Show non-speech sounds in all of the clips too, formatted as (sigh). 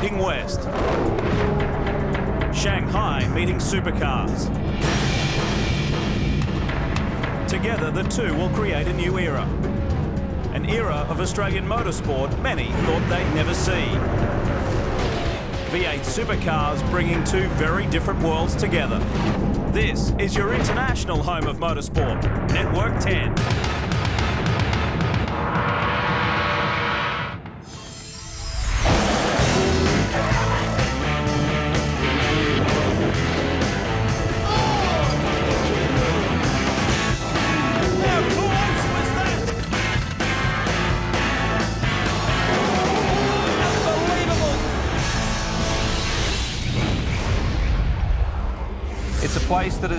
meeting West. Shanghai meeting supercars. Together, the two will create a new era. An era of Australian motorsport many thought they'd never see. V8 supercars bringing two very different worlds together. This is your international home of motorsport, Network 10.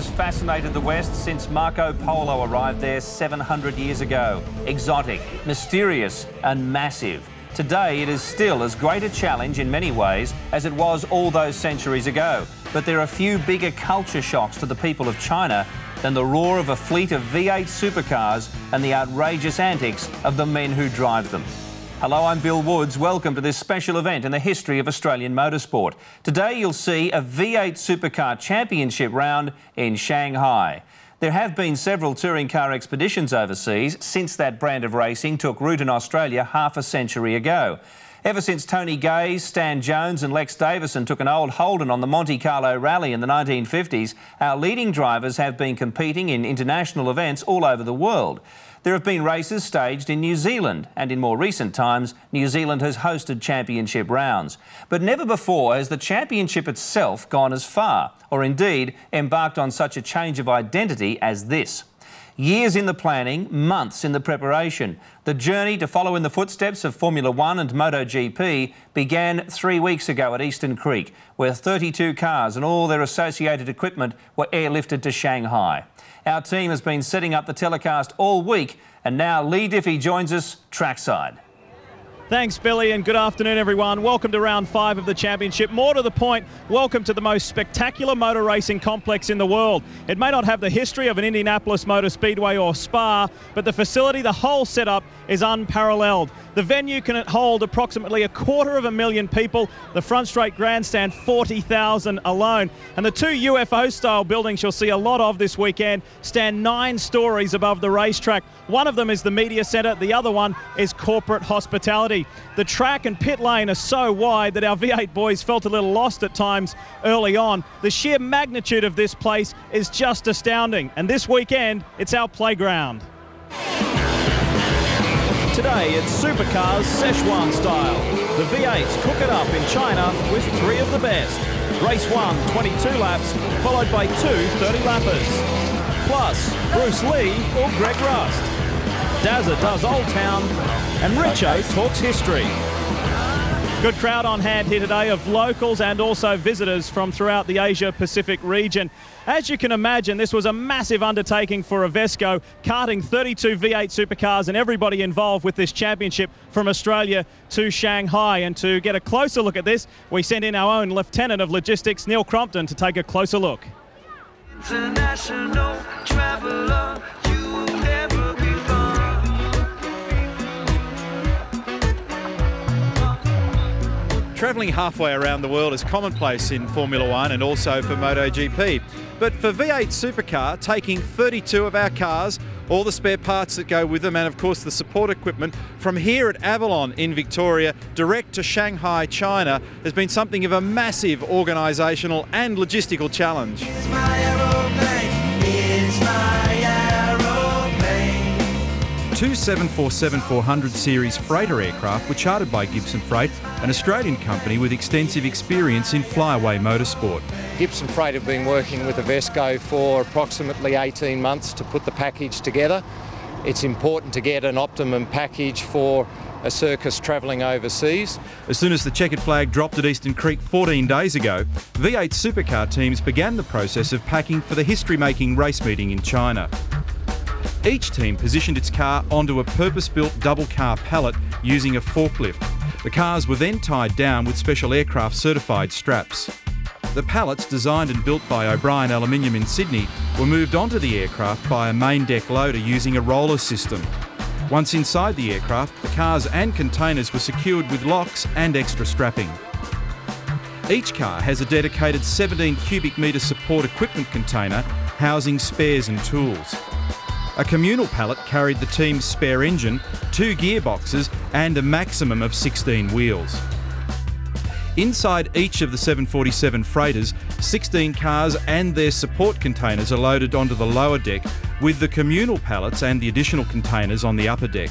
Has fascinated the West since Marco Polo arrived there 700 years ago. Exotic, mysterious, and massive. Today, it is still as great a challenge in many ways as it was all those centuries ago. But there are few bigger culture shocks to the people of China than the roar of a fleet of V8 supercars and the outrageous antics of the men who drive them. Hello, I'm Bill Woods. Welcome to this special event in the history of Australian motorsport. Today you'll see a V8 Supercar Championship round in Shanghai. There have been several touring car expeditions overseas since that brand of racing took root in Australia half a century ago. Ever since Tony Gaze, Stan Jones and Lex Davison took an old Holden on the Monte Carlo Rally in the 1950s, our leading drivers have been competing in international events all over the world. There have been races staged in New Zealand, and in more recent times, New Zealand has hosted championship rounds. But never before has the championship itself gone as far, or indeed embarked on such a change of identity as this. Years in the planning, months in the preparation. The journey to follow in the footsteps of Formula One and MotoGP began three weeks ago at Eastern Creek, where 32 cars and all their associated equipment were airlifted to Shanghai. Our team has been setting up the telecast all week, and now Lee Diffey joins us trackside. Thanks, Billy, and good afternoon, everyone. Welcome to round five of the championship. More to the point, welcome to the most spectacular motor racing complex in the world. It may not have the history of an Indianapolis Motor Speedway or Spa, but the facility, the whole setup, is unparalleled. The venue can hold approximately a quarter of a million people. The front straight grandstand, 40,000 alone. And the two UFO style buildings you'll see a lot of this weekend stand nine stories above the racetrack. One of them is the media centre, the other one is corporate hospitality. The track and pit lane are so wide that our V8 boys felt a little lost at times early on. The sheer magnitude of this place is just astounding. And this weekend, it's our playground. Today it's supercars Szechuan style. The V8s cook it up in China with three of the best. Race 1, 22 laps, followed by two 30 lappers. Plus, Bruce Lee or Greg Rust. Dazza does Old Town, and Richo talks history. Good crowd on hand here today of locals and also visitors from throughout the Asia Pacific region. As you can imagine, this was a massive undertaking for Avesco, carting 32 V8 supercars and everybody involved with this championship from Australia to Shanghai. And to get a closer look at this, we sent in our own Lieutenant of Logistics, Neil Crompton, to take a closer look. Travelling halfway around the world is commonplace in Formula One and also for MotoGP. But for V8 Supercar, taking 32 of our cars, all the spare parts that go with them, and of course the support equipment from here at Avalon in Victoria direct to Shanghai, China, has been something of a massive organisational and logistical challenge. It's my aeroplane, it's my aeroplane. Two 747-400 series freighter aircraft were chartered by Gibson Freight, an Australian company with extensive experience in flyaway motorsport. Gibson Freight have been working with Avesco for approximately 18 months to put the package together. It's important to get an optimum package for a circus travelling overseas. As soon as the checkered flag dropped at Eastern Creek 14 days ago, V8 supercar teams began the process of packing for the history-making race meeting in China. Each team positioned its car onto a purpose-built double car pallet using a forklift. The cars were then tied down with special aircraft certified straps. The pallets, designed and built by O'Brien Aluminium in Sydney, were moved onto the aircraft by a main deck loader using a roller system. Once inside the aircraft, the cars and containers were secured with locks and extra strapping. Each car has a dedicated 17 cubic metre support equipment container housing spares and tools. A communal pallet carried the team's spare engine, two gearboxes, and a maximum of 16 wheels. Inside each of the 747 freighters, 16 cars and their support containers are loaded onto the lower deck, with the communal pallets and the additional containers on the upper deck.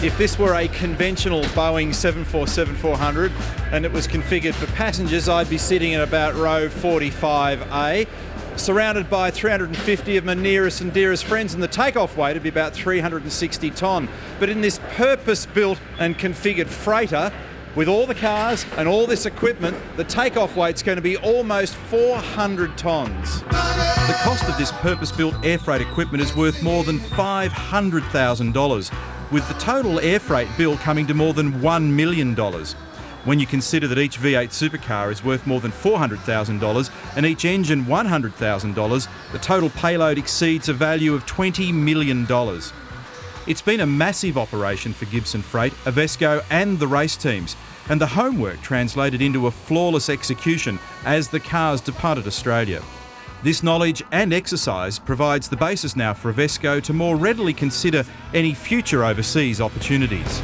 If this were a conventional Boeing 747-400 and it was configured for passengers, I'd be sitting at about row 45A, surrounded by 350 of my nearest and dearest friends, and the takeoff weight would be about 360 tonne. But in this purpose-built and configured freighter, with all the cars and all this equipment, the takeoff weight's going to be almost 400 tonnes. The cost of this purpose built air freight equipment is worth more than $500,000, with the total air freight bill coming to more than $1 million. When you consider that each V8 supercar is worth more than $400,000 and each engine $100,000, the total payload exceeds a value of $20 million. It's been a massive operation for Gibson Freight, Avesco, and the race teams, and the homework translated into a flawless execution as the cars departed Australia. This knowledge and exercise provides the basis now for Avesco to more readily consider any future overseas opportunities.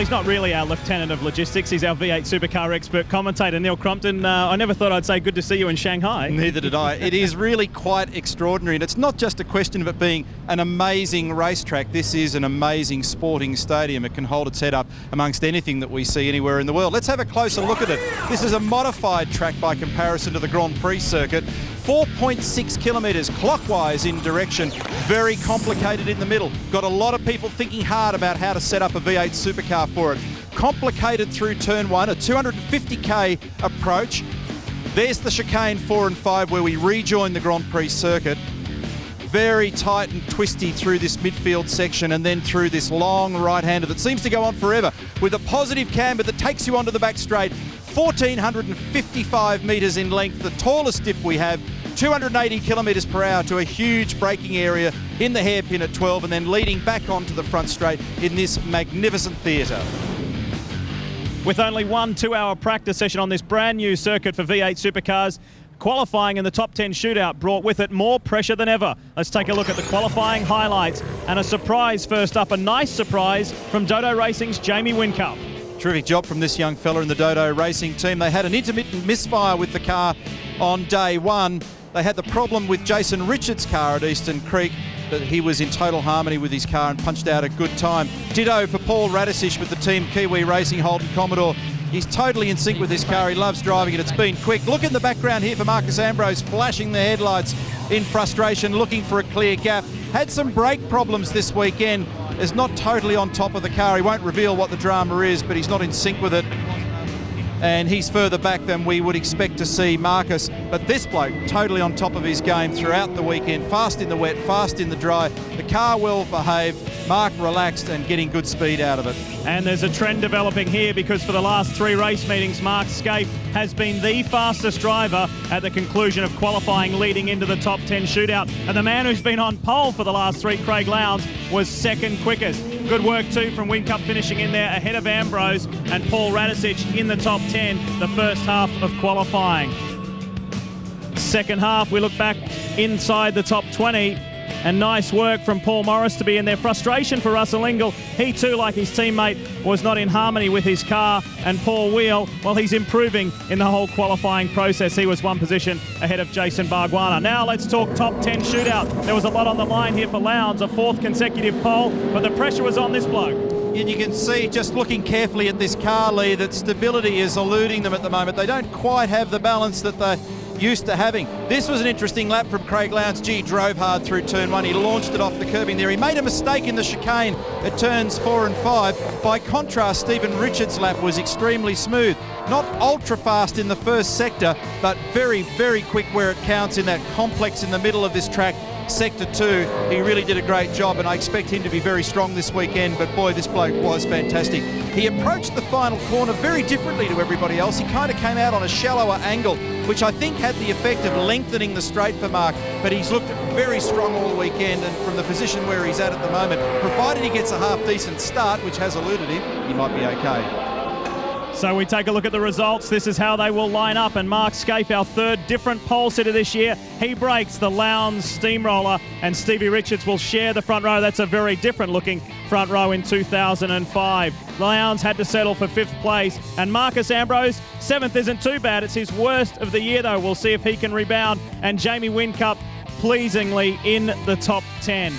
He's not really our lieutenant of logistics. He's our V8 supercar expert commentator, Neil Crompton. Uh, I never thought I'd say good to see you in Shanghai. Neither did I. It is really quite extraordinary, and it's not just a question of it being an amazing racetrack. This is an amazing sporting stadium. It can hold its head up amongst anything that we see anywhere in the world. Let's have a closer look at it. This is a modified track by comparison to the Grand Prix circuit. 4.6 kilometres clockwise in direction. Very complicated in the middle. Got a lot of people thinking hard about how to set up a V8 supercar for it. Complicated through turn one, a 250k approach. There's the chicane four and five where we rejoin the Grand Prix circuit. Very tight and twisty through this midfield section and then through this long right-hander that seems to go on forever with a positive camber that takes you onto the back straight 1,455 metres in length, the tallest dip we have, 280 kilometres per hour to a huge braking area in the hairpin at 12 and then leading back onto the front straight in this magnificent theatre. With only one two-hour practice session on this brand new circuit for V8 supercars, qualifying in the top 10 shootout brought with it more pressure than ever. Let's take a look at the qualifying highlights and a surprise first up, a nice surprise from Dodo Racing's Jamie Whincup. Terrific job from this young fella in the Dodo racing team. They had an intermittent misfire with the car on day one. They had the problem with Jason Richards' car at Eastern Creek, but he was in total harmony with his car and punched out a good time. Ditto for Paul Radisich with the team Kiwi Racing Holden Commodore. He's totally in sync with this car. He loves driving it. It's been quick. Look in the background here for Marcus Ambrose, flashing the headlights in frustration, looking for a clear gap. Had some brake problems this weekend. Is not totally on top of the car. He won't reveal what the drama is, but he's not in sync with it. And he's further back than we would expect to see Marcus. But this bloke, totally on top of his game throughout the weekend. Fast in the wet, fast in the dry. The car well behaved. Mark relaxed and getting good speed out of it. And there's a trend developing here because for the last three race meetings, Mark Skaife has been the fastest driver at the conclusion of qualifying leading into the top 10 shootout. And the man who's been on pole for the last three, Craig Lowndes, was second quickest. Good work too from Whincup finishing in there ahead of Ambrose and Paul Radisich in the top 10, the first half of qualifying. Second half, we look back inside the top 20 and nice work from Paul Morris to be in there. Frustration for Russell Ingall. He too, like his teammate, was not in harmony with his car. And Paul Weel, well, he's improving in the whole qualifying process. He was one position ahead of Jason Bargwanna. Now let's talk top 10 shootout. There was a lot on the line here for Lowndes, a fourth consecutive pole, but the pressure was on this bloke. And you can see just looking carefully at this car, Lee, that stability is eluding them at the moment. They don't quite have the balance that they used to having. This was an interesting lap from Craig Lowndes. Gee, drove hard through turn one. He launched it off the curbing there. He made a mistake in the chicane at turns four and five. By contrast, Stephen Richards' lap was extremely smooth. Not ultra fast in the first sector, but very, very quick where it counts in that complex in the middle of this track. Sector 2, he really did a great job, and I expect him to be very strong this weekend. But boy, this bloke was fantastic. He approached the final corner very differently to everybody else. He kind of came out on a shallower angle, which I think had the effect of lengthening the straight for Mark. But he's looked very strong all weekend, and from the position where he's at at the moment, provided he gets a half decent start, which has eluded him, he might be okay. So we take a look at the results. This is how they will line up. And Mark Skaife, our third different pole sitter this year, he breaks the Lowndes Steamroller, and Stevie Richards will share the front row. That's a very different looking front row in 2005. Lowndes had to settle for fifth place, and Marcus Ambrose, seventh isn't too bad. It's his worst of the year, though. We'll see if he can rebound. And Jamie Whincup, pleasingly, in the top 10.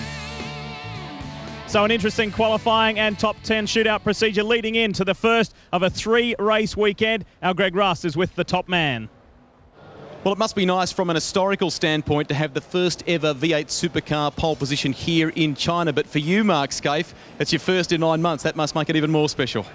So an interesting qualifying and top 10 shootout procedure leading into the first of a three race weekend. Our Greg Rust is with the top man. Well, it must be nice from an historical standpoint to have the first ever V8 supercar pole position here in China. But for you, Mark Skaife, it's your first in nine months. That must make it even more special.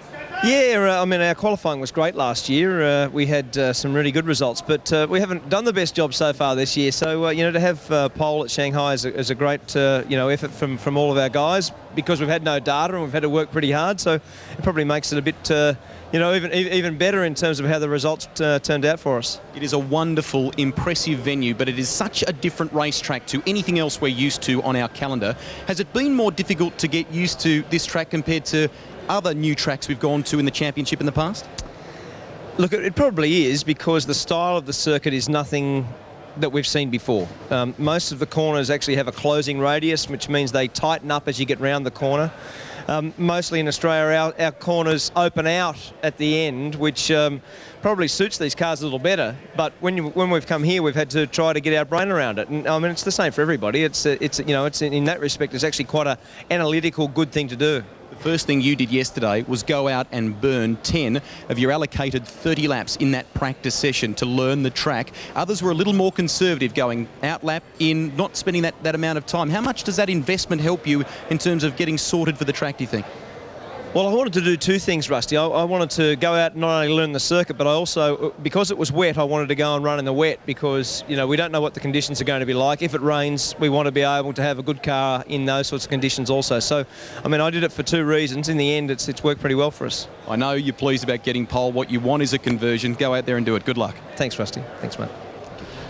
Yeah, uh, I mean, our qualifying was great last year. Uh, we had uh, some really good results, but uh, we haven't done the best job so far this year. So, uh, you know, to have uh, pole at Shanghai is a, is a great, you know, effort from, from all of our guys because we've had no data and we've had to work pretty hard. So it probably makes it a bit, you know, even even better in terms of how the results turned out for us. It is a wonderful, impressive venue, but it is such a different racetrack to anything else we're used to on our calendar. Has it been more difficult to get used to this track compared to other new tracks we've gone to in the championship in the past? Look, it probably is because the style of the circuit is nothing that we've seen before. Um, most of the corners actually have a closing radius, which means they tighten up as you get round the corner. Um, mostly in Australia, our, our, corners open out at the end, which um, probably suits these cars a little better. But when you, when we've come here, we've had to try to get our brain around it. And I mean, it's the same for everybody. It's it's you know, it's in that respect, it's actually quite an analytical, good thing to do. First thing you did yesterday was go out and burn 10 of your allocated 30 laps in that practice session to learn the track. Others were a little more conservative going out lap in, not spending that, that amount of time. How much does that investment help you in terms of getting sorted for the track, do you think? Well, I wanted to do two things, Rusty. I, I, wanted to go out and not only learn the circuit, but I also, uh, because it was wet, I wanted to go and run in the wet because, you know, we don't know what the conditions are going to be like. If it rains, we want to be able to have a good car in those sorts of conditions also. So, I mean, I did it for two reasons. In the end, it's, it's worked pretty well for us. I know you're pleased about getting pole. What you want is a conversion. Go out there and do it. Good luck. Thanks, Rusty. Thanks, mate.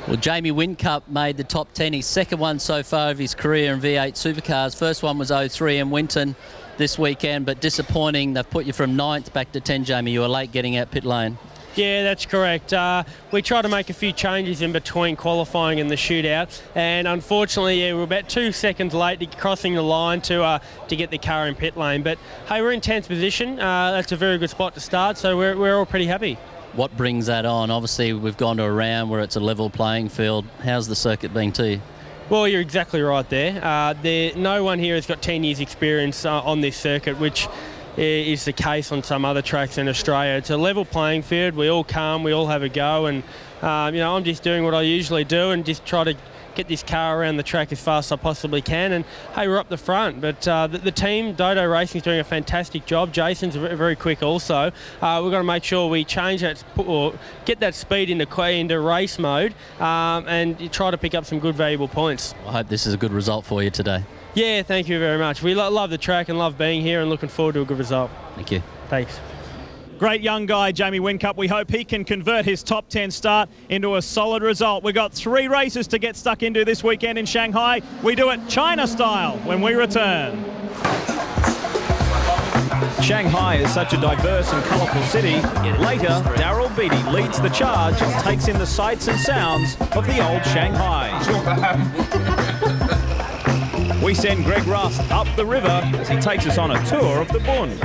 Well, Jamie Whincup made the top 10, his second one so far of his career in V8 supercars. First one was 03 in Winton this weekend, but disappointing. They've put you from ninth back to 10, Jamie. You were late getting out pit lane. Yeah, that's correct. Uh, we tried to make a few changes in between qualifying and the shootout, and unfortunately, yeah, we were about two seconds late to crossing the line to uh, to get the car in pit lane. But hey, we're in 10th position. Uh, that's a very good spot to start, so we're, we're all pretty happy. What brings that on? Obviously, we've gone to a round where it's a level playing field. How's the circuit been to you? Well, you're exactly right there. Uh, there no one here has got 10 years' experience uh, on this circuit, which is the case on some other tracks in Australia. It's a level playing field. We all come, we all have a go, and um, you know I'm just doing what I usually do and just try to get this car around the track as fast as I possibly can. And hey, we're up the front, but uh, the, the, team, Dodo Racing, is doing a fantastic job. Jason's very quick also. Uh, we've got to make sure we change that or get that speed into into race mode um, and try to pick up some good valuable points. I hope this is a good result for you today. Yeah, thank you very much. We lo love the track and love being here and looking forward to a good result. Thank you. Thanks. Great young guy, Jamie Whincup. We hope he can convert his top 10 start into a solid result. We've got three races to get stuck into this weekend in Shanghai. We do it China style when we return. Shanghai is such a diverse and colourful city. Later, Daryl Beattie leads the charge and takes in the sights and sounds of the old Shanghai. We send Greg Rust up the river as he takes us on a tour of the Bund.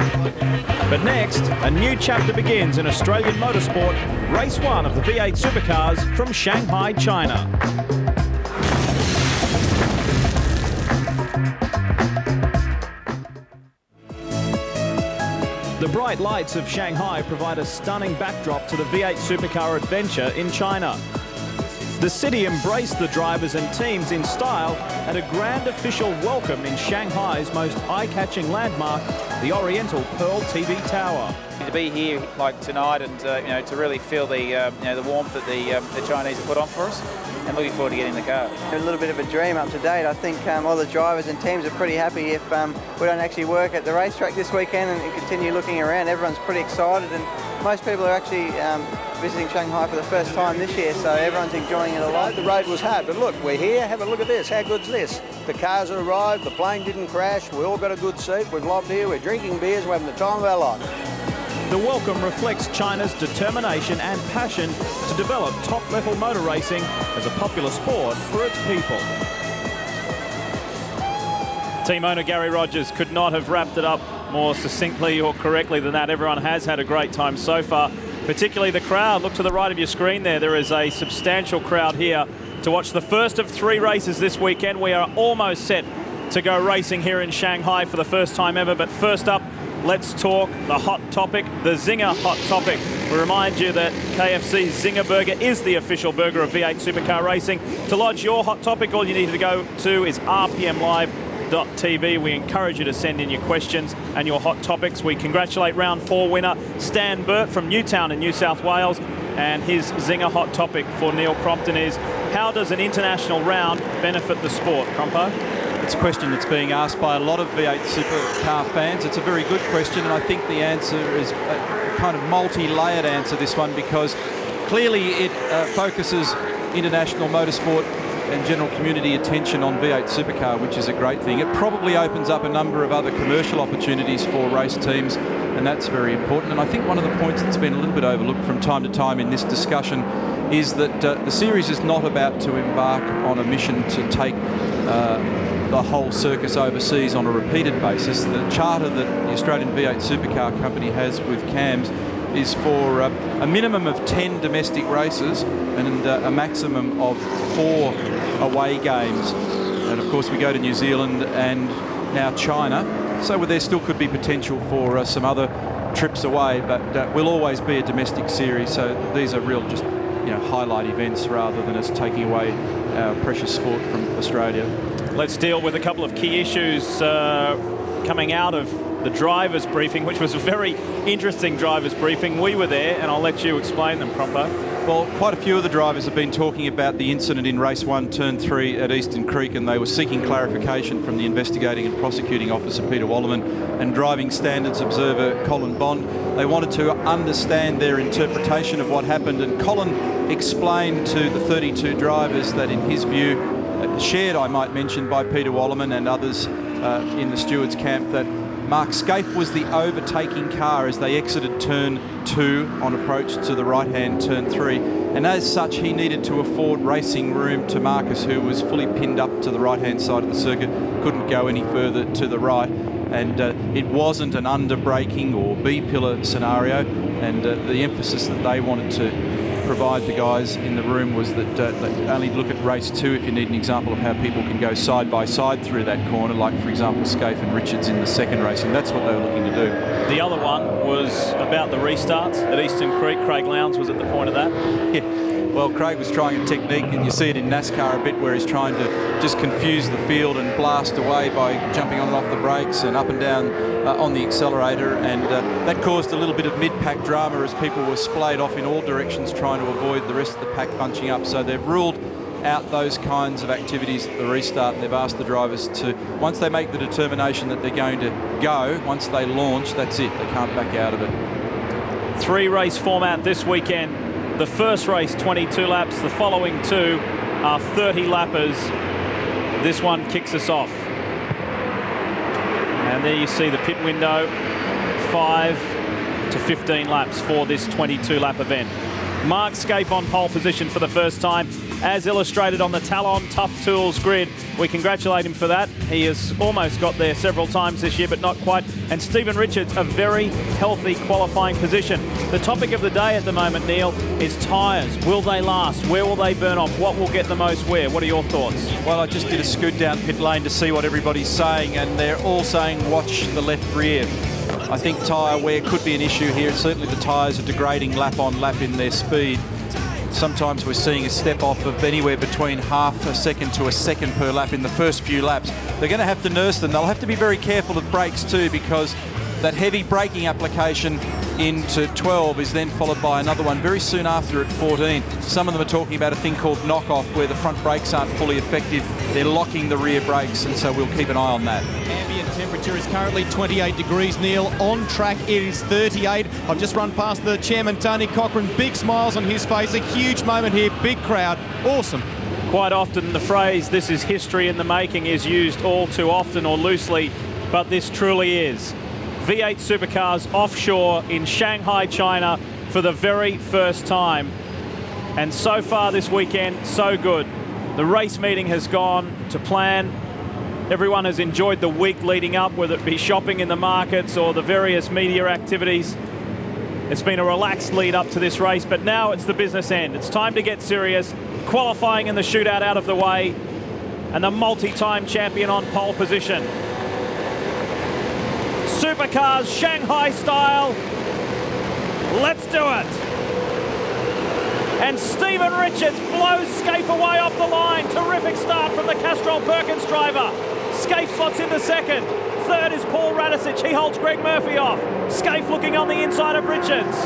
But next, a new chapter begins in Australian motorsport, race one of the V8 supercars from Shanghai, China. The bright lights of Shanghai provide a stunning backdrop to the V8 supercar adventure in China. The city embraced the drivers and teams in style at a grand official welcome in Shanghai's most eye-catching landmark, the Oriental Pearl TV Tower. To be here like tonight and uh, you know to really feel the uh, you know the warmth that the um, the Chinese have put on for us, and looking forward to getting the car. A little bit of a dream up to date. I think um, all the drivers and teams are pretty happy if um, we don't actually work at the racetrack this weekend and, and continue looking around. Everyone's pretty excited, and most people are actually um, visiting Shanghai for the first time this year, so everyone's enjoying it a lot. The road was hard, but look, we're here. Have a look at this. How good's this? The cars have arrived. The plane didn't crash. We all got a good seat. We've lobbed here. We're drinking beers. We're having the time of our life. The welcome reflects China's determination and passion to develop top-level motor racing as a popular sport for its people. Team owner Gary Rogers could not have wrapped it up more succinctly or correctly than that. Everyone has had a great time so far, particularly the crowd. Look to the right of your screen there. There is a substantial crowd here to watch the first of three races this weekend. We are almost set to go racing here in Shanghai for the first time ever. But first up, let's talk the hot topic, the Zinger hot topic. We remind you that KFC Zinger Burger is the official burger of V8 Supercar Racing. To lodge your hot topic, all you need to go to is RPM Live TV. We encourage you to send in your questions and your hot topics. We congratulate round four winner Stan Burt from Newtown in New South Wales. And his Zinger hot topic for Neil Crompton is how does an international round benefit the sport? Crompo? It's a question that's being asked by a lot of V8 supercar fans. It's a very good question, and I think the answer is a kind of multi-layered answer, this one, because clearly it uh, focuses international motorsport and general community attention on V8 Supercar, which is a great thing. It probably opens up a number of other commercial opportunities for race teams, and that's very important. And I think one of the points that's been a little bit overlooked from time to time in this discussion is that uh, the series is not about to embark on a mission to take uh, the whole circus overseas on a repeated basis. The charter that the Australian V8 Supercar Company has with CAMS is for uh, a minimum of 10 domestic races and uh, a maximum of four away games. And of course we go to New Zealand and now China. So there still could be potential for uh, some other trips away, but uh, will always be a domestic series. So these are real just you know highlight events rather than us taking away our precious sport from Australia. Let's deal with a couple of key issues uh, coming out of the drivers' briefing, which was a very interesting drivers' briefing. We were there, and I'll let you explain them, Crompo. Well, quite a few of the drivers have been talking about the incident in race one, turn three at Eastern Creek, and they were seeking clarification from the investigating and prosecuting officer Peter Wallerman and driving standards observer Colin Bond. They wanted to understand their interpretation of what happened, and Colin explained to the 32 drivers that, in his view, shared, I might mention, by Peter Wallerman and others uh, in the stewards camp, that Mark Skaife was the overtaking car as they exited turn two on approach to the right-hand turn three. And as such, he needed to afford racing room to Marcus, who was fully pinned up to the right-hand side of the circuit, couldn't go any further to the right. And uh, it wasn't an under-braking or B-pillar scenario. And uh, the emphasis that they wanted to provide the guys in the room was that uh, they only look at race two if you need an example of how people can go side by side through that corner, like, for example, Skaife and Richards in the second race, and that's what they were looking to do. The other one was about the restarts at Eastern Creek. Craig Lowndes was at the point of that. Yeah. Well, Craig was trying a technique, and you see it in NASCAR a bit, where he's trying to just confuse the field and blast away by jumping on and off the brakes and up and down uh, on the accelerator. And uh, that caused a little bit of mid-pack drama as people were splayed off in all directions trying to avoid the rest of the pack bunching up. So they've ruled out those kinds of activities at the restart and they've asked the drivers to, once they make the determination that they're going to go, once they launch, that's it. They can't back out of it. Three race format this weekend. The first race, 22 laps. The following two are 30 lappers. This one kicks us off. And there you see the pit window, 5 to 15 laps for this 22 lap event. Mark Skaife on pole position for the first time, as illustrated on the Talon Tough Tools grid. We congratulate him for that. He has almost got there several times this year, but not quite. And Stephen Richards, a very healthy qualifying position. The topic of the day at the moment, Neil, is tyres. Will they last? Where will they burn off? What will get the most wear? What are your thoughts? Well, I just did a scoot down pit lane to see what everybody's saying, and they're all saying watch the left rear. I think tyre wear could be an issue here. Certainly the tyres are degrading lap on lap in their speed. Sometimes we're seeing a step off of anywhere between half a second to a second per lap in the first few laps. They're going to have to nurse them. They'll have to be very careful of brakes too because That heavy braking application into 12 is then followed by another one very soon after at 14. Some of them are talking about a thing called knockoff where the front brakes aren't fully effective. They're locking the rear brakes and so we'll keep an eye on that. Temperature is currently 28 degrees, Neil. On track, it is 38. I've just run past the chairman, Tony Cochrane. Big smiles on his face. A huge moment here. Big crowd. Awesome. Quite often the phrase, this is history in the making, is used all too often or loosely, but this truly is. V8 supercars offshore in Shanghai, China for the very first time. And so far this weekend, so good. The race meeting has gone to plan. Everyone has enjoyed the week leading up, whether it be shopping in the markets or the various media activities. It's been a relaxed lead up to this race, but now it's the business end. It's time to get serious. Qualifying in the shootout out of the way, and the multi-time champion on pole position. Supercars Shanghai style. Let's do it. And Stephen Richards blows Skaife away off the line. Terrific start from the Castrol Perkins driver. Skaife slots into second. Third is Paul Radisich. He holds Greg Murphy off. Skaife looking on the inside of Richards.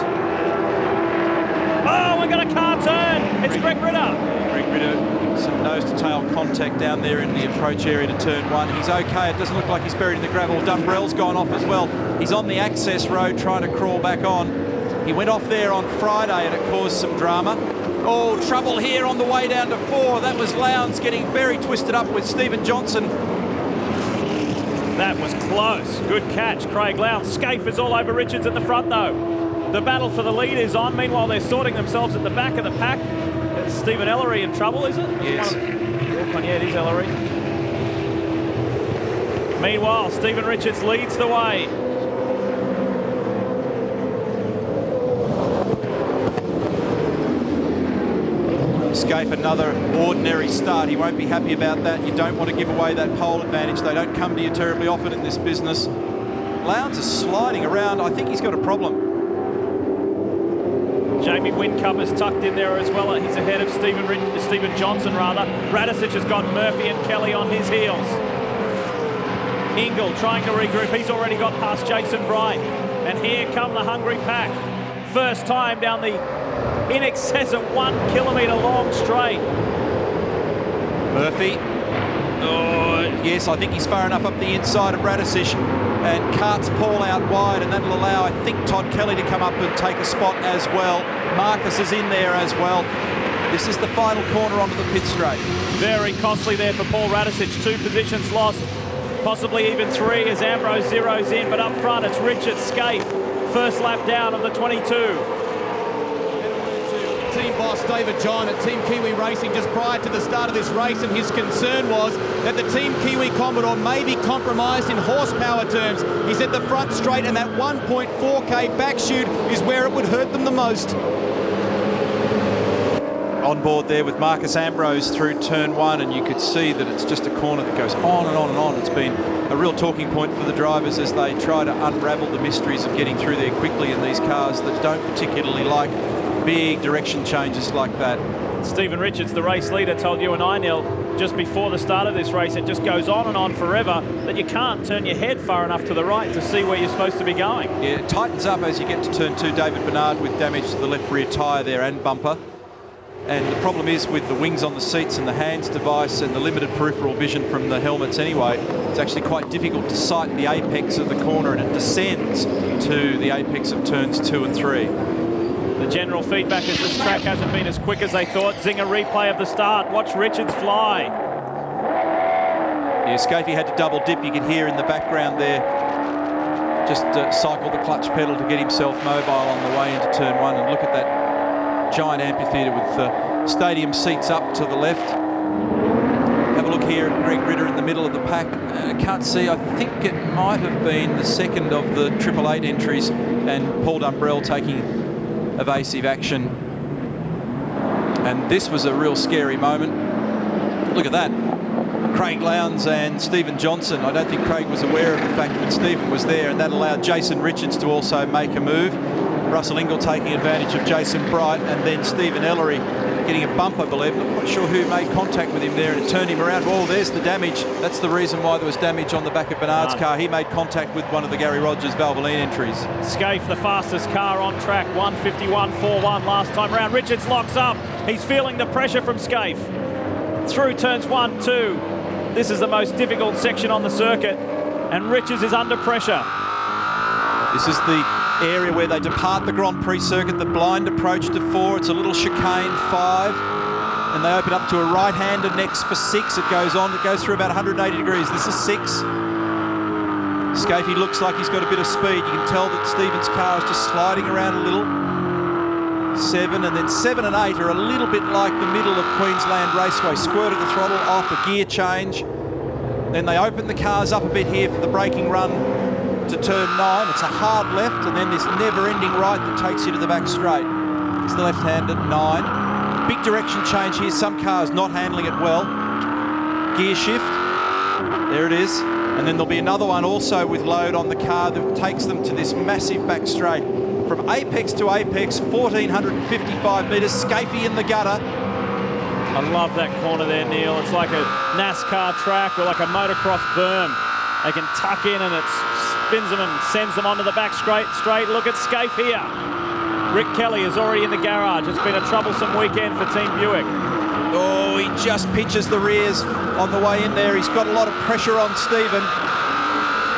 Oh, we've got a car turn. It's Greg Ritter. Greg Ritter, some nose-to-tail contact down there in the approach area to turn one. He's okay. It doesn't look like he's buried in the gravel. Dumbrell's gone off as well. He's on the access road trying to crawl back on. He went off there on Friday and it caused some drama. Oh, trouble here on the way down to four. That was Lowndes getting very twisted up with Stephen Johnson. That was close. Good catch, Craig Lowndes. Skaife is all over Richards at the front, though. The battle for the lead is on. Meanwhile, they're sorting themselves at the back of the pack. It's Stephen Ellery in trouble, is it? Yes. Yeah, it is Ellery. Meanwhile, Stephen Richards leads the way. Skaife another ordinary start. He won't be happy about that. You don't want to give away that pole advantage. They don't come to you terribly often in this business. Lowndes is sliding around. I think he's got a problem. Jamie Whincup is tucked in there as well. He's ahead of Stephen, Stephen Johnson, rather. Radisich has got Murphy and Kelly on his heels. Ingall trying to regroup. He's already got past Jason Bright. And here come the hungry pack. First time down the in excess of one kilometre long straight. Murphy. Oh, yes, I think he's far enough up the inside of Radisich and carts Paul out wide and that'll allow, I think, Todd Kelly to come up and take a spot as well. Marcus is in there as well. This is the final corner onto the pit straight. Very costly there for Paul Radisich. Two positions lost, possibly even three as Ambrose zeroes in. But up front, it's Richard Skaife. First lap down of the 22. Team boss David John at Team Kiwi Racing just prior to the start of this race, and his concern was that the Team Kiwi Commodore may be compromised in horsepower terms. He said the front straight and that 1.4k back chute is where it would hurt them the most. On board there with Marcus Ambrose through turn one, and you could see that it's just a corner that goes on and on and on. It's been a real talking point for the drivers as they try to unravel the mysteries of getting through there quickly in these cars that don't particularly like big direction changes like that. Stephen Richards, the race leader, told you and I, Neil, just before the start of this race, it just goes on and on forever that you can't turn your head far enough to the right to see where you're supposed to be going. Yeah, it tightens up as you get to turn two. David Besnard with damage to the left rear tyre there and bumper. And the problem is with the wings on the seats and the HANS device and the limited peripheral vision from the helmets anyway, it's actually quite difficult to sight the apex of the corner and it descends to the apex of turns two and three. The general feedback is this track hasn't been as quick as they thought. Zinger replay of the start. Watch Richards fly. Yeah, Skaife had to double dip. You can hear in the background there. Just uh, cycle the clutch pedal to get himself mobile on the way into turn one. And look at that giant amphitheatre with uh, stadium seats up to the left. Have a look here at Greg Ritter in the middle of the pack. Uh, can't see. I think it might have been the second of the Triple Eight entries and Paul Dumbrell taking evasive action. And this was a real scary moment. Look at that. Craig Lowndes and Stephen Johnson. I don't think Craig was aware of the fact that Stephen was there and that allowed Jason Richards to also make a move. Russell Ingall taking advantage of Jason Bright and then Stephen Ellery getting a bump, I believe. Not quite sure who made contact with him there and it turned him around. Oh, there's the damage. That's the reason why there was damage on the back of Besnard's None. car. He made contact with one of the Gary Rogers Valvoline entries. Skaife, the fastest car on track, 151.41 last time round. Richards locks up. He's feeling the pressure from Skaife. Through turns one, two. This is the most difficult section on the circuit, and Richards is under pressure. This is the area where they depart the Grand Prix circuit, the blind approach to four. It's a little chicane, five. And they open up to a right-hander next for six. It goes on, it goes through about 180 degrees. This is six. Scapey looks like he's got a bit of speed. You can tell that Stevens' car is just sliding around a little. Seven, and then seven and eight are a little bit like the middle of Queensland Raceway. Squirt of the throttle, off a gear change. Then they open the cars up a bit here for the braking run to turn nine. It's a hard left, and then this never-ending right that takes you to the back straight. It's the left-hander, nine. Big direction change here. Some cars not handling it well. Gear shift. There it is. And then there'll be another one also with load on the car that takes them to this massive back straight. From apex to apex, 1,455 metres. Scapey in the gutter. I love that corner there, Neil. It's like a NASCAR track or like a motocross berm. They can tuck in and it spins sends them onto the back straight. Straight. Look at Scaife here. Rick Kelly is already in the garage. It's been a troublesome weekend for Team Buick. Oh, he just pitches the rears on the way in there. He's got a lot of pressure on Stephen.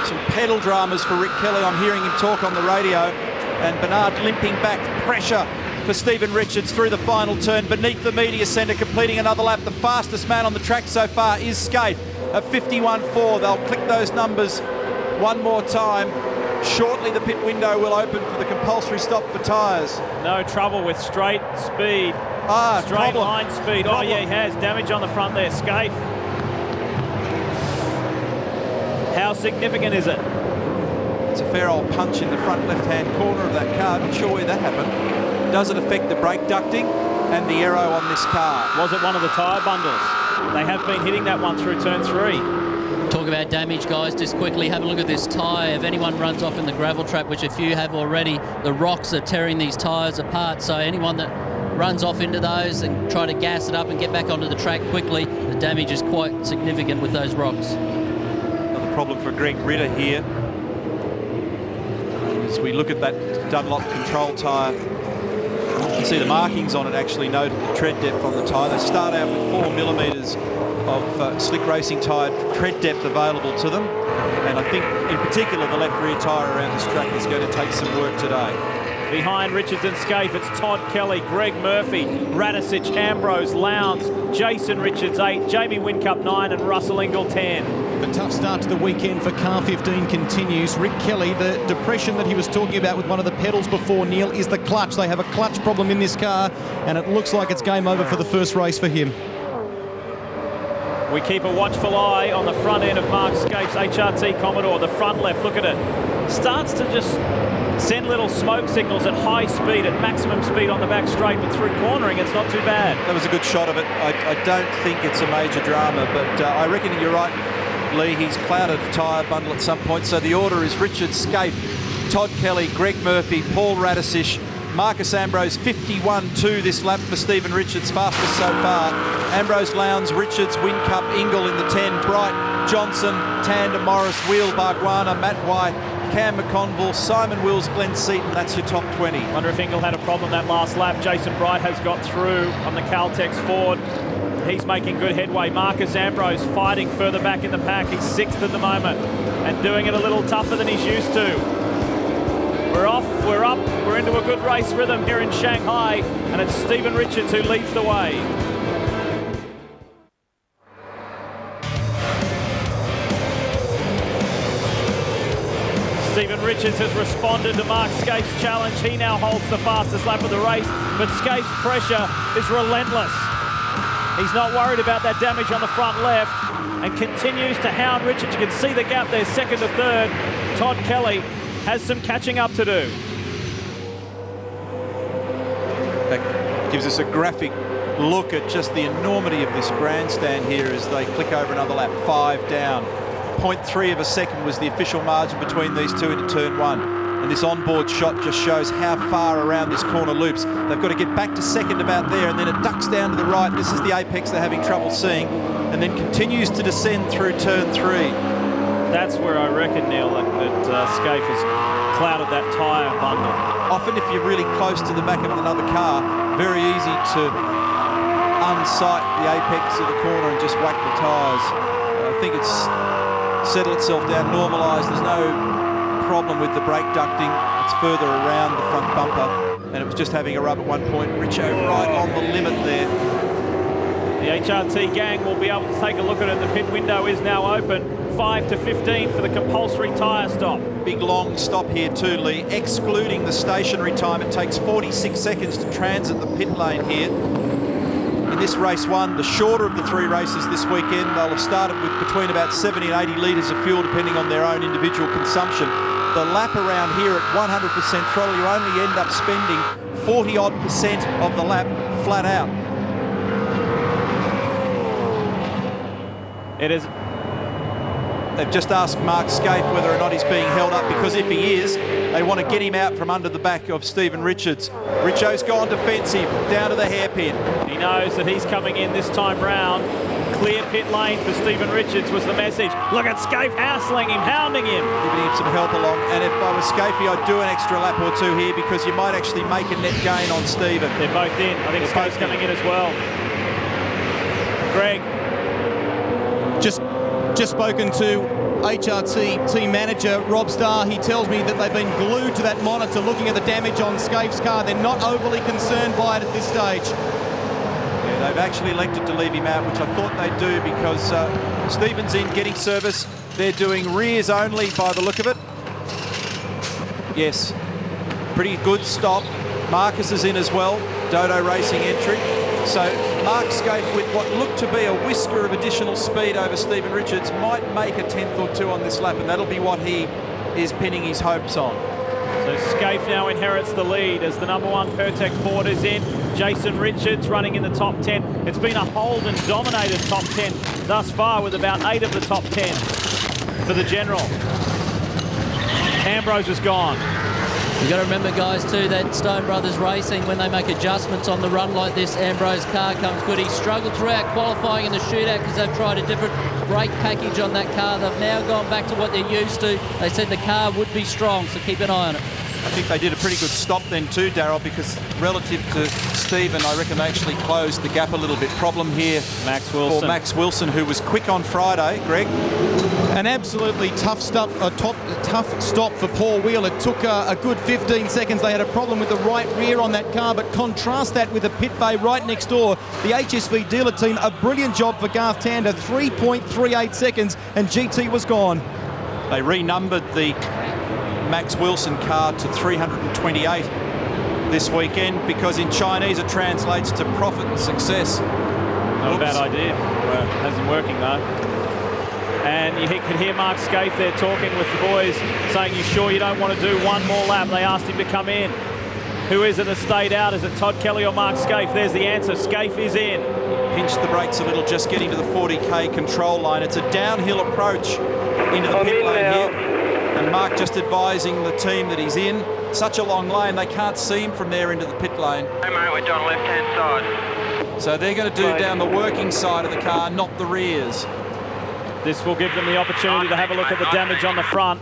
Some pedal dramas for Rick Kelly. I'm hearing him talk on the radio. And Besnard limping back. Pressure for Stephen Richards through the final turn beneath the media centre, completing another lap. The fastest man on the track so far is Skate at 51.4. They'll click those numbers one more time. Shortly, the pit window will open for the compulsory stop for tyres. No trouble with straight speed. Ah, straight problem. line speed. Problem. Oh, yeah, he has. Damage on the front there. Skaife. How significant is it? It's a fair old punch in the front left-hand corner of that car. Not sure where that happened. Does it affect the brake ducting and the aero on this car? Was it one of the tyre bundles? They have been hitting that one through turn three. Talk about damage, guys. Just quickly have a look at this tyre. If anyone runs off in the gravel trap, which a few have already, the rocks are tearing these tyres apart. So anyone that runs off into those and try to gas it up and get back onto the track quickly, the damage is quite significant with those rocks. Another problem for Greg Ritter here. As we look at that Dunlop control tyre, you can see the markings on it actually noted the tread depth on the tyre. They start out with four millimetres of uh, slick racing tyre tread depth available to them. And I think in particular the left rear tyre around this track is going to take some work today. Behind Richards and Skaife, it's Todd Kelly, Greg Murphy, Radisich, Ambrose, Lowndes, Jason Richards 8, Jamie Whincup 9 and Russell Ingall 10. The tough start to the weekend for car 15 continues. Rick Kelly, the depression that he was talking about with one of the pedals before, Neil, is the clutch. They have a clutch problem in this car, and it looks like it's game over for the first race for him. We keep a watchful eye on the front end of Mark Skaife's HRT Commodore. The front left, look at it. Starts to just send little smoke signals at high speed, at maximum speed on the back straight, but through cornering, it's not too bad. That was a good shot of it. I, I don't think it's a major drama, but uh, I reckon you're right, Lee. He's clouded a tyre bundle at some point. So the order is Richard Skaife, Todd Kelly, Greg Murphy, Paul Radisich, Marcus Ambrose, 51-2 this lap for Stephen Richards, fastest so far. Ambrose Lowndes, Richards, Whincup, Ingall in the 10, Bright, Johnson, Tander, Morris, Weel, Bargwanna, Matt White, Cam McConville, Simon Wills, Glenn Seton. That's your top 20. Wonder if Ingall had a problem that last lap. Jason Bright has got through on the Caltex Ford. He's making good headway. Marcus Ambrose fighting further back in the pack. He's sixth at the moment and doing it a little tougher than he's used to. We're off, we're up, we're into a good race rhythm here in Shanghai, and it's Stephen Richards who leads the way. Stephen Richards has responded to Mark Skaife's challenge. He now holds the fastest lap of the race, but Skaife's pressure is relentless. He's not worried about that damage on the front left and continues to hound Richards. You can see the gap there, second to third. Todd Kelly has some catching up to do. That gives us a graphic look at just the enormity of this grandstand here as they click over another lap. Five down. 0.3 of a second was the official margin between these two into turn one. And this onboard shot just shows how far around this corner loops. They've got to get back to second about there, and then it ducks down to the right. This is the apex they're having trouble seeing, and then continues to descend through turn three. That's where I reckon, Neil, that, that uh, has clouded that tyre bundle. Often if you're really close to the back of another car, very easy to unsight the apex of the corner and just whack the tyres. I think it's settled itself down, normalised. There's no problem with the brake ducting. It's further around the front bumper, and it was just having a rub at one point. Richo right on the limit there. The HRT gang will be able to take a look at it. The pit window is now open. 5 to 15 for the compulsory tyre stop. Big long stop here too, Lee. Excluding the stationary time, it takes 46 seconds to transit the pit lane here. In this race one, the shorter of the three races this weekend, they'll have started with between about 70 and 80 litres of fuel depending on their own individual consumption. The lap around here at 100% throttle, you only end up spending 40 odd percent of the lap flat out. It is They've just asked Mark Skaife whether or not he's being held up because if he is, they want to get him out from under the back of Stephen Richards. Richo's gone defensive, down to the hairpin. He knows that he's coming in this time round. Clear pit lane for Stephen Richards was the message. Look at Skaife hassling him, hounding him. Giving him some help along. And if I was Skaife, I'd do an extra lap or two here because you might actually make a net gain on Stephen. They're both in. I think Skaife's coming in as well. Greg. Just spoken to HRT team manager Rob Starr. He tells me that they've been glued to that monitor looking at the damage on Skaife's car. They're not overly concerned by it at this stage. Yeah, they've actually elected to leave him out, which I thought they'd do because uh, Stephen's in getting service. They're doing rears only by the look of it. Yes, pretty good stop. Marcus is in as well. Dodo Racing entry. So Mark Skaife with what looked to be a whisker of additional speed over Stephen Richards might make a tenth or two on this lap, and that'll be what he is pinning his hopes on. So Skaife now inherits the lead as the number one Pirtek Ford is in. Jason Richards running in the top 10. It's been a Holden dominated top 10 thus far with about eight of the top 10 for the General. Ambrose is gone. You've got to remember, guys, too, that Stone Brothers Racing, when they make adjustments on the run like this, Ambrose car comes good. He struggled throughout qualifying in the shootout because they've tried a different brake package on that car. They've now gone back to what they're used to. They said the car would be strong, so keep an eye on it. I think they did a pretty good stop then too, Daryl, because relative to Stephen, I reckon they actually closed the gap a little bit. Problem here Max Wilson. for Max Wilson, who was quick on Friday. Greg? An absolutely tough stop, a top, tough stop for Paul Weel. It took a, a, good 15 seconds. They had a problem with the right rear on that car, but contrast that with the pit bay right next door. The HSV dealer team, a brilliant job for Garth Tander, 3.38 seconds, and GT was gone. They renumbered the Max Wilson car to 328 this weekend because in Chinese it translates to profit and success. Not a bad idea. Well, hasn't working though. And you could hear Mark Skaife there talking with the boys, saying, you sure you don't want to do one more lap? They asked him to come in. Who is it that stayed out? Is it Todd Kelly or Mark Skaife? There's the answer. Skaife is in. Pinched the brakes a little, just getting to the 40k control line. It's a downhill approach into the pit lane here. And Mark just advising the team that he's in. Such a long lane, they can't see him from there into the pit lane. Hey mate, we're down left-hand side. So they're going to do down the working side of the car, not the rears. This will give them the opportunity to have a look at the damage on the front.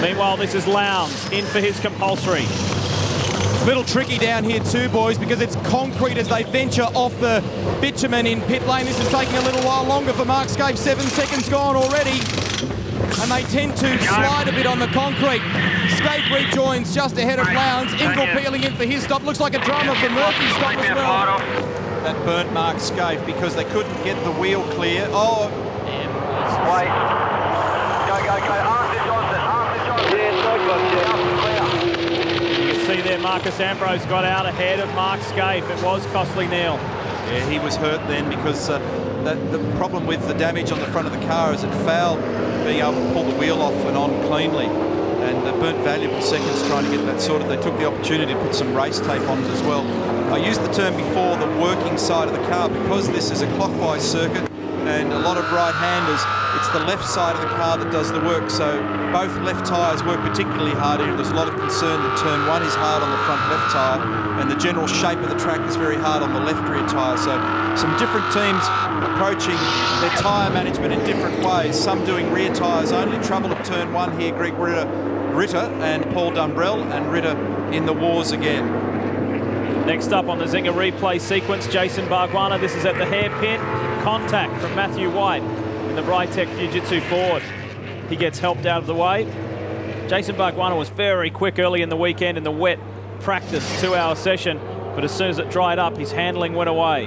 Meanwhile, this is Lowndes in for his compulsory. A Little tricky down here too, boys, because it's concrete as they venture off the bitumen in pit lane. This is taking a little while longer for Mark Skaife. Seven seconds gone already. And they tend to slide a bit on the concrete. Skaife rejoins just ahead of Lowndes. Ingall peeling in for his stop. Looks like a drama for Murphy's stop as well. That burnt Mark Skaife because they couldn't get the wheel clear. Oh, Wait. Go, go, go. Arm this Johnson. Arm this Johnson. Yeah, so good. You can see there Marcus Ambrose got out ahead of Mark Skaife. It was costly, Neil. Yeah, he was hurt then because uh, that, the problem with the damage on the front of the car is it failed being able to pull the wheel off and on cleanly and uh, burnt valuable seconds trying to get that sorted. They took the opportunity to put some race tape on it as well. I used the term before, the working side of the car, because this is a clockwise circuit and a lot of right-handers, it's the left side of the car that does the work. So both left tyres work particularly hard here. There's a lot of concern that turn one is hard on the front left tyre and the general shape of the track is very hard on the left rear tyre. So some different teams approaching their tyre management in different ways. Some doing rear tyres only. Trouble at turn one here, Greg Ritter, Ritter and Paul Dumbrell and Ritter in the wars again. Next up on the Zinger replay sequence, Jason Bargwanna. This is at the hairpin. Contact from Matthew White in the Britek Fujitsu Ford. He gets helped out of the way. Jason Bargwanna was very quick early in the weekend in the wet practice two-hour session, but as soon as it dried up, his handling went away.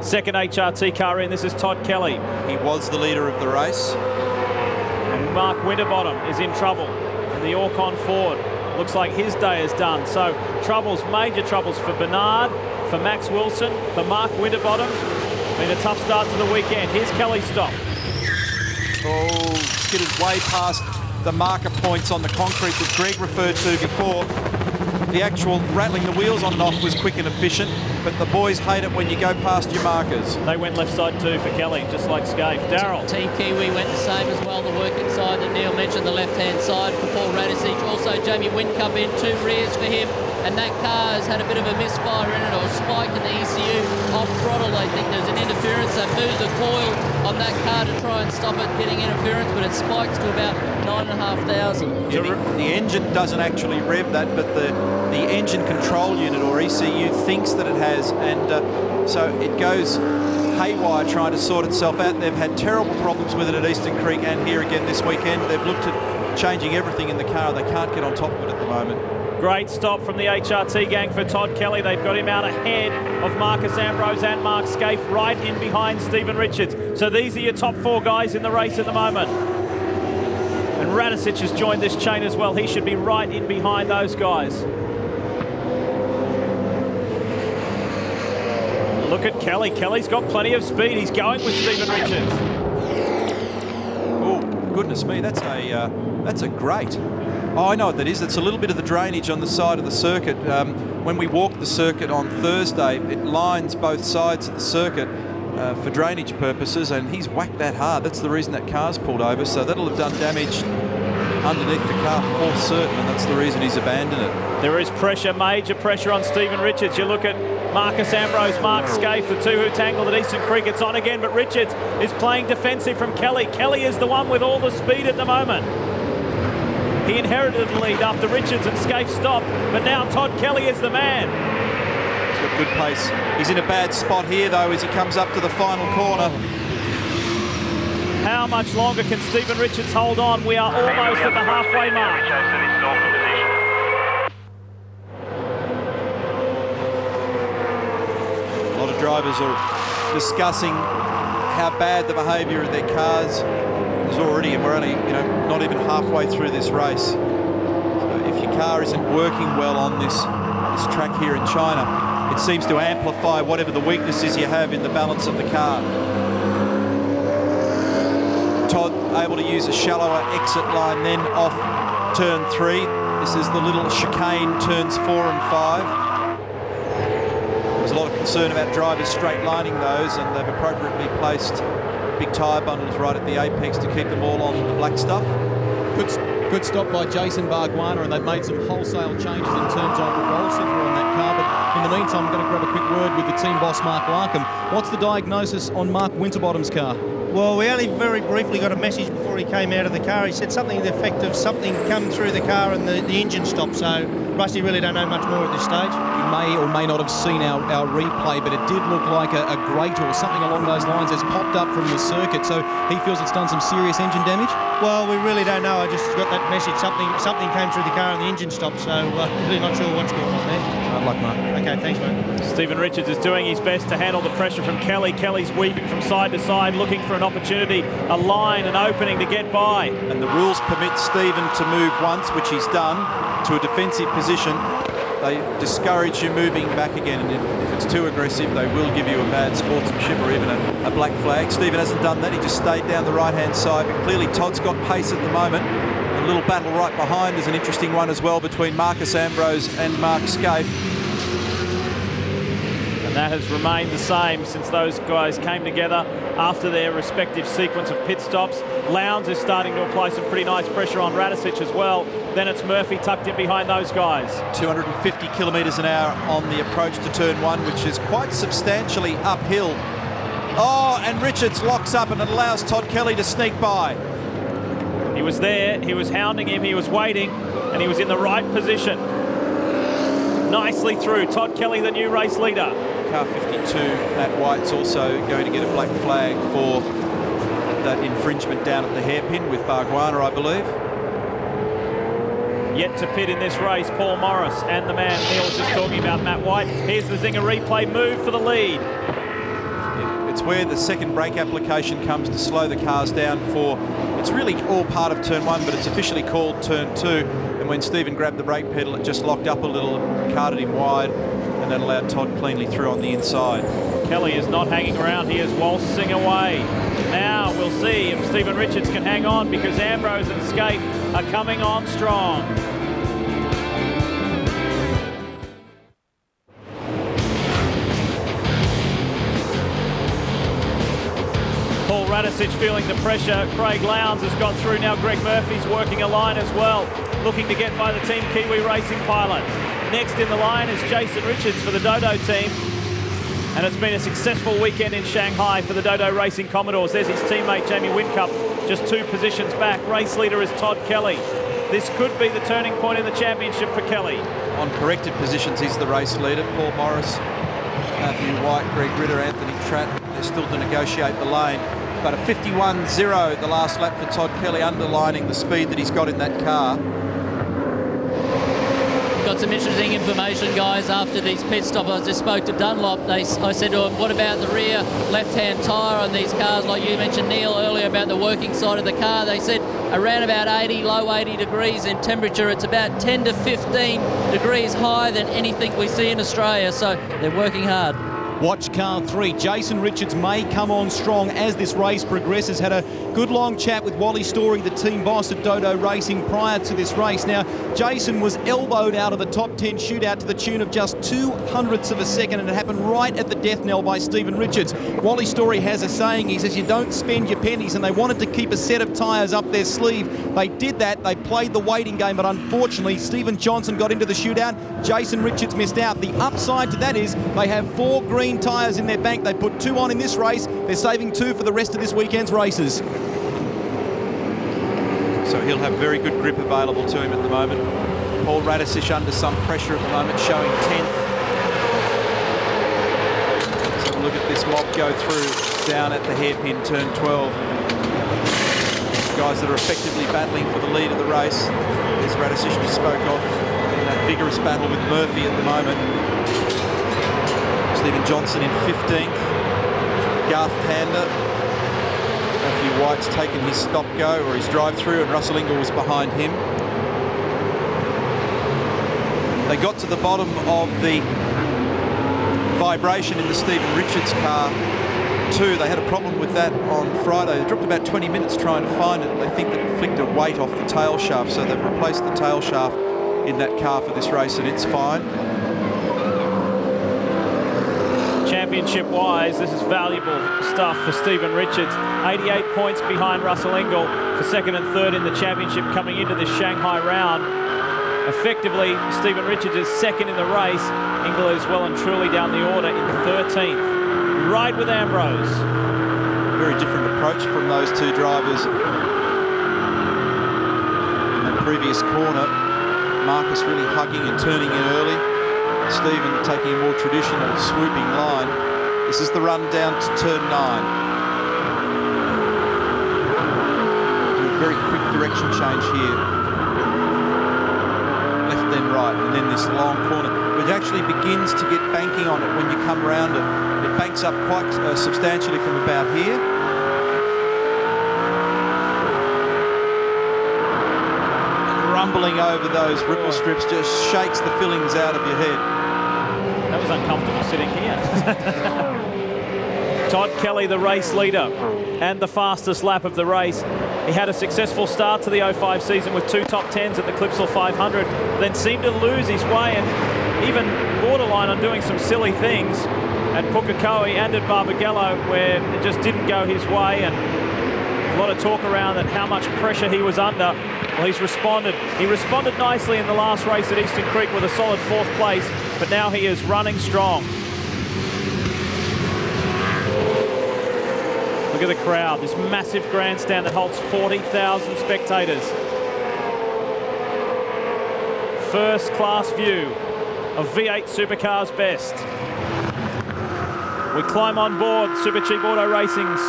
Second HRT car in, this is Todd Kelly. He was the leader of the race. And Mark Winterbottom is in trouble in the Orrcon Ford. Looks like his day is done. So troubles, major troubles for Besnard, for Max Wilson, for Mark Winterbottom. Been a tough start to the weekend. Here's Kelly Stop. Oh, skidded way past the marker points on the concrete that Greg referred to before. The actual rattling the wheels on and off was quick and efficient, but the boys hate it when you go past your markers. They went left side too for Kelly, just like Skaife. Daryl. Team Kiwi went the same as well. The working side that Neil mentioned, the left-hand side for Paul Radisich. Also, Jamie Whincup in, two rears for him. And that car has had a bit of a misfire in it, or a spike in the ECU off throttle. I think there's an interference. They moved the coil on that car to try and stop it getting interference, but it spikes to about nine and a half thousand. Yeah, the, the, engine doesn't actually rev that, but the, the engine control unit or ECU thinks that it has, and uh, so it goes haywire trying to sort itself out. They've had terrible problems with it at Eastern Creek and here again this weekend. They've looked at changing everything in the car. They can't get on top of it at the moment. Great stop from the HRT gang for Todd Kelly. They've got him out ahead of Marcus Ambrose and Mark Skaife, right in behind Stephen Richards. So these are your top four guys in the race at the moment. And Radisich has joined this chain as well. He should be right in behind those guys. Look at Kelly. Kelly's got plenty of speed. He's going with Stephen Richards. Oh, goodness me, that's a uh, that's a great Oh, I know what that is. It's a little bit of the drainage on the side of the circuit. Um, when we walk the circuit on Thursday, it lines both sides of the circuit uh, for drainage purposes, and he's whacked that hard. That's the reason that car's pulled over. So that'll have done damage underneath the car for certain, and that's the reason he's abandoned it. There is pressure, major pressure on Stephen Richards. You look at Marcus Ambrose, Mark Skaife, the two who tangled at Eastern Creek. It's on again, but Richards is playing defensive from Kelly. Kelly is the one with all the speed at the moment. He inherited the lead after Richards and Skaife stopped, but now Todd Kelly is the man. He's got good pace. He's in a bad spot here, though, as he comes up to the final corner. How much longer can Stephen Richards hold on? We are almost at the halfway mark. A lot of drivers are discussing how bad the behaviour of their cars already, and we're only, you know, not even halfway through this race. So if your car isn't working well on this, this track here in China, it seems to amplify whatever the weaknesses you have in the balance of the car. Todd able to use a shallower exit line then off turn three. This is the little chicane turns four and five. There's a lot of concern about drivers straight lining those and they've appropriately placed big tyre bundles right at the apex to keep them all on the black stuff. Good, good stop by Jason Bargwanna, and they've made some wholesale changes in terms of the roll center on that car. But in the meantime, I'm going to grab a quick word with the team boss, Mark Larkham. What's the diagnosis on Mark Winterbottom's car? Well, we only very briefly got a message before he came out of the car. He said something to the effect of something come through the car and the, the engine stopped. So Rusty really don't know much more at this stage. You may or may not have seen our, our replay, but it did look like a, a grate or something along those lines has popped up from the circuit. So he feels it's done some serious engine damage? Well, we really don't know. I just got that message. Something something came through the car and the engine stopped. So uh, (laughs) really not sure what's going on there. Good luck, Mark. Okay, thanks, mate. Stephen Richards is doing his best to handle the pressure from Kelly. Kelly's weaving from side to side, looking for an opportunity, a line, an opening to get by. And the rules permit Stephen to move once, which he's done, to a defensive position. They discourage you moving back again, and if it's too aggressive, they will give you a bad sportsmanship or even a, a black flag. Stephen hasn't done that. He just stayed down the right-hand side, but clearly Todd's got pace at the moment. A little battle right behind is an interesting one as well between Marcus Ambrose and Mark Skaife. That has remained the same since those guys came together after their respective sequence of pit stops. Lowndes is starting to apply some pretty nice pressure on Radisich as well. Then it's Murphy tucked in behind those guys. 250 kilometres an hour on the approach to turn one, which is quite substantially uphill. Oh, and Richards locks up and it allows Todd Kelly to sneak by. He was there, he was hounding him, he was waiting, and he was in the right position. Nicely through. Todd Kelly, the new race leader. Car 52, Matt White's also going to get a black flag for that infringement down at the hairpin with Bargwanna, I believe. Yet to pit in this race, Paul Morris and the man Neil was just talking about, Matt White. Here's the Zinger replay move for the lead. It's where the second brake application comes to slow the cars down for, it's really all part of turn one, but it's officially called turn two. And when Stephen grabbed the brake pedal, it just locked up a little and carted him wide, that allowed Todd cleanly through on the inside. Kelly is not hanging around. He is waltzing away. Now we'll see if Stephen Richards can hang on because Ambrose and Skaife are coming on strong. Paul Radisich feeling the pressure. Craig Lowndes has got through. Now Greg Murphy's working a line as well, looking to get by the Team Kiwi Racing pilot. Next in the line is Jason Richards for the Dodo team. And it's been a successful weekend in Shanghai for the Dodo Racing Commodores. There's his teammate Jamie Whincup, just two positions back. Race leader is Todd Kelly. This could be the turning point in the championship for Kelly. On corrected positions, he's the race leader. Paul Morris, Matthew White, Greg Ritter, Anthony Tratt. They're still to negotiate the lane. But a 51-0 the last lap for Todd Kelly, underlining the speed that he's got in that car. Some interesting information, guys, after these pit stops. I just spoke to Dunlop. They, I said to him, what about the rear left-hand tyre on these cars? Like you mentioned, Neil, earlier about the working side of the car. They said around about 80, low 80 degrees in temperature. It's about 10 to 15 degrees higher than anything we see in Australia. So they're working hard. Watch car three. Jason Richards may come on strong as this race progresses. Had a good long chat with Wally Story, the team boss at Dodo Racing, prior to this race. Now, Jason was elbowed out of the top 10 shootout to the tune of just two hundredths of a second, and it happened right at the death knell by Stephen Richards. Wally Story has a saying. He says, You don't spend your pennies, and they wanted to keep a set of tyres up their sleeve. They did that. They played the waiting game, but unfortunately, Stephen Johnson got into the shootout. Jason Richards missed out. The upside to that is they have four green tyres in their bank. They put two on in this race. They're saving two for the rest of this weekend's races. So he'll have very good grip available to him at the moment. Paul Radisich under some pressure at the moment, showing 10th. Let's have a look at this mob go through down at the hairpin, turn 12. Guys that are effectively battling for the lead of the race. As Radisich we spoke of in that vigorous battle with Murphy at the moment. Stephen Johnson in 15th. Garth Tander. Matthew White's taken his stop go or his drive through, and Russell Ingall was behind him. They got to the bottom of the vibration in the Stephen Richards car too. They had a problem with that on Friday. They dropped about 20 minutes trying to find it. They think that it flicked a weight off the tail shaft, so they've replaced the tail shaft in that car for this race, and it's fine. Championship-wise, this is valuable stuff for Stephen Richards. 88 points behind Russell Ingall for second and third in the championship coming into this Shanghai round. Effectively, Stephen Richards is second in the race. Ingall is well and truly down the order in 13th. Right with Ambrose. Very different approach from those two drivers. In the previous corner, Marcus really hugging and turning in early. Stephen taking a more traditional swooping line. This is the run down to turn nine. Do a very quick direction change here. Left then right, and then this long corner. It actually begins to get banking on it when you come round it. It banks up quite uh, substantially from about here. Rumbling over those ripple strips just shakes the fillings out of your head. Uncomfortable sitting here. (laughs) Todd Kelly, the race leader and the fastest lap of the race. He had a successful start to the 05 season with two top 10s at the Clipsal 500, then seemed to lose his way and even borderline on doing some silly things. at Pukekohe and at Barbagallo where it just didn't go his way and a lot of talk around that how much pressure he was under. Well, he's responded. He responded nicely in the last race at Eastern Creek with a solid fourth place, but now he is running strong. Look at the crowd, this massive grandstand that holds 40,000 spectators. First class view of V8 Supercars Best. We climb on board Super Cheap Auto Racing's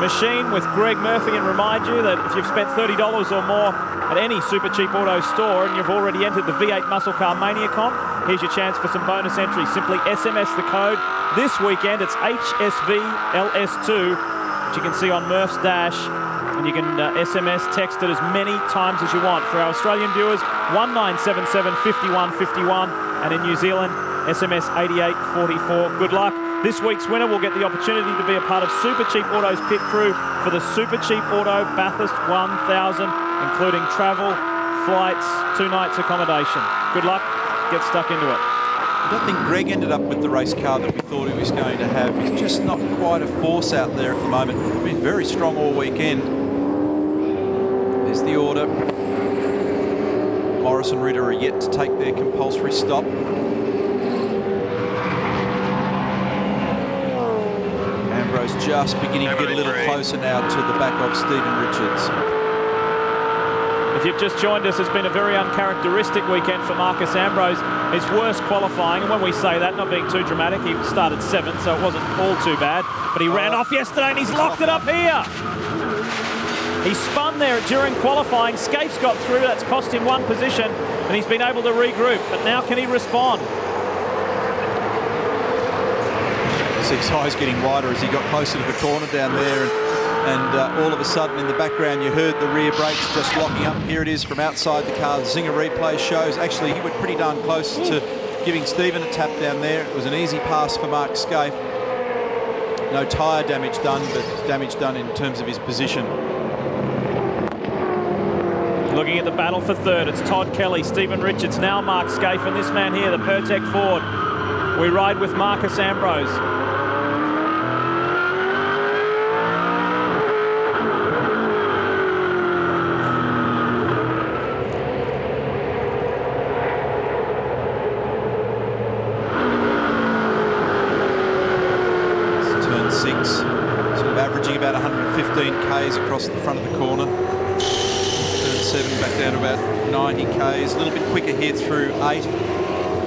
machine with Greg Murphy and remind you that if you've spent $30 or more at any Super Cheap Auto store and you've already entered the V8 Muscle Car Mania Comp, here's your chance for some bonus entries. Simply SMS the code. This weekend it's HSVLS2, which you can see on Murph's dash. And you can uh, SMS text it as many times as you want. For our Australian viewers, 1977 5151. And in New Zealand, SMS 8844. Good luck. This week's winner will get the opportunity to be a part of Super Cheap Auto's pit crew for the Super Cheap Auto Bathurst 1000, including travel, flights, two nights accommodation. Good luck. Get stuck into it. I don't think Greg ended up with the race car that we thought he was going to have. He's just not quite a force out there at the moment. Been very strong all weekend. There's the order. Morris and Ritter are yet to take their compulsory stop. Ambrose just beginning to get a little closer now to the back of Stephen Richards. If you've just joined us, it's been a very uncharacteristic weekend for Marcus Ambrose. His worst qualifying, and when we say that, not being too dramatic, he started seventh, so it wasn't all too bad. But he uh, ran off yesterday and he's locked it up here. He spun there during qualifying. Skaife's got through. That's cost him one position, and he's been able to regroup. But now can he respond? Six highs getting wider as he got closer to the corner down there. And, uh, all of a sudden in the background you heard the rear brakes just locking up. Here it is from outside the car. Zinger replay shows. Actually, he went pretty darn close to giving Stephen a tap down there. It was an easy pass for Mark Skaife. No tyre damage done, but damage done in terms of his position. Looking at the battle for third, it's Todd Kelly, Stephen Richards, now Mark Skaife, and this man here, the Pirtek Ford. We ride with Marcus Ambrose. It's turn six, sort of averaging about 115 k's across the front of the corner. Turn seven back down to about 90 k's, a little bit quicker here through eight.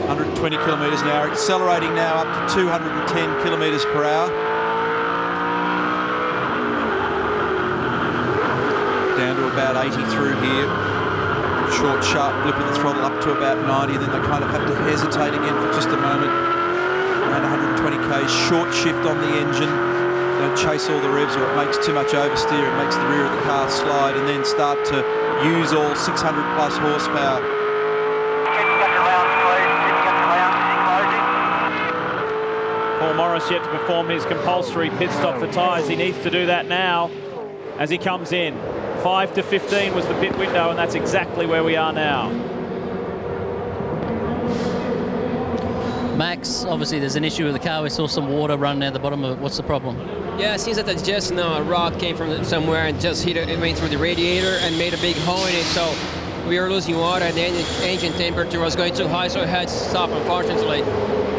120 kilometres an hour, accelerating now up to 210 kilometres per hour. Down to about 80 through here. Short, sharp blip of the throttle up to about 90, then they kind of have to hesitate again for just a moment. Around 120 k's, short shift on the engine. Don't chase all the revs or it makes too much oversteer. It makes the rear of the car slide and then start to use all 600 plus horsepower. Paul yet to perform his compulsory pit stop for tyres. He needs to do that now as he comes in. 5 to 15 was the pit window, and that's exactly where we are now. Max, obviously there's an issue with the car. We saw some water run out the bottom of it. What's the problem? Yeah, it seems that it's just you know, a rod came from somewhere and just hit it, it went through the radiator and made a big hole in it. So we were losing water and the engine, engine temperature was going too high, so it had to stop, unfortunately.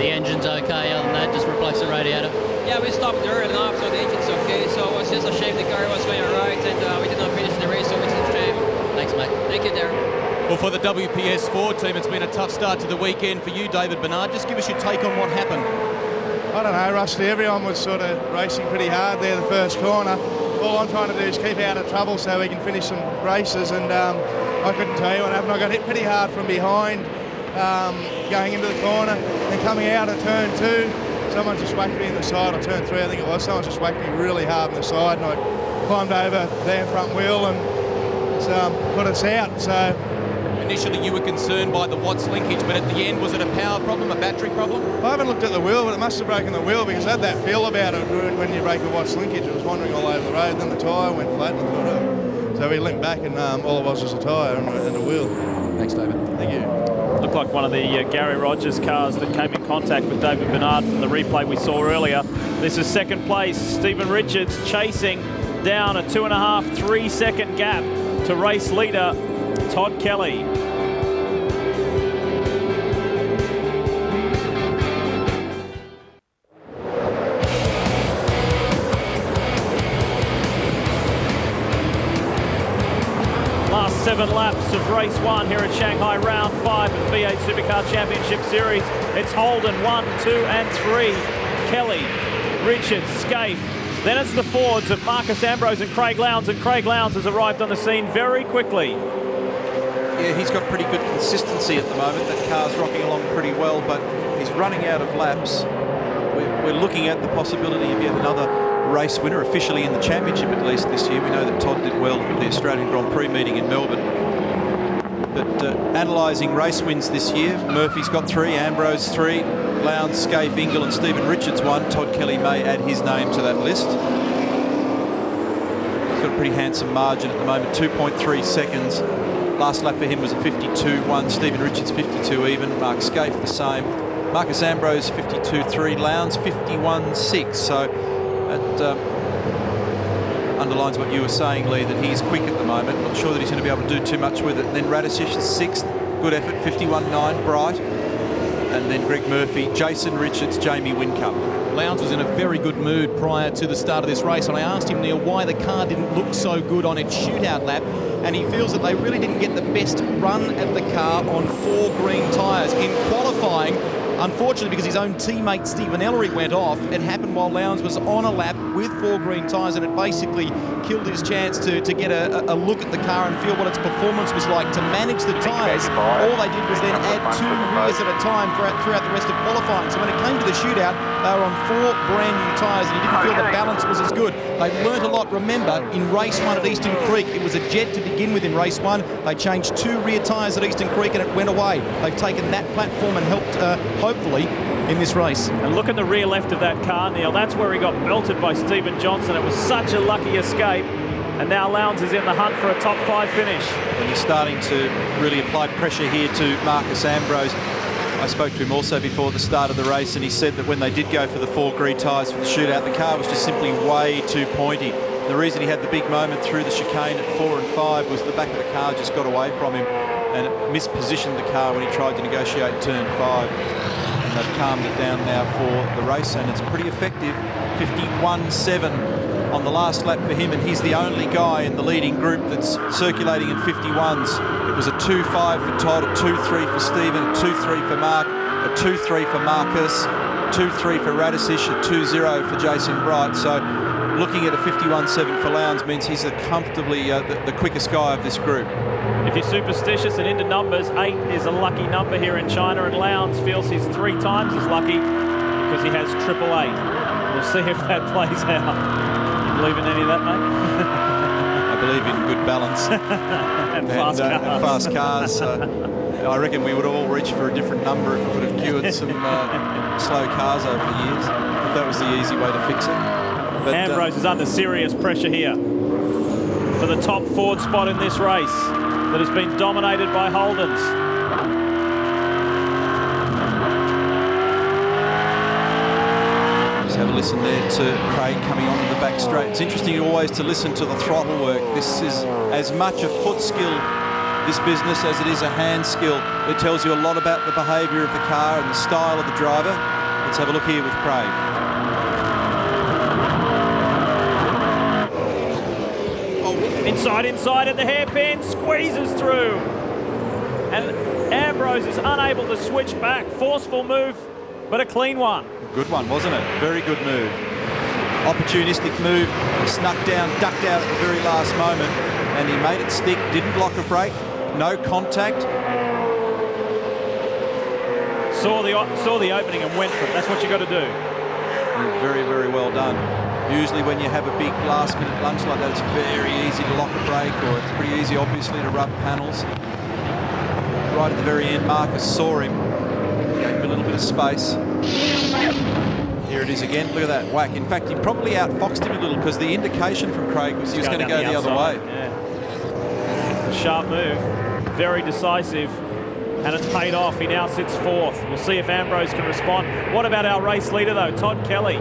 The engine's okay, other than that, just replace the radiator. Yeah, we stopped early enough, so the engine's okay. So it was just a shame the car was going alright and uh, we did not finish the race, so it's a shame. Thanks, mate. Thank you, Darren. Well, for the WPS 4 team, it's been a tough start to the weekend for you, David Besnard. Just give us your take on what happened. I don't know, Rusty. Everyone was sort of racing pretty hard there the first corner. All I'm trying to do is keep out of trouble so we can finish some races. And um, I couldn't tell you what happened. I got hit pretty hard from behind um, going into the corner and coming out of turn two. Someone just whacked me in the side, or turn three, I think it was. Someone just whacked me really hard in the side, and I climbed over their front wheel and it's, um, put us out. So Initially, you were concerned by the Watts linkage, but at the end, was it a power problem, a battery problem? I haven't looked at the wheel, but it must have broken the wheel because it had that feel about it when you break a Watts linkage. It was wandering all over the road, then the tyre went flat and I thought, oh. So we limped back and um, all it was was a tyre and, and a wheel. Thanks, David. Thank you. Looked like one of the uh, Garry Rogers cars that came in contact with David Besnard from the replay we saw earlier. This is second place. Stephen Richards chasing down a two and a half, three second gap to race leader Todd Kelly. Seven laps of race one here at Shanghai, round five of the V8 Supercar Championship Series. It's Holden, one, two, and three. Kelly, Richards, Skaife. Then it's the Fords of Marcus Ambrose and Craig Lowndes, and Craig Lowndes has arrived on the scene very quickly. Yeah, he's got pretty good consistency at the moment. That car's rocking along pretty well, but he's running out of laps. We're, we're looking at the possibility of yet another race winner, officially in the championship at least this year. We know that Todd did well at the Australian Grand Prix meeting in Melbourne. But uh, analysing race wins this year, Murphy's got three, Ambrose three, Lowndes, Skaife, Ingall and Stephen Richards one. Todd Kelly may add his name to that list. He's got a pretty handsome margin at the moment, 2.3 seconds. Last lap for him was a 52-1. Stephen Richards 52 even. Mark Skaife the same. Marcus Ambrose 52-3. Lowndes 51-6. So that um, underlines what you were saying, Lee, that he's quick at the moment. Not sure that he's going to be able to do too much with it. Then Radisich is sixth. Good effort, 51-9. Bright. And then Greg Murphy, Jason Richards, Jamie Whincup. Lowndes was in a very good mood prior to the start of this race, and I asked him, Neil, why the car didn't look so good on its shootout lap, and he feels that they really didn't get the best run at the car on four green tyres. In qualifying, unfortunately, because his own teammate Stephen Ellery went off, it happened while Lowndes was on a lap with four green tyres, and it basically killed his chance to, to get a, a look at the car and feel what its performance was like to manage the tyres. All they did was then add two rears at a time throughout, throughout the rest of qualifying. So when it came to the shootout, they were on four brand new tyres, and he didn't feel the balance was as good. They learnt a lot. Remember, in race one at Eastern Creek, it was a jet to begin with in race one. They changed two rear tyres at Eastern Creek, and it went away. They've taken that platform and helped, uh, hopefully, in this race. And look at the rear left of that car, Neil. That's where he got belted by Stephen Johnson. It was such a lucky escape. And now Lowndes is in the hunt for a top five finish. And he's starting to really apply pressure here to Marcus Ambrose. I spoke to him also before the start of the race, and he said that when they did go for the four green tyres for the shootout, the car was just simply way too pointy. The reason he had the big moment through the chicane at four and five was the back of the car just got away from him and it mispositioned the car when he tried to negotiate turn five. And they've calmed it down now for the race, and it's pretty effective. 51-7 on the last lap for him, and he's the only guy in the leading group that's circulating in 51s. It was a 2-5 for Todd, a 2-3 for Stephen, a 2-3 for Mark, a 2-3 for Marcus, 2-3 for Radisich, a 2-0 for Jason Bright. So looking at a 51-7 for Lowndes means he's a comfortably uh, the, the quickest guy of this group. If you're superstitious and into numbers, eight is a lucky number here in China, and Lowndes feels he's three times as lucky because he has triple eight. We'll see if that plays out. Believe in any of that, mate? (laughs) I believe in good balance (laughs) and, fast uh, cars. and fast cars. Uh, I reckon we would all reach for a different number if we would have cured some uh, slow cars over the years. If that was the easy way to fix it. But, uh, Ambrose is under serious pressure here for the top Ford spot in this race that has been dominated by Holden's. Listen there to Craig coming on onto the back straight. It's interesting always to listen to the throttle work. This is as much a foot skill, this business, as it is a hand skill. It tells you a lot about the behaviour of the car and the style of the driver. Let's have a look here with Craig. Oh, inside, inside at the hairpin, squeezes through. And Ambrose is unable to switch back. Forceful move, but a clean one. Good one, wasn't it? Very good move. Opportunistic move, snuck down, ducked out at the very last moment, and he made it stick, didn't block a break, no contact. Saw the saw the opening and went for it. That's what you got to do. Very, very well done. Usually when you have a big last minute lunch like that, it's very easy to lock a break or it's pretty easy obviously to rub panels. Right at the very end, Marcus saw him, gave him a little bit of space. Here it is again, look at that whack. In fact, he probably outfoxed him a little because the indication from Craig was he was going to go down the, other way. Yeah. Sharp move, very decisive and it's paid off. He now sits fourth. We'll see if Ambrose can respond. What about our race leader, though? Todd Kelly.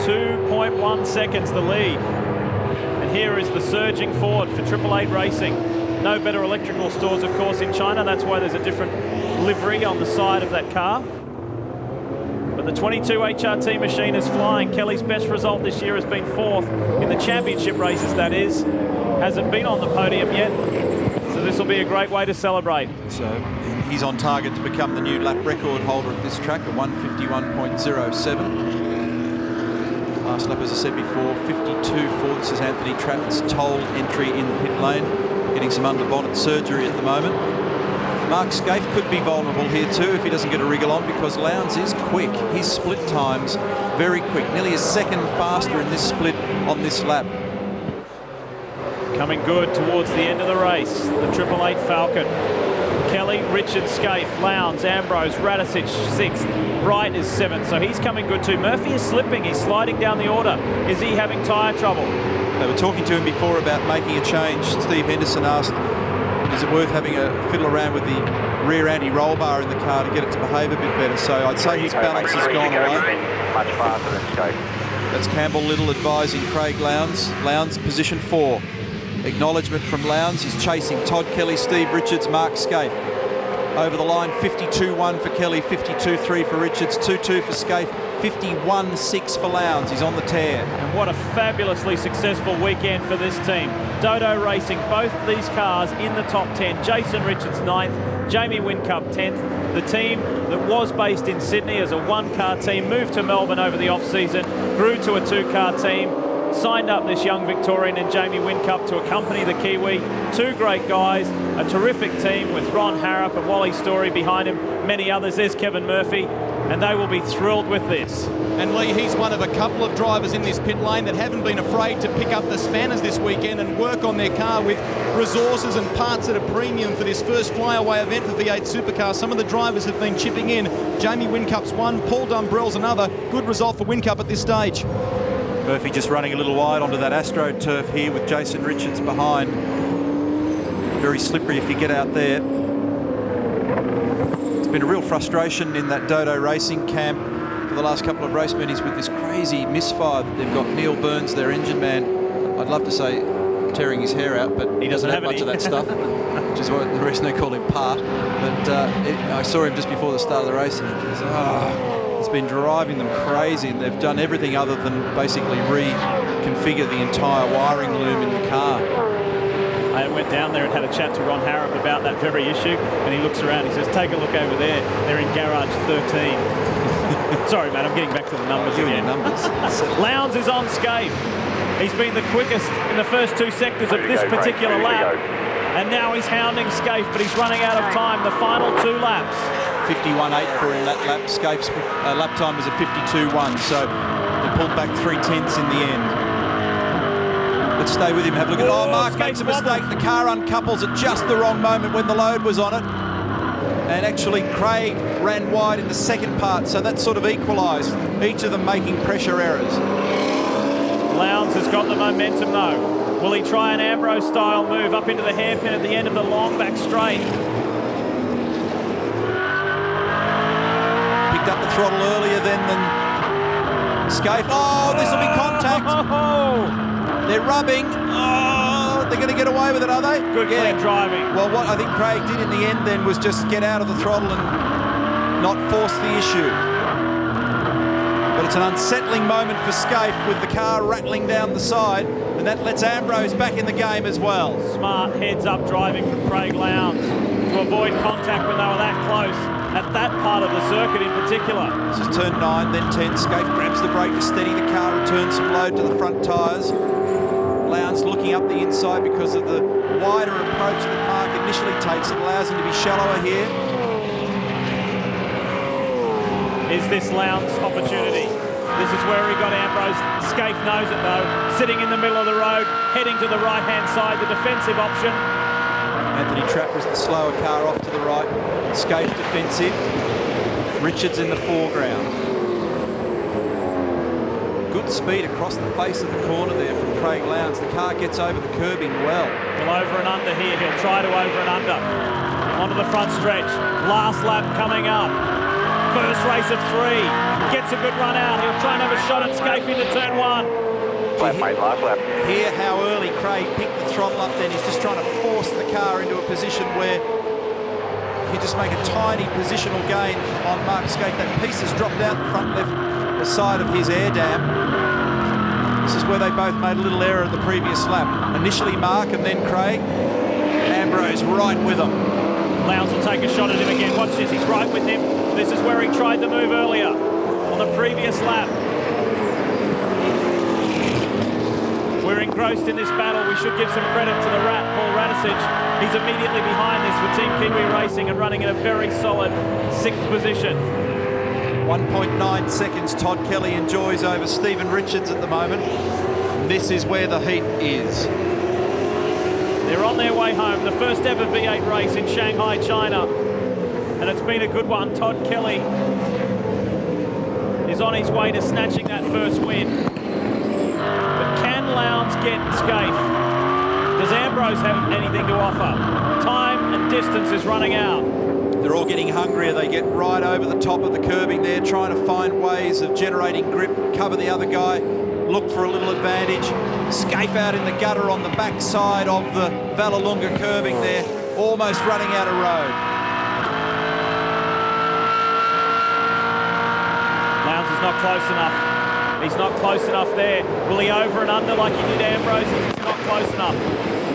2.1 seconds the lead. And here is the surging Ford for Triple Eight Racing. No better electrical stores, of course, in China. That's why there's a different livery on the side of that car. The 22 HRT machine is flying. Kelly's best result this year has been fourth in the championship races, that is. Hasn't been on the podium yet. So this will be a great way to celebrate. So he's on target to become the new lap record holder at this track at 151.07. Last lap, as I said before, 52.4. This is Anthony Tratt's toll entry in the pit lane. Getting some under-bonnet surgery at the moment. Mark Skaife could be vulnerable here too if he doesn't get a wriggle on because Lowndes is quick. His split times very quick, nearly a second faster in this split on this lap. Coming good towards the end of the race, the Triple Eight Falcon. Kelly, Richard, Skaife, Lowndes, Ambrose, Radisich, sixth. Bright is seventh, so he's coming good too. Murphy is slipping, he's sliding down the order. Is he having tyre trouble? They were talking to him before about making a change. Steve Henderson asked, is it worth having a fiddle around with the rear anti-roll bar in the car to get it to behave a bit better? So I'd say his balance has gone away. Much faster than. That's Campbell Little advising Craig Lowndes. Lowndes position four. Acknowledgement from Lowndes. He's chasing Todd Kelly, Steve Richards, Mark Skaife. Over the line, 52-1 for Kelly, 52-3 for Richards, 2-2 for Skaife, 51-6 for Lowndes. He's on the tear. And what a fabulously successful weekend for this team. Dodo Racing, both these cars in the top 10. Jason Richards ninth, Jamie Whincup 10th. The team that was based in Sydney as a one-car team moved to Melbourne over the off-season, grew to a two-car team, signed up this young Victorian and Jamie Whincup to accompany the Kiwi. Two great guys, a terrific team with Ron Harrop and Wally Story behind him, many others. There's Kevin Murphy, and they will be thrilled with this. And Lee, he's one of a couple of drivers in this pit lane that haven't been afraid to pick up the spanners this weekend and work on their car with resources and parts at a premium for this first flyaway event for V8 Supercar. Some of the drivers have been chipping in. Jamie Whincup's one, Paul Dumbrell's another. Good result for Whincup at this stage. Murphy just running a little wide onto that Astro turf here with Jason Richards behind. Very slippery if you get out there. It's been a real frustration in that Dodo Racing camp for the last couple of race meetings with this crazy misfire that they've got Neil Burns, their engine man. I'd love to say tearing his hair out, but he doesn't, have, much of that stuff, (laughs) which is what the reason they call him Part. But uh, it, I saw him just before the start of the race, and he goes, "Oh, it's been driving them crazy, and they've done everything other than basically reconfigure the entire wiring loom in the car." I went down there and had a chat to Ron Harrop about that very issue, and he looks around. He says, "Take a look over there. They're in garage 13." (laughs) Sorry, mate. I'm getting back to the numbers You and again. numbers. (laughs) Lowndes is on Skaife. He's been the quickest in the first two sectors of this go, particular lap. And now he's hounding Skaife, but he's running out of time. The final two laps. 51.8 for him that lap. Skaife's uh, lap time was a 52.1, so they pulled back three tenths in the end. Let's stay with him, have a look at Oh, Oh, Mark makes a mistake. The car uncouples at just the wrong moment when the load was on it. And actually, Craig ran wide in the second part, so that sort of equalised, each of them making pressure errors. Lowndes has got the momentum though. Will he try an Ambrose style move up into the hairpin at the end of the long back straight? Picked up the throttle earlier then than Skaife. Oh, this will be contact. Oh, They're rubbing. Oh, they're going to get away with it, are they? Good clean driving. Well, what I think Craig did in the end then was just get out of the throttle and not force the issue. But it's an unsettling moment for Skaife with the car rattling down the side, and that lets Ambrose back in the game as well. Smart heads up driving from Craig Lowndes to avoid contact when they were that close at that part of the circuit in particular. This is turn 9, then 10. Skaife grabs the brake to steady the car, returns some load to the front tyres. Looking up the inside because of the wider approach that Mark initially takes. It allows him to be shallower here. Is this Lowndes' opportunity? This is where he got Ambrose. Skaife knows it though. Sitting in the middle of the road, heading to the right-hand side, the defensive option. Anthony Trapper is the slower car off to the right. Skaife defensive. Richards in the foreground. Good speed across the face of the corner there from Craig Lowndes. The car gets over the curbing well. Well, over and under here. He'll try to over and under. onto the front stretch. Last lap coming up. First race of three. Gets a good run out. He'll try and have a shot at Skaife into turn one. Lap, mate, last lap. Hear how early Craig picked the throttle up then. He's just trying to force the car into a position where he just make a tiny positional gain on Mark Skaife. That piece has dropped out the front left the side of his air dam. This is where they both made a little error at the previous lap. Initially Mark and then Craig. Ambrose right with them. Lowndes will take a shot at him again. Watch this, he's right with him. This is where he tried the move earlier on the previous lap. We're engrossed in this battle. We should give some credit to the rat, Paul Radisich. He's immediately behind this with Team Kiwi Racing and running in a very solid sixth position. 1.9 seconds Todd Kelly enjoys over Stephen Richards at the moment. This is where the heat is. They're on their way home. The first ever V8 race in Shanghai, China. And it's been a good one. Todd Kelly is on his way to snatching that first win. But can Lowndes get Skaife? Does Ambrose have anything to offer? Time and distance is running out. They're all getting hungrier. They get right over the top of the curbing there, trying to find ways of generating grip, cover the other guy, look for a little advantage. Skaife out in the gutter on the backside of the Vallelunga curbing there, almost running out of road. Lowndes is not close enough. He's not close enough there. Will he over and under like he did Ambrose? He's not close enough.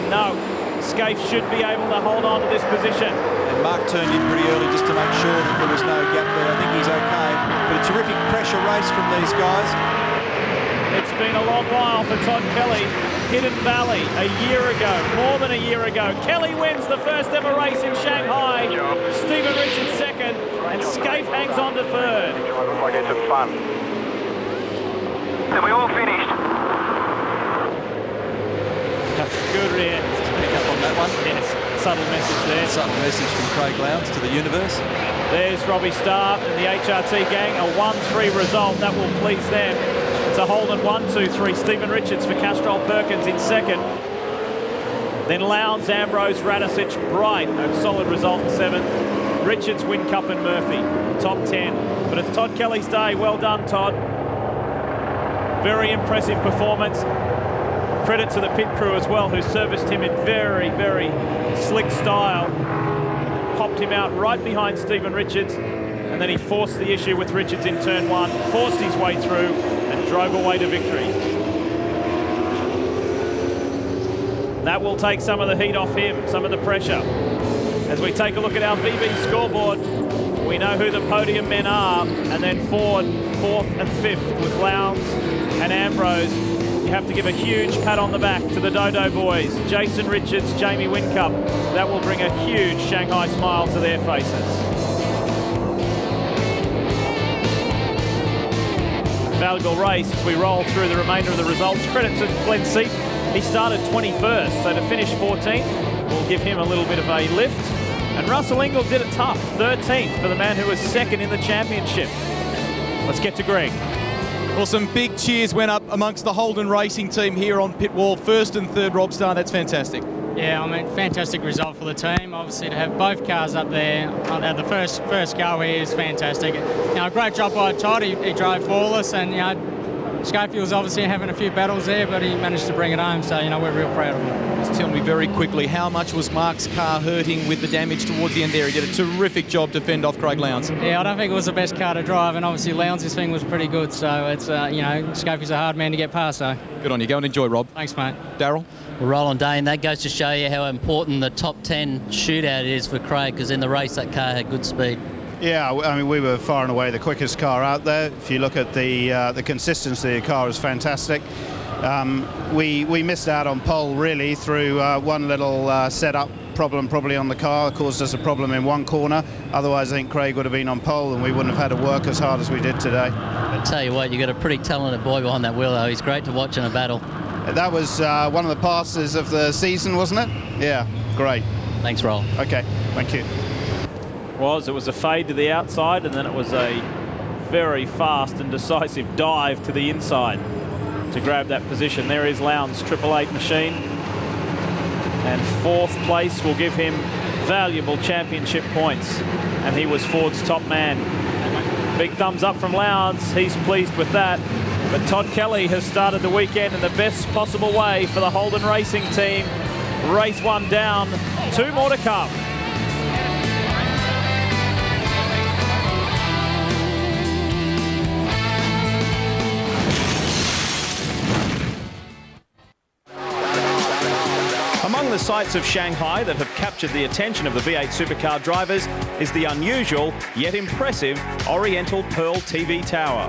No. Skaife should be able to hold on to this position. And Mark turned in pretty early just to make sure that there was no gap there. I think he's okay. But a terrific pressure race from these guys. It's been a long while for Todd Kelly. Hidden Valley a year ago, more than a year ago. Kelly wins the first ever race in Shanghai. Stephen Richards second, and Skaife hangs on to third. Looks like it's some fun. And we all finished. Good rear. Pick up on that one. Yes, subtle message there. Subtle message from Craig Lowndes to the universe. There's Robbie Starr and the HRT gang. A 1-3 result. That will please them. It's a Holden 1-2-3. Stephen Richards for Castrol Perkins in second. Then Lowndes, Ambrose, Radisich, Bright. A solid result in seventh. Richards, Whincup and Murphy. Top 10. But it's Todd Kelly's day. Well done, Todd. Very impressive performance. Credit to the pit crew as well, who serviced him in very, very slick style. Popped him out right behind Stephen Richards, and then he forced the issue with Richards in turn one, forced his way through, and drove away to victory. That will take some of the heat off him, some of the pressure. As we take a look at our VB scoreboard, we know who the podium men are, and then Ford, fourth and fifth with Lowndes and Ambrose. You have to give a huge pat on the back to the Dodo boys, Jason Richards, Jamie Whincup. That will bring a huge Shanghai smile to their faces. Valuable race as we roll through the remainder of the results. Credit to Glenn Seton. He started 21st, so to finish 14th will give him a little bit of a lift. And Russell Ingall did it tough, 13th for the man who was second in the championship. Let's get to Greg. Well, some big cheers went up amongst the Holden Racing team here on pit wall. First and third, Rob Star. That's fantastic. Yeah, I mean, fantastic result for the team. Obviously, to have both cars up there uh, at the first first go here is fantastic. You know, great job by Todd. He, he drove flawless, and you know, Skaife was obviously having a few battles there, but he managed to bring it home. So you know, we're real proud of him. Just tell me very quickly, how much was Mark's car hurting with the damage towards the end there? He did a terrific job to fend off Craig Lowndes. Yeah, I don't think it was the best car to drive, and obviously Lowndes' thing was pretty good. So it's uh, you know, Skaife's a hard man to get past. So Good on you. Go and enjoy, Rob. thanks, mate. Daryl. Well, Roland Dane, that goes to show you how important the top 10 shootout is for Craig because in the race that car had good speed. Yeah, I mean, we were far and away the quickest car out there. If you look at the uh, the consistency of the car is fantastic. Um, we we missed out on pole really through uh, one little uh, setup problem probably on the car caused us a problem in one corner. Otherwise, I think Craig would have been on pole and we wouldn't have had to work as hard as we did today. I tell you what, you got a pretty talented boy behind that wheel though. He's great to watch in a battle. That was uh, one of the passes of the season, wasn't it? Yeah, great. Thanks, Roll. Okay, thank you. Was. It was a fade to the outside, and then it was a very fast and decisive dive to the inside to grab that position. There is Lowndes' Triple Eight machine. And fourth place will give him valuable championship points, and he was Ford's top man. Big thumbs up from Lowndes. He's pleased with that. But Todd Kelly has started the weekend in the best possible way for the Holden Racing team. Race one down, two more to come. Sights of Shanghai that have captured the attention of the V8 supercar drivers is the unusual yet impressive Oriental Pearl TV Tower.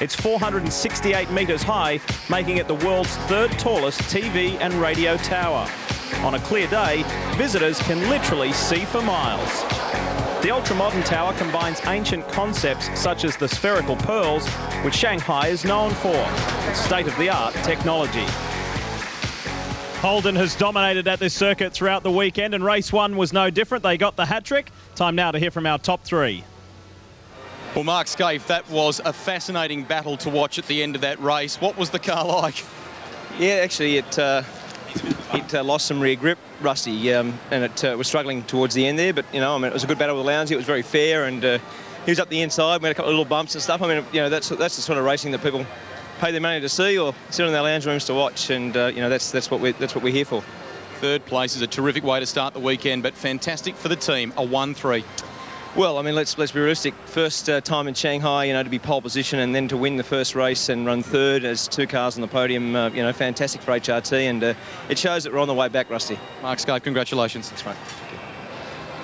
It's 468 metres high, making it the world's third tallest TV and radio tower. On a clear day, visitors can literally see for miles. The ultra-modern tower combines ancient concepts such as the spherical pearls, which Shanghai is known for, state-of-the-art technology. Holden has dominated at this circuit throughout the weekend, and race one was no different. They got the hat trick. Time now to hear from our top three. Well, Mark Skaife, that was a fascinating battle to watch at the end of that race. What was the car like? Yeah, actually, it uh, it uh, lost some rear grip, Rusty, um, and it uh, was struggling towards the end there. But you know, I mean, it was a good battle with Lowndes. It was very fair, and uh, he was up the inside. We had a couple of little bumps and stuff. I mean, you know, that's that's the sort of racing that people pay their money to see or sit in their lounge rooms to watch, and uh, you know, that's that's what we that's what we're here for. Third place is a terrific way to start the weekend, but fantastic for the team. A one-three. Well, I mean, let's let's be realistic. First uh, time in Shanghai, you know, to be pole position and then to win the first race and run third as two cars on the podium, uh, you know, fantastic for HRT, and uh, it shows that we're on the way back, Rusty. Mark Skaife, congratulations. That's right.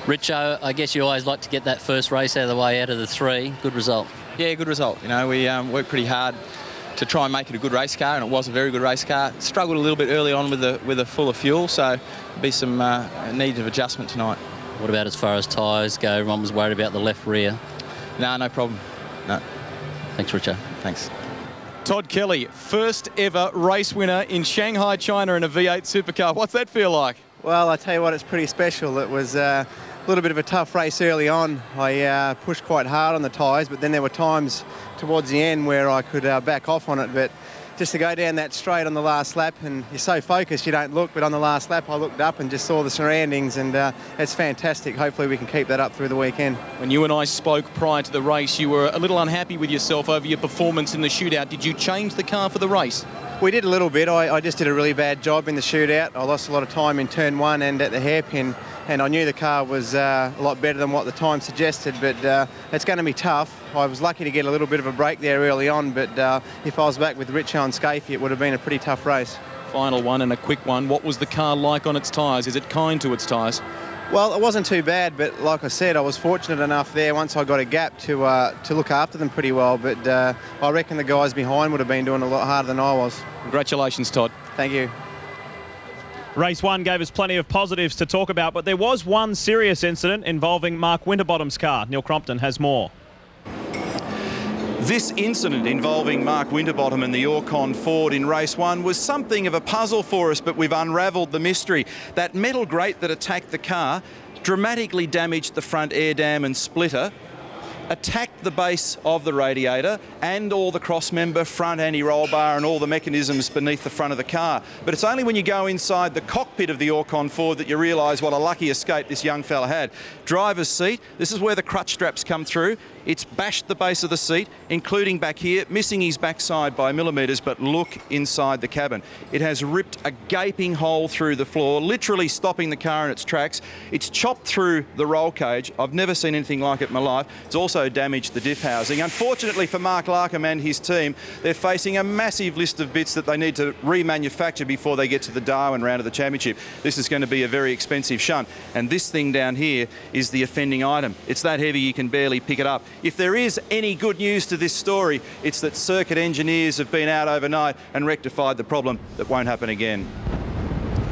Richo, I guess you always like to get that first race out of the way out of the three. Good result. Yeah, good result. You know, we um, worked pretty hard to try and make it a good race car, and it was a very good race car. Struggled a little bit early on with the with a full of fuel, so be some uh, need of adjustment tonight. What about as far as tyres go? Everyone was worried about the left rear. No, no problem. No. Thanks, Richo. Thanks. Todd Kelly, first ever race winner in Shanghai, China in a V8 supercar. What's that feel like? Well, I tell you what, it's pretty special. It was uh, a little bit of a tough race early on. I uh, pushed quite hard on the tyres, but then there were times towards the end where I could uh, back off on it. But just to go down that straight on the last lap, and you're so focused you don't look, but on the last lap I looked up and just saw the surroundings, and uh, it's fantastic. Hopefully we can keep that up through the weekend. When you and I spoke prior to the race, you were a little unhappy with yourself over your performance in the shootout. Did you change the car for the race? We did a little bit. I, I, just did a really bad job in the shootout. I lost a lot of time in turn one and at the hairpin, and I knew the car was uh, a lot better than what the time suggested, but uh, it's going to be tough. I was lucky to get a little bit of a break there early on, but uh, if I was back with Richo and Skaife, it would have been a pretty tough race. Final one and a quick one. What was the car like on its tyres? Is it kind to its tyres? Well, it wasn't too bad, but like I said, I was fortunate enough there once I got a gap to uh, to look after them pretty well. But uh, I reckon the guys behind would have been doing a lot harder than I was. Congratulations, Todd. Thank you. Race one gave us plenty of positives to talk about, but there was one serious incident involving Mark Winterbottom's car. Neil Crompton has more. This incident involving Mark Winterbottom and the Orrcon Ford in race one was something of a puzzle for us, but we've unravelled the mystery. That metal grate that attacked the car dramatically damaged the front air dam and splitter, attacked the base of the radiator and all the cross-member, front anti-roll bar and all the mechanisms beneath the front of the car. But it's only when you go inside the cockpit of the Orrcon Ford that you realise what a lucky escape this young fella had. Driver's seat, this is where the crutch straps come through. It's bashed the base of the seat, including back here, missing his backside by millimetres, but look inside the cabin. It has ripped a gaping hole through the floor, literally stopping the car in its tracks. It's chopped through the roll cage. I've never seen anything like it in my life. It's also damaged the diff housing. Unfortunately for Mark Larkham and his team, they're facing a massive list of bits that they need to remanufacture before they get to the Darwin round of the championship. This is going to be a very expensive shunt. And this thing down here is the offending item. It's that heavy you can barely pick it up. If there is any good news to this story, it's that circuit engineers have been out overnight and rectified the problem that won't happen again.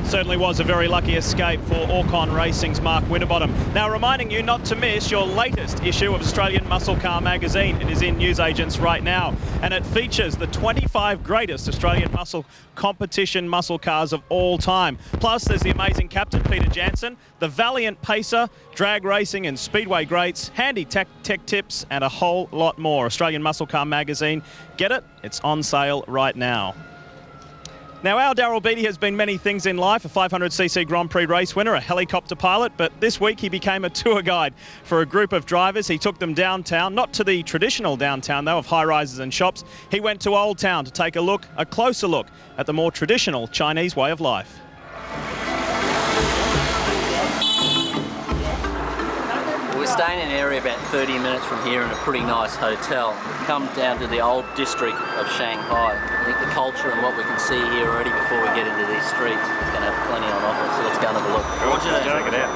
Certainly was a very lucky escape for Orrcon Racing's Mark Winterbottom. Now, reminding you not to miss your latest issue of Australian Muscle Car magazine. It is in newsagents right now, and it features the 25 greatest Australian muscle competition muscle cars of all time. Plus, there's the amazing Captain Peter Janson, the valiant pacer, drag racing and speedway greats, handy tech, tech tips, and a whole lot more. Australian Muscle Car magazine. Get it? It's on sale right now. Now, our Daryl Beattie has been many things in life a 500cc Grand Prix race winner, a helicopter pilot, but this week he became a tour guide for a group of drivers. He took them downtown, not to the traditional downtown, though, of high rises and shops. He went to Old Town to take a look, a closer look, at the more traditional Chinese way of life. We're staying in an area about 30 minutes from here in a pretty nice hotel. Come down to the old district of Shanghai. I think the culture and what we can see here already before we get into these streets is going to have plenty on offer, so let's go and have a look. Roger that. Check it out.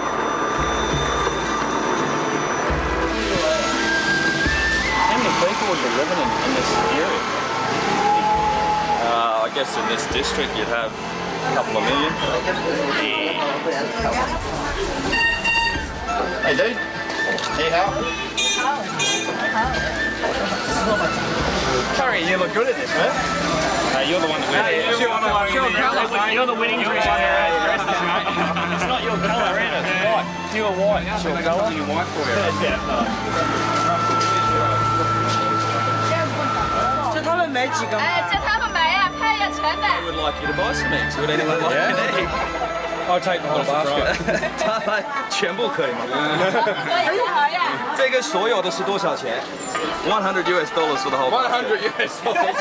How many people would be living in, in this area? Uh, I guess in this district you'd have a couple of million. Hey, dude. Hey, how? Curry, you look good at this, man. Hey, you're the one that Hey, you're, the one you're, you're the winning dress. It's not your colour, is it? It's white. It's your white. It's your colour. Your white for you. Yeah, 叫他们买几个？哎，叫他们买呀，拍一下全的。 would like you to buy some eggs. Would anyone like an egg? I'll take the whole basket. 全部可以吗？可以可以。这个所有的是多少钱？One hundred US dollars for the whole. 100 US dollars.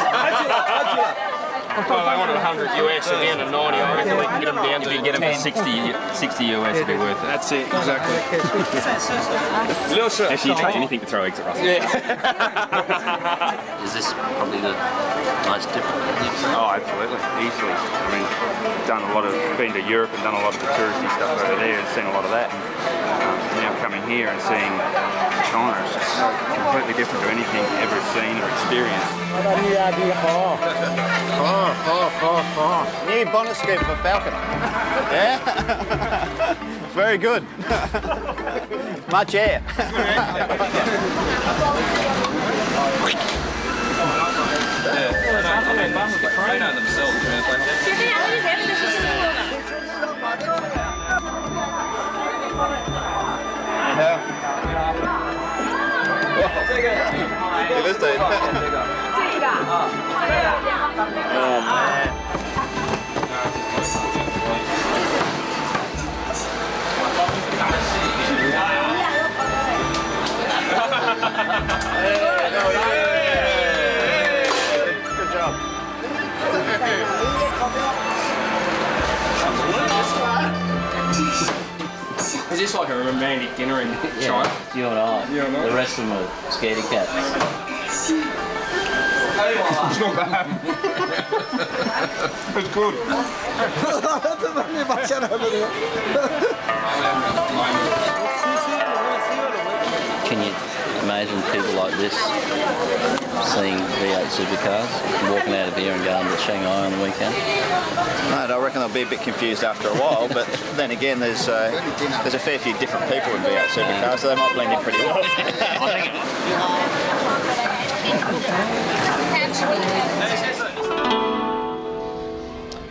Well, they wanted 100 US at the end of 90. I reckon we can get them down to. If you get them for 60, 60 US, it'd be worth it. That's it, exactly. Actually, you take anything to throw eggs at Russell. Is this probably the most different? Oh, absolutely, easily. I mean, done a lot of, been to Europe and done a lot of the touristy stuff over there and seen a lot of that. And, now coming here and seeing China is just completely different to anything ever seen or experienced. Oh, oh, oh, oh. New bonnet scoop for Falcon. Yeah? (laughs) Very good. (laughs) Much air. They know themselves, 这个你们这个。这个。啊这个。啊 like a romantic dinner in (laughs) You and I. You and I. The rest of them are scaredy cats. It's not bad. (laughs) it's good. (laughs) Can you imagine people like this seeing V8 supercars, walking out of here and going to Shanghai on the weekend? Mate, I reckon they'll be a bit confused after a while, but then again, there's uh, there's a fair few different people in V8 supercars, so they might blend in pretty well. (laughs)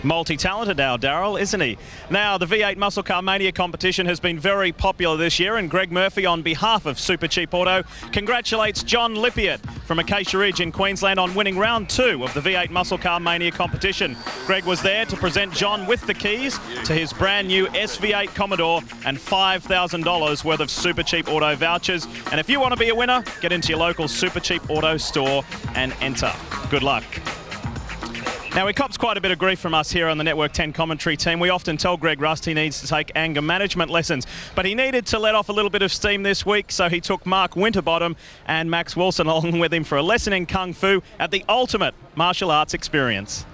Multi-talented now, Daryl, isn't he? Now, the V8 Muscle Car Mania competition has been very popular this year, and Greg Murphy, on behalf of Super Cheap Auto, congratulates John Lippiott from Acacia Ridge in Queensland on winning round two of the V8 Muscle Car Mania competition. Greg was there to present John with the keys to his brand new SV8 Commodore and $5,000 worth of Super Cheap Auto vouchers. And if you want to be a winner, get into your local Super Cheap Auto store and enter. Good luck. Now, he cops quite a bit of grief from us here on the Network 10 commentary team. We often tell Greg Rust he needs to take anger management lessons, but he needed to let off a little bit of steam this week, so he took Mark Winterbottom and Max Wilson (laughs) along with him for a lesson in Kung Fu at the ultimate martial arts experience.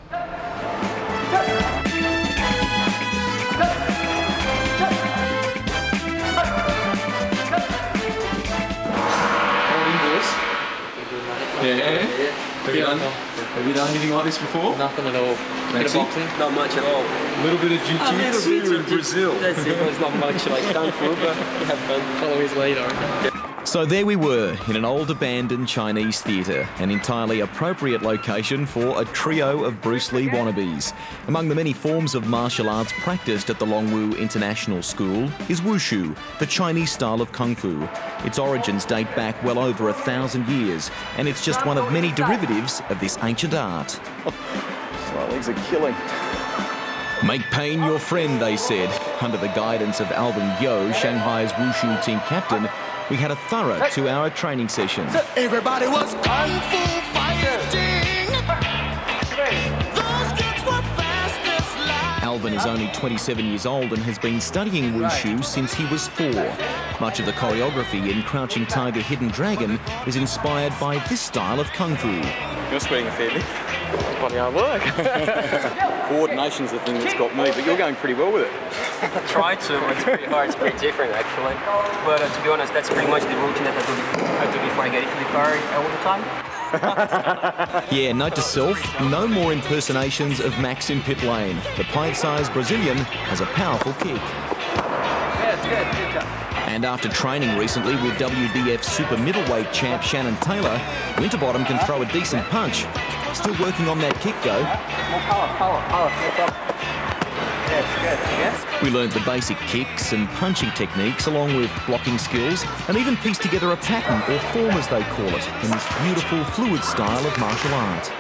Yeah. Have you done, have you done anything like this before? Nothing at all. Bit of boxing? Not much at all. A little bit of jiu-jitsu in Brazil. That's it. There's not much like kung fu, but (laughs) have fun. Follow his lead, I reckon. So there we were, in an old abandoned Chinese theatre, an entirely appropriate location for a trio of Bruce Lee wannabes. Among the many forms of martial arts practiced at the Longwu International School is wushu, the Chinese style of kung fu. Its origins date back well over a thousand years, and it's just one of many derivatives of this ancient art. (laughs) My legs are killing. Make pain your friend, they said. Under the guidance of Alvin Yeo, Shanghai's Wushu team captain, we had a thorough two-hour training session. Everybody was kung fu fighting. Alvin is only 27 years old and has been studying wushu since he was four. Much of the choreography in Crouching Tiger, Hidden Dragon is inspired by this style of kung fu. You're sweating a fair bit. Bloody hard work. (laughs) Coordination's the thing that's got me, but you're going pretty well with it. Try to, it's pretty hard, it's pretty different actually. But uh, to be honest, that's pretty much the routine that I do, I do before I get into the car all the time. (laughs) Yeah, note to self, no more impersonations of Max in pit lane. The pint-sized Brazilian has a powerful kick. Good, good, good job. And after training recently with WBF super middleweight champ Shannon Taylor, Winterbottom can throw a decent punch. Still working on that kick though. More power, power, power, no. Yes, good, yes. We learned the basic kicks and punching techniques along with blocking skills and even pieced together a pattern or form as they call it in this beautiful fluid style of martial art.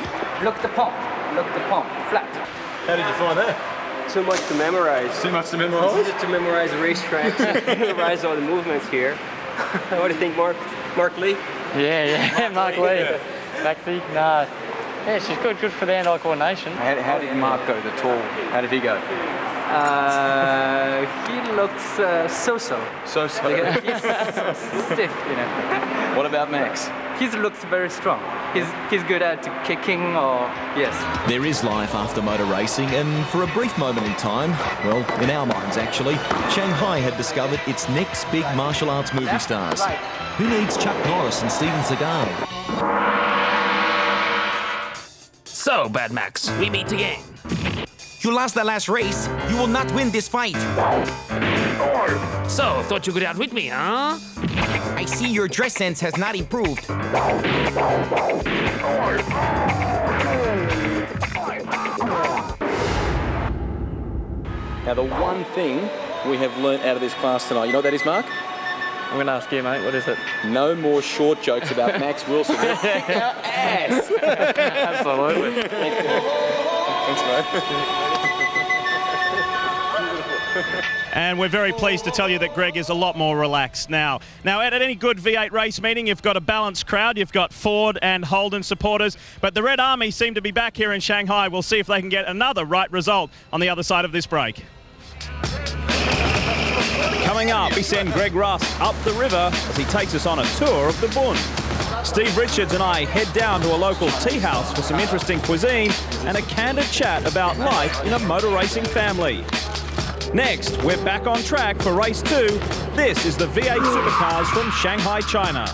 Look the pump, look the pump, flat. How did you find that? Too much to memorize. Too much to memorize? It's easy to memorize the racetracks, (laughs) memorize all the movements here. what do you think, Mark? Mark Lee? Yeah, yeah, (laughs) Mark Lee. Maxie, no. Yeah, she's good, good for the hand-eye coordination. How, how did Mark go, the tall? How did he go? Uh, he looks uh, so-so. So-so? (laughs) Like, he's stiff, you know. What about Max? He looks very strong. He's, he's good at kicking or, yes. There is life after motor racing, and for a brief moment in time, well, in our minds actually, Shanghai had discovered its next big martial arts movie stars. Who needs Chuck Norris and Steven Seagal? So, Bad Max, we meet again. You lost the last race. You will not win this fight. So, thought you could outwit me, huh? I see your dress sense has not improved. Now, the one thing we have learnt out of this class tonight, you know what that is, Mark? I'm going to ask you, mate. What is it? No more short jokes about Max Wilson. (laughs) Our ass. Absolutely. Thanks, mate. And we're very pleased to tell you that Greg is a lot more relaxed now. Now, at any good V8 race meeting, you've got a balanced crowd. You've got Ford and Holden supporters. But the Red Army seem to be back here in Shanghai. We'll see if they can get another right result on the other side of this break. Coming up, we send Greg Rust up the river as he takes us on a tour of the Bund. Steve Richards and I head down to a local tea house for some interesting cuisine and a candid chat about life in a motor racing family. Next, we're back on track for race two. This is the V8 Supercars from Shanghai, China.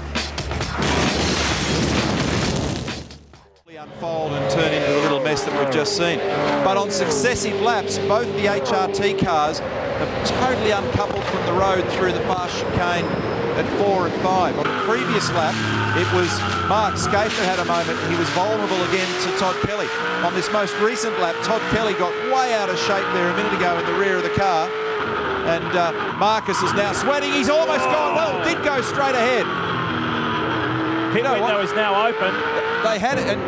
unfold and turn into the little mess that we've just seen. But on successive laps, both the HRT cars have totally uncoupled from the road through the fast chicane at four and five. On the previous lap, it was Mark Skaife had a moment. He was vulnerable again to Todd Kelly. On this most recent lap, Todd Kelly got way out of shape there a minute ago in the rear of the car. And uh, Marcos is now sweating. He's almost gone well. Did go straight ahead. Pit window is now open. They had and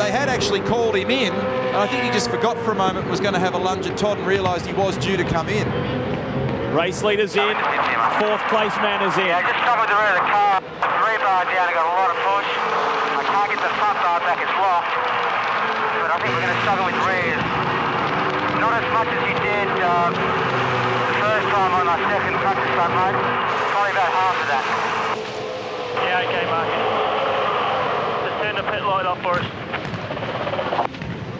they had actually called him in. And I think he just forgot for a moment was going to have a lunge at Todd and realised he was due to come in. Race leaders in. Fourth place man is in. Yeah, just covered the rear of the car. Three bar down, I got a lot of push. I can't get the front bar back, it's locked. But I think we're going to struggle with rears. Not as much as you did uh, the first time on my second practice front, mate. Probably about half of that. Yeah, okay, Mark. Just turn the pit light off for us.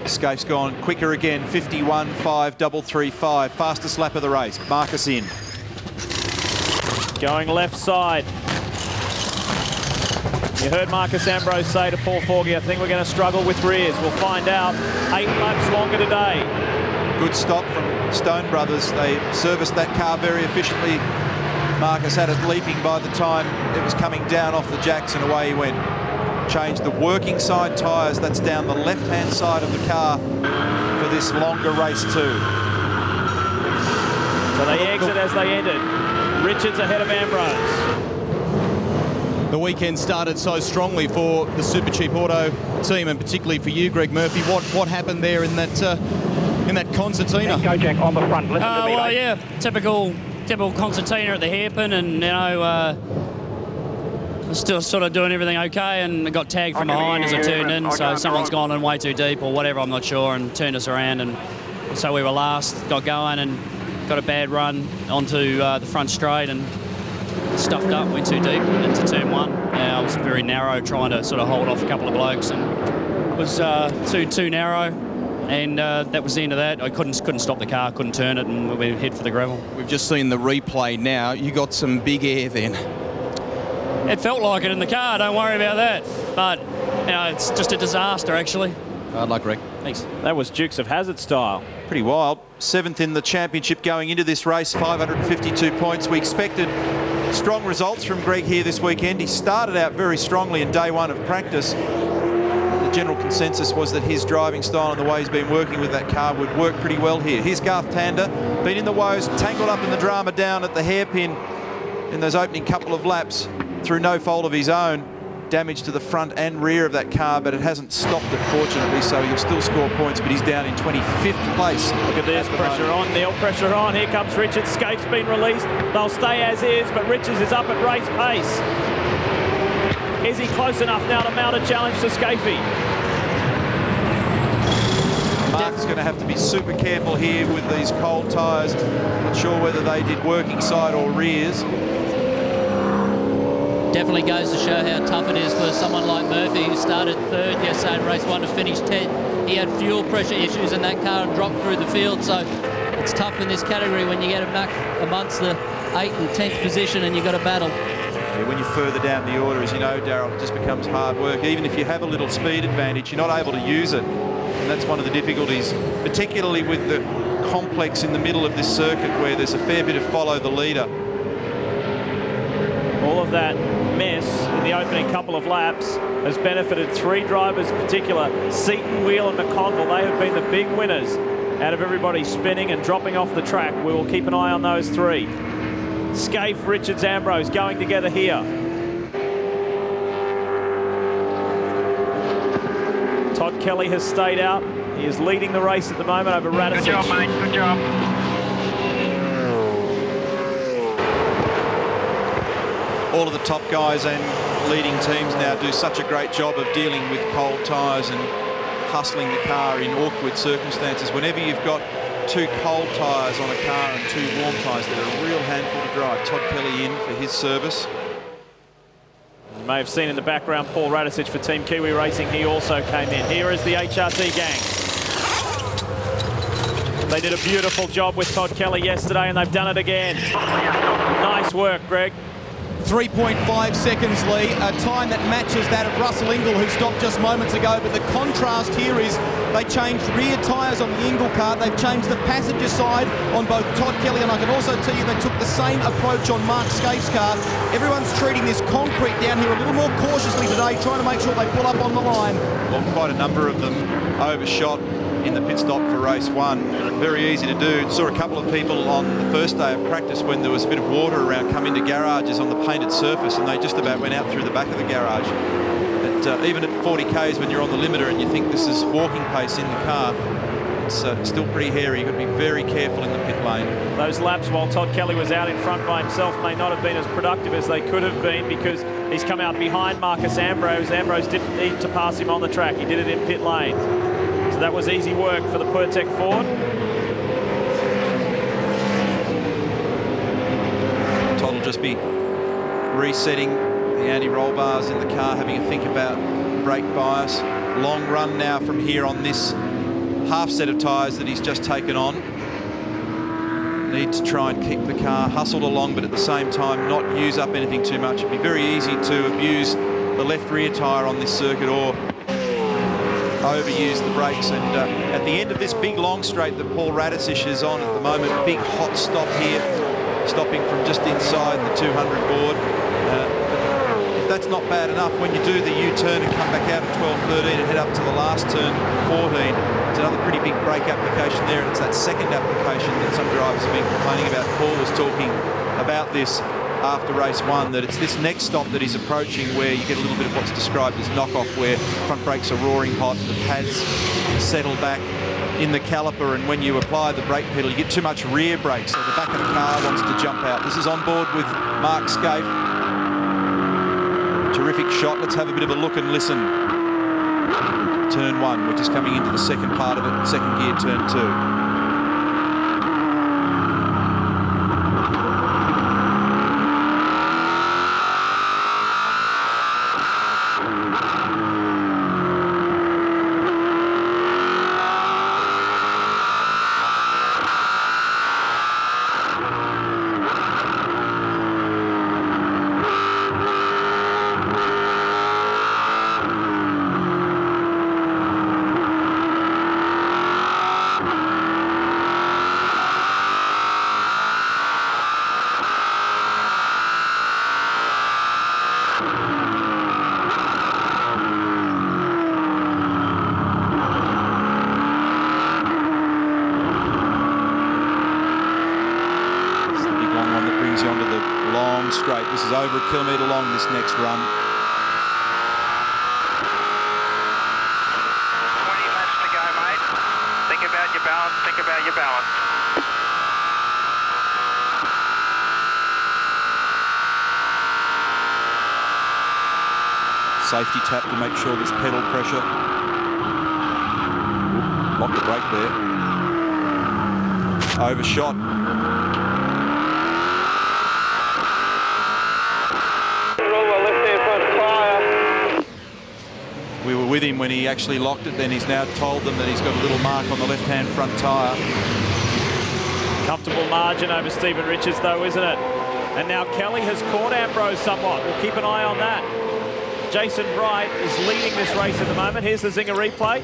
Skaife's gone quicker again, 51 5 double three five, fastest lap of the race. Marcos in. Going left side. You heard Marcos Ambrose say to Paul Forgy, I think we're going to struggle with rears. We'll find out. Eight laps longer today. Good stop from Stone Brothers. They serviced that car very efficiently. Marcos had it leaping by the time it was coming down off the jacks and away he went. Changed the working side tyres. That's down the left-hand side of the car for this longer race too. So they exit as they entered. Richards ahead of Ambrose. the weekend started so strongly for the Super Cheap Auto team, and particularly for you, Greg Murphy. What what happened there in that uh, in that concertina? Go Jack on the front. Listen Uh, to me, well, mate. yeah, typical, typical concertina at the hairpin, and you know, uh, still sort of doing everything okay, and got tagged from behind as I turned in. So someone's gone in way too deep or whatever, I'm not sure, and turned us around, and so we were last, got going, and got a bad run onto uh, the front straight, and stuffed up, went too deep into turn one. Yeah, I was very narrow, trying to sort of hold off a couple of blokes, and it was uh, too too narrow. And uh, that was the end of that. I couldn't couldn't stop the car, couldn't turn it, and we head for the gravel. We've just seen the replay now. You got some big air then. It felt like it in the car, don't worry about that. But, you know, it's just a disaster, actually. Hard luck, Greg. Thanks. That was Dukes of Hazzard style. Pretty wild. Seventh in the championship going into this race, 552 points. We expected strong results from Greg here this weekend. He started out very strongly in day one of practice. The general consensus was that his driving style and the way he's been working with that car would work pretty well here. Here's Garth Tander, been in the woes, tangled up in the drama down at the hairpin in those opening couple of laps through no fault of his own. Damage to the front and rear of that car, but it hasn't stopped it, fortunately, so he'll still score points, but he's down in 25th place. Look at this, pressure on, Neil, pressure on. Here comes Richards. Skaife's been released. They'll stay as is, but Richards is up at race pace. Is he close enough now to mount a challenge to Skaife? Mark's going to have to be super careful here with these cold tyres. Not sure whether they did working side or rears. Definitely goes to show how tough it is for someone like Murphy, who started third yesterday in race one to finish 10. He had fuel pressure issues in that car and dropped through the field, so it's tough in this category when you get back amongst the 8th and 10th position and you've got to battle. Yeah, when you're further down the order, as you know, Daryl, it just becomes hard work. Even if you have a little speed advantage, you're not able to use it. And that's one of the difficulties, particularly with the complex in the middle of this circuit where there's a fair bit of follow the leader. All of that mess in the opening couple of laps has benefited three drivers in particular, Seton, Weel and McConville. They have been the big winners out of everybody spinning and dropping off the track. We will keep an eye on those three. Skaife, Richards, Ambrose going together here. Todd Kelly has stayed out. He is leading the race at the moment over Radisich. Good job, mate. Good job. All of the top guys and leading teams now do such a great job of dealing with cold tyres and hustling the car in awkward circumstances. Whenever you've got two cold tyres on a car and two warm tyres, they're a real handful to drive. Todd Kelly in for his service. You may have seen in the background Paul Radisich for Team Kiwi Racing. He also came in. Here is the HRT gang. They did a beautiful job with Todd Kelly yesterday, and they've done it again. Nice work, Greg. 3.5 seconds, Lee, a time that matches that of Russell Ingall, who stopped just moments ago. But the contrast here is they changed rear tyres on the Ingall car. They've changed the passenger side on both Todd Kelly, and I can also tell you they took the same approach on Mark Skaife's car. Everyone's treating this concrete down here a little more cautiously today, trying to make sure they pull up on the line. Well, quite a number of them overshot in the pit stop for race one. Very easy to do. Saw a couple of people on the first day of practice when there was a bit of water around come into garages on the painted surface and they just about went out through the back of the garage. But uh, even at 40 k's when you're on the limiter and you think this is walking pace in the car, it's uh, still pretty hairy. You've got to be very careful in the pit lane. Those laps while Todd Kelly was out in front by himself may not have been as productive as they could have been because he's come out behind Marcos Ambrose. Ambrose didn't need to pass him on the track. He did it in pit lane. So that was easy work for the Pirtek Ford. Todd will just be resetting the anti-roll bars in the car, having a think about brake bias. Long run now from here on this half set of tyres that he's just taken on. Need to try and keep the car hustled along, but at the same time not use up anything too much. It'd be very easy to abuse the left rear tyre on this circuit or overuse the brakes. And uh, at the end of this big long straight that Paul Radisich is on at the moment, big hot stop here, stopping from just inside the 200 board. Uh, that's not bad enough, when you do the U-turn and come back out at 12, 13 and head up to the last turn, 14, it's another pretty big brake application there, and it's that second application that some drivers have been complaining about. Paul was talking about this after race one that it's this next stop that he's approaching where you get a little bit of what's described as knockoff, where front brakes are roaring hot, the pads settle back in the caliper, and when you apply the brake pedal, you get too much rear brake, so the back of the car wants to jump out. This is on board with Mark Skaife. Terrific shot. Let's have a bit of a look and listen. Turn one, we're just coming into the second part of it, second gear, turn two. Safety tap to make sure there's pedal pressure. Lock the brake there. Overshot. We were with him when he actually locked it, then he's now told them that he's got a little mark on the left-hand front tyre. Comfortable margin over Stephen Richards though, isn't it? And now Kelly has caught Ambrose somewhat. We'll keep an eye on that. Jason Bright is leading this race at the moment. Here's the Zinger replay.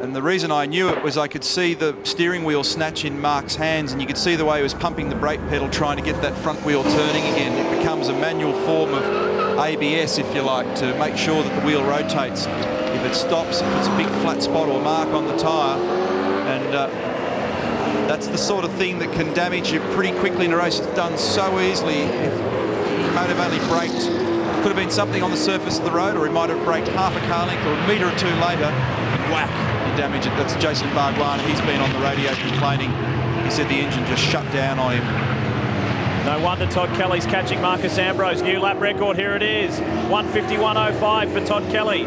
And the reason I knew it was I could see the steering wheel snatch in Mark's hands and you could see the way he was pumping the brake pedal trying to get that front wheel turning again. It becomes a manual form of ABS, if you like, to make sure that the wheel rotates. If it stops, it puts a big flat spot or mark on the tyre. And uh, that's the sort of thing that can damage you pretty quickly in a race. It's done so easily. If he might have only braked could have been something on the surface of the road, or he might have braked half a car length or a metre or two later, and whack, you damage it. That's Jason Bargwanna. He's been on the radio complaining. He said the engine just shut down on him. No wonder Todd Kelly's catching Marcos Ambrose. New lap record, here it is. 151.05 for Todd Kelly.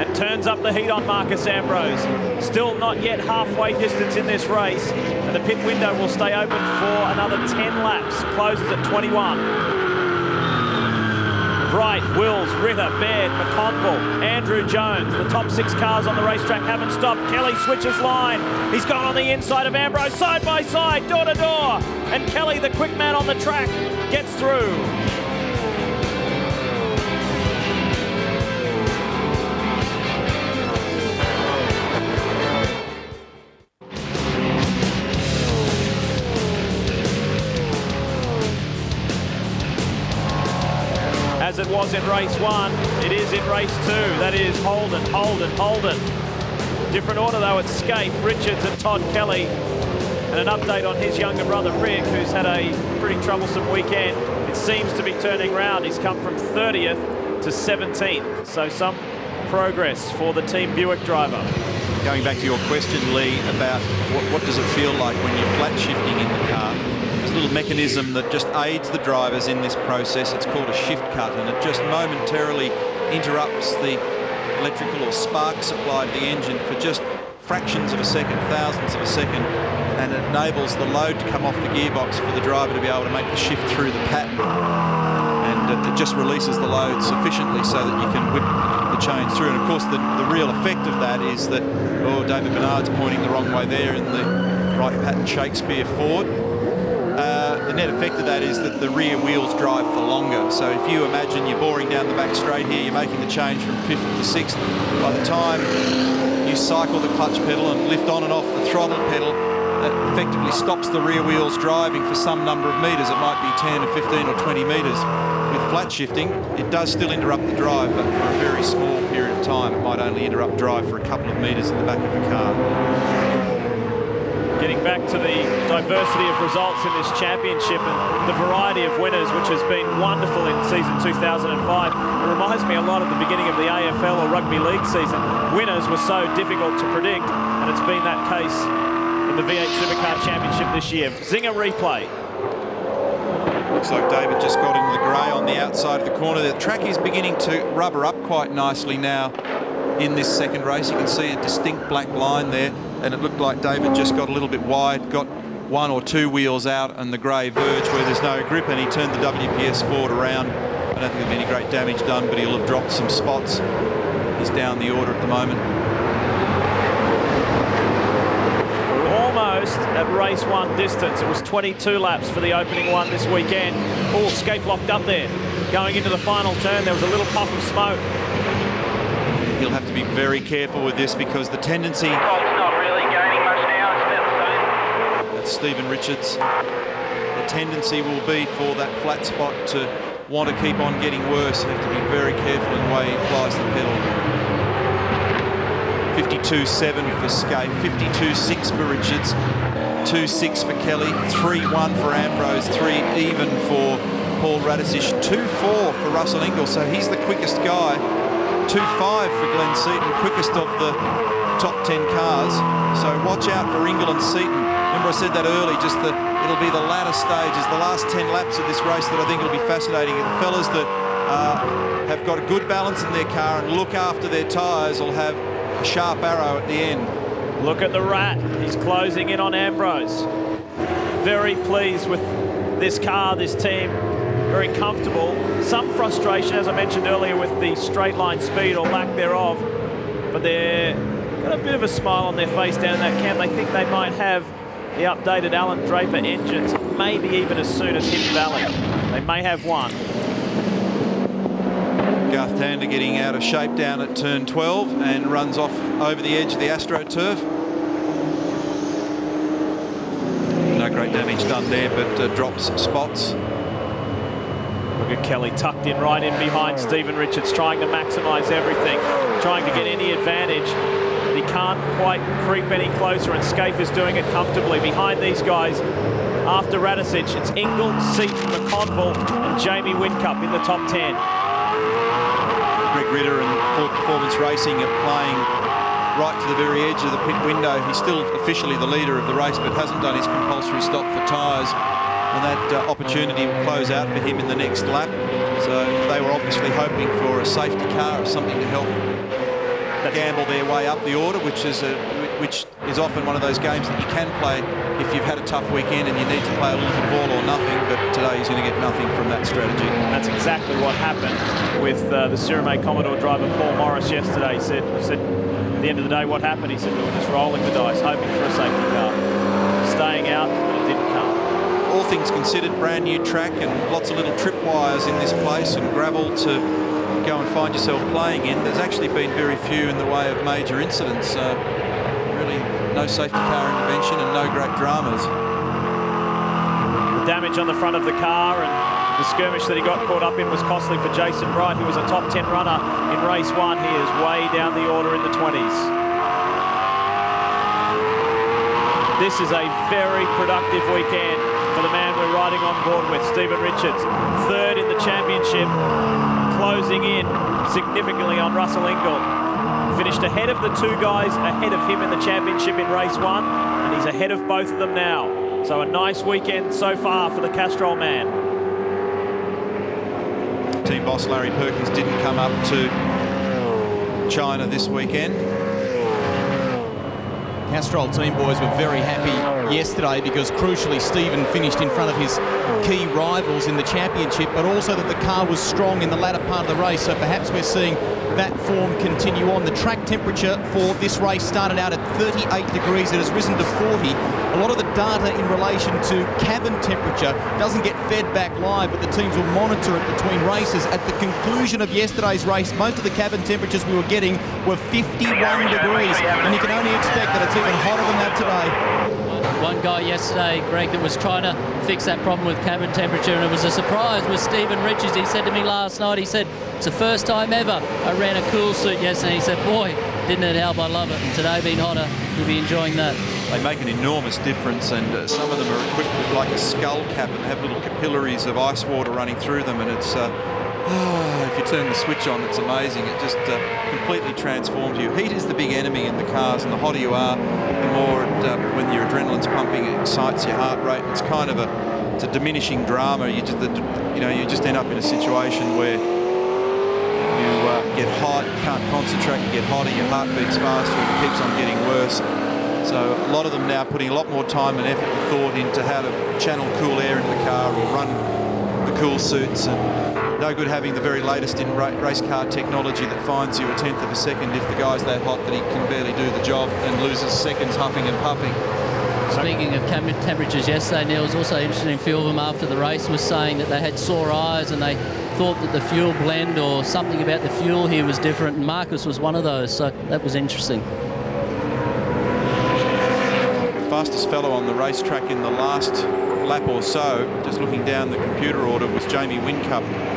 And turns up the heat on Marcos Ambrose. Still not yet halfway distance in this race. And the pit window will stay open for another 10 laps. Closes at 21. Bright, Wills, Ritter, Baird, McConville, Andrew Jones. The top six cars on the racetrack haven't stopped. Kelly switches line. He's gone on the inside of Ambrose, side by side, door to door. And Kelly, the quick man on the track, gets through. Was in race one, it is in race two. That is Holden, Holden, Holden. Different order though, it's Skaife, Richards and Todd Kelly. And an update on his younger brother Rick, who's had a pretty troublesome weekend. It seems to be turning round. He's come from 30th to 17th. So some progress for the Team Buick driver. Going back to your question, Lee, about what, what does it feel like when you're flat shifting in the car? Little mechanism that just aids the drivers in this process. It's called a shift cut and it just momentarily interrupts the electrical or spark supply to the engine for just fractions of a second, thousandths of a second, and it enables the load to come off the gearbox for the driver to be able to make the shift through the pattern. And it just releases the load sufficiently so that you can whip the chains through. And of course, the, the real effect of that is that, oh, David Besnard's pointing the wrong way there in the Wright Patton Shakespeare Ford net effect of that is that the rear wheels drive for longer. So if you imagine you're boring down the back straight here, you're making the change from fifth to sixth. By the time you cycle the clutch pedal and lift on and off the throttle pedal, that effectively stops the rear wheels driving for some number of metres. It might be 10 or 15 or 20 metres. With flat shifting, it does still interrupt the drive, but for a very small period of time. It might only interrupt drive for a couple of metres in the back of the car. Getting back to the diversity of results in this championship and the variety of winners, which has been wonderful in season 2005. It reminds me a lot of the beginning of the AFL or rugby league season. Winners were so difficult to predict, and it's been that case in the V8 Supercar Championship this year. Zinger replay. Looks like David just got into the grey on the outside of the corner. The track is beginning to rubber up quite nicely now in this second race. You can see a distinct black line there, and it looked like David just got a little bit wide, got one or two wheels out and the grey verge where there's no grip, and he turned the WPS Ford around. I don't think there'll be any great damage done, but he'll have dropped some spots. He's down the order at the moment. We're almost at race one distance. It was 22 laps for the opening one this weekend. Oh, Skaife locked up there. Going into the final turn, there was a little puff of smoke. He'll have to be very careful with this because the tendency... not really gaining much now. It's That's Stephen Richards. The tendency will be for that flat spot to want to keep on getting worse. You have to be very careful in the way he applies the pedal. 52.7 for Skaife, 52.6 for Richards, 2.6 for Kelly, 3.1 for Ambrose, 3 even for Paul Radisich, 2.4 for Russell Ingall, so he's the quickest guy. 2.5 for Glenn Seton, quickest of the top 10 cars. So watch out for Ingall and Seton. Remember I said that early, just the it'll be the latter stages, the last 10 laps of this race that I think will be fascinating. The fellas that uh, have got a good balance in their car and look after their tyres will have a sharp arrow at the end. Look at the rat. He's closing in on Ambrose. Very pleased with this car, this team. Very comfortable. Some frustration, as I mentioned earlier, with the straight line speed or lack thereof. But they're got a bit of a smile on their face down that camp. They think they might have the updated Alan Draper engines, maybe even as soon as Hidden Valley. They may have one. Garth Tander getting out of shape down at turn 12 and runs off over the edge of the AstroTurf. No great damage done there, but uh, drops spots. Look at Kelly tucked in right in behind Stephen Richards, trying to maximise everything, trying to get any advantage. He can't quite creep any closer, and Skaife is doing it comfortably. Behind these guys, after Radisich, it's Ingall, Seton, McConville, and Jamie Whincup in the top 10. Greg Ritter and Ford Performance Racing are playing right to the very edge of the pit window. He's still officially the leader of the race, but hasn't done his compulsory stop for tyres. And that uh, opportunity will close out for him in the next lap. So they were obviously hoping for a safety car or something to help gamble their way up the order, which is a, which is often one of those games that you can play if you've had a tough weekend and you need to play a little bit of all or nothing. But today he's going to get nothing from that strategy. That's exactly what happened with uh, the Sirromet Commodore driver Paul Morris yesterday. He said, said at the end of the day, what happened? He said we were just rolling the dice, hoping for a safety car, staying out, but it didn't come. All things considered, brand new track and lots of little tripwires in this place and gravel to go and find yourself playing in. There's actually been very few in the way of major incidents. Uh, really no safety car intervention and no great dramas. The damage on the front of the car and the skirmish that he got caught up in was costly for Jason Bright, who was a top 10 runner in race one. He is way down the order in the 20s. This is a very productive weekend for the man we're riding on board with, Stephen Richards. Third in the championship, closing in significantly on Russell Ingall. Finished ahead of the two guys ahead of him in the championship in race one, and he's ahead of both of them now. So a nice weekend so far for the Castrol man. Team boss Larry Perkins didn't come up to China this weekend. Castrol team boys were very happy yesterday because crucially Stephen finished in front of his key rivals in the championship but also that the car was strong in the latter part of the race so perhaps we're seeing that form continue on. The track temperature for this race started out at 38 degrees. It has risen to 40. A lot of the data in relation to cabin temperature doesn't get fed back live, but the teams will monitor it between races. At the conclusion of yesterday's race, most of the cabin temperatures we were getting were 51 degrees, and you can only expect that it's even hotter than that today one guy yesterday, Greg, that was trying to fix that problem with cabin temperature, and it was a surprise was Stephen Richards. He said to me last night, he said, it's the first time ever I ran a cool suit yesterday. He said, boy, didn't it help? I love it. And today being hotter, you'll be enjoying that. they make an enormous difference and uh, some of them are equipped with like a skull cap and have little capillaries of ice water running through them and it's uh, (sighs) if you turn the switch on it's amazing. It just uh, completely transforms you. Heat is the big enemy in the cars and the hotter you are the more it, uh, when your adrenaline's pumping it excites your heart rate. It's kind of a it's a diminishing drama. You just you know you just end up in a situation where you uh, get hot, you can't concentrate, you get hotter, your heart beats faster, it keeps on getting worse. So a lot of them now putting a lot more time and effort and thought into how to channel cool air into the car or run the cool suits and no good having the very latest in race car technology that finds you a tenth of a second if the guy's that hot that he can barely do the job and loses seconds huffing and puffing. Speaking of temperatures yesterday, Neil was also interesting. A few of them after the race was saying that they had sore eyes and they thought that the fuel blend or something about the fuel here was different. And Marcus was one of those, so that was interesting fastest fellow on the racetrack in the last lap or so, just looking down the computer order, was Jamie Whincup.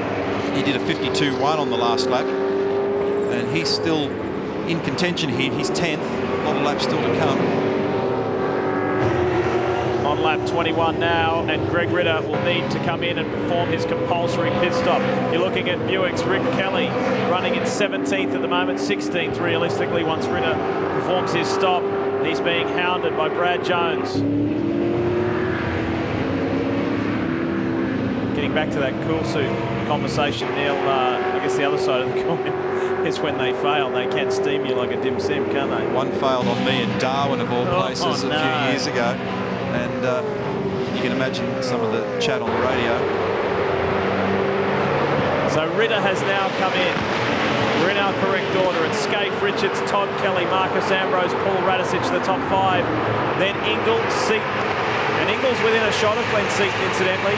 He did a 52-1 on the last lap, and he's still in contention here. He's 10th, a lot of laps still to come. On lap 21 now, and Greg Ritter will need to come in and perform his compulsory pit stop. You're looking at Buick's Rick Kelly running in 17th at the moment, 16th realistically once Ritter performs his stop. He's being hounded by Brad Jones. Getting back to that cool suit conversation, Neil, uh, I guess the other side of the (laughs) coin is when they fail, they can't steam you like a dim sim, can't they? One failed on me in Darwin, of all Oh, places, oh, a no. few years ago. And uh, you can imagine some of the chat on the radio. So Ritter has now come in. We're in our correct order. It's Skaife, Richards, Todd Kelly, Marcus Ambrose, Paul Radisich, the top five. Then Ingall, Seton. And Ingall's within a shot of Glenn Seton, incidentally.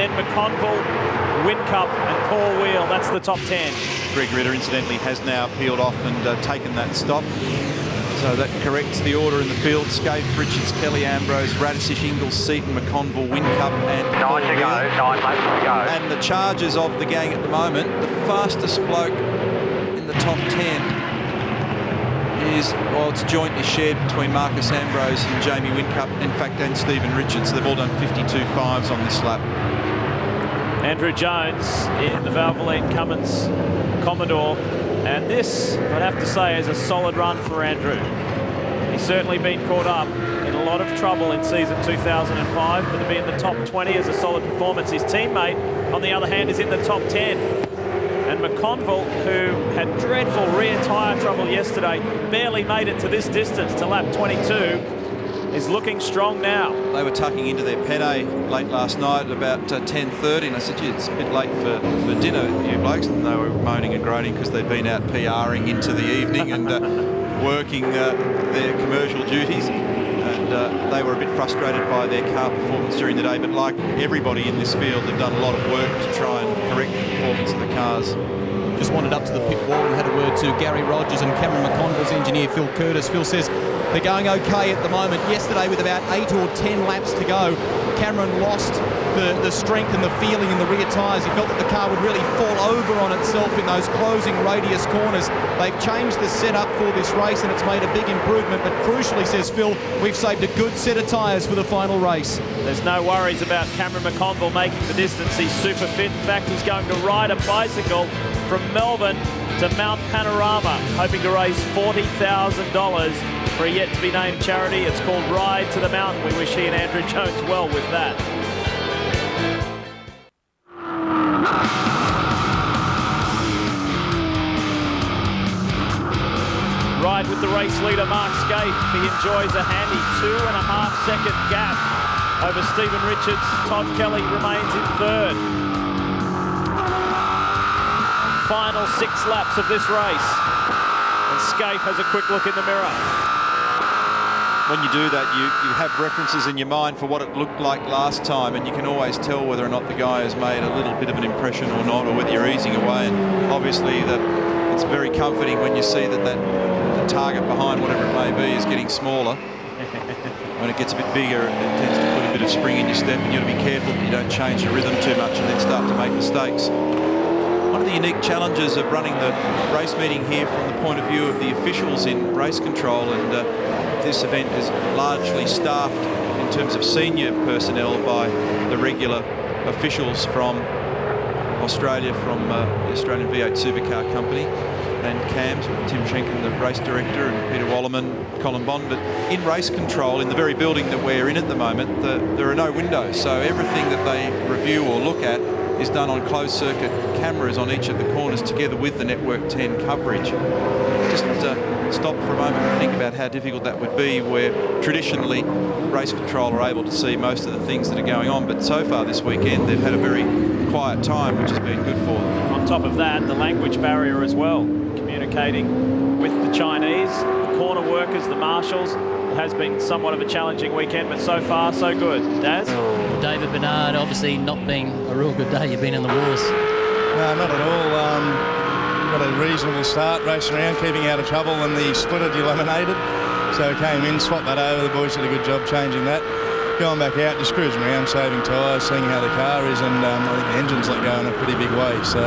And then McConville, Whincup, and Paul Weel. That's the top 10. Greg Ritter, incidentally, has now peeled off and uh, taken that stop. So that corrects the order in the field. Skaife, Richards, Kelly, Ambrose, Radisich, Ingalls, Seton, McConville, Whincup and Nine to go, nine laps to go. And the charges of the gang at the moment, the fastest bloke in the top 10 is, well, it's jointly shared between Marcus Ambrose and Jamie Whincup, in fact, and Stephen Richards. They've all done 52 fives on this lap. Andrew Jones in the Valvoline Cummins Commodore. And this, I'd have to say, is a solid run for Andrew. He's certainly been caught up in a lot of trouble in season 2005, but to be in the top 20 is a solid performance. His teammate, on the other hand, is in the top 10. And McConville, who had dreadful rear tyre trouble yesterday, barely made it to this distance, to lap 22, is looking strong now. They were tucking into their penne late last night at about uh, 10.30 and I said, gee, it's a bit late for, for dinner, you blokes. And they were moaning and groaning because they'd been out PRing into the evening and uh, (laughs) working uh, their commercial duties. And uh, they were a bit frustrated by their car performance during the day. But like everybody in this field, they've done a lot of work to try and correct the performance of the cars. Just wandered up to the pit wall and had a word to Garry Rogers and Cameron McConville's engineer, Phil Curtis. Phil says they're going okay at the moment. Yesterday, with about eight or ten laps to go, Cameron lost the, the strength and the feeling in the rear tyres. He felt that the car would really fall over on itself in those closing radius corners. They've changed the setup for this race and it's made a big improvement. But crucially, says Phil, we've saved a good set of tyres for the final race. There's no worries about Cameron McConville making the distance. He's super fit. In fact, he's going to ride a bicycle from Melbourne to Mount Panorama, hoping to raise $40,000 for a yet-to-be-named charity. It's called Ride to the Mountain. We wish he and Andrew Jones well with that. Ride with the race leader, Mark Skaife. He enjoys a handy two and a half second gap over Stephen Richards. Todd Kelly remains in third. Final six laps of this race. And Scaife has a quick look in the mirror. when you do that, you, you have references in your mind for what it looked like last time, and you can always tell whether or not the guy has made a little bit of an impression or not, or whether you're easing away. And obviously, the, it's very comforting when you see that, that the target behind whatever it may be is getting smaller. (laughs) when it gets a bit bigger, it tends to put a bit of spring in your step, and you've got to be careful that you don't change your rhythm too much and then start to make mistakes. The unique challenges of running the race meeting here from the point of view of the officials in race control and uh, this event is largely staffed in terms of senior personnel by the regular officials from Australia, from uh, the Australian V8 Supercar Company and CAMS, Tim Schenken, the race director, and Peter Wallerman, Colin Bond. But in race control, in the very building that we're in at the moment, the, there are no windows. So everything that they review or look at is done on closed circuit cameras on each of the corners together with the Network 10 coverage. Just uh, stop for a moment and think about how difficult that would be where traditionally race control are able to see most of the things that are going on. But so far this weekend, they've had a very quiet time, which has been good for them. On top of that, the language barrier as well communicating with the Chinese, the corner workers, the marshals. It has been somewhat of a challenging weekend, but so far, so good. Daz? David Besnard, obviously not being a real good day. You've been in the wars. No, not at all. Um, got a reasonable start, racing around, keeping out of trouble, and the splitter eliminated. So came in, swapped that over. The boys did a good job changing that. Going back out, just cruising around, saving tyres, seeing how the car is, and um, I think the engine's let go in a pretty big way. So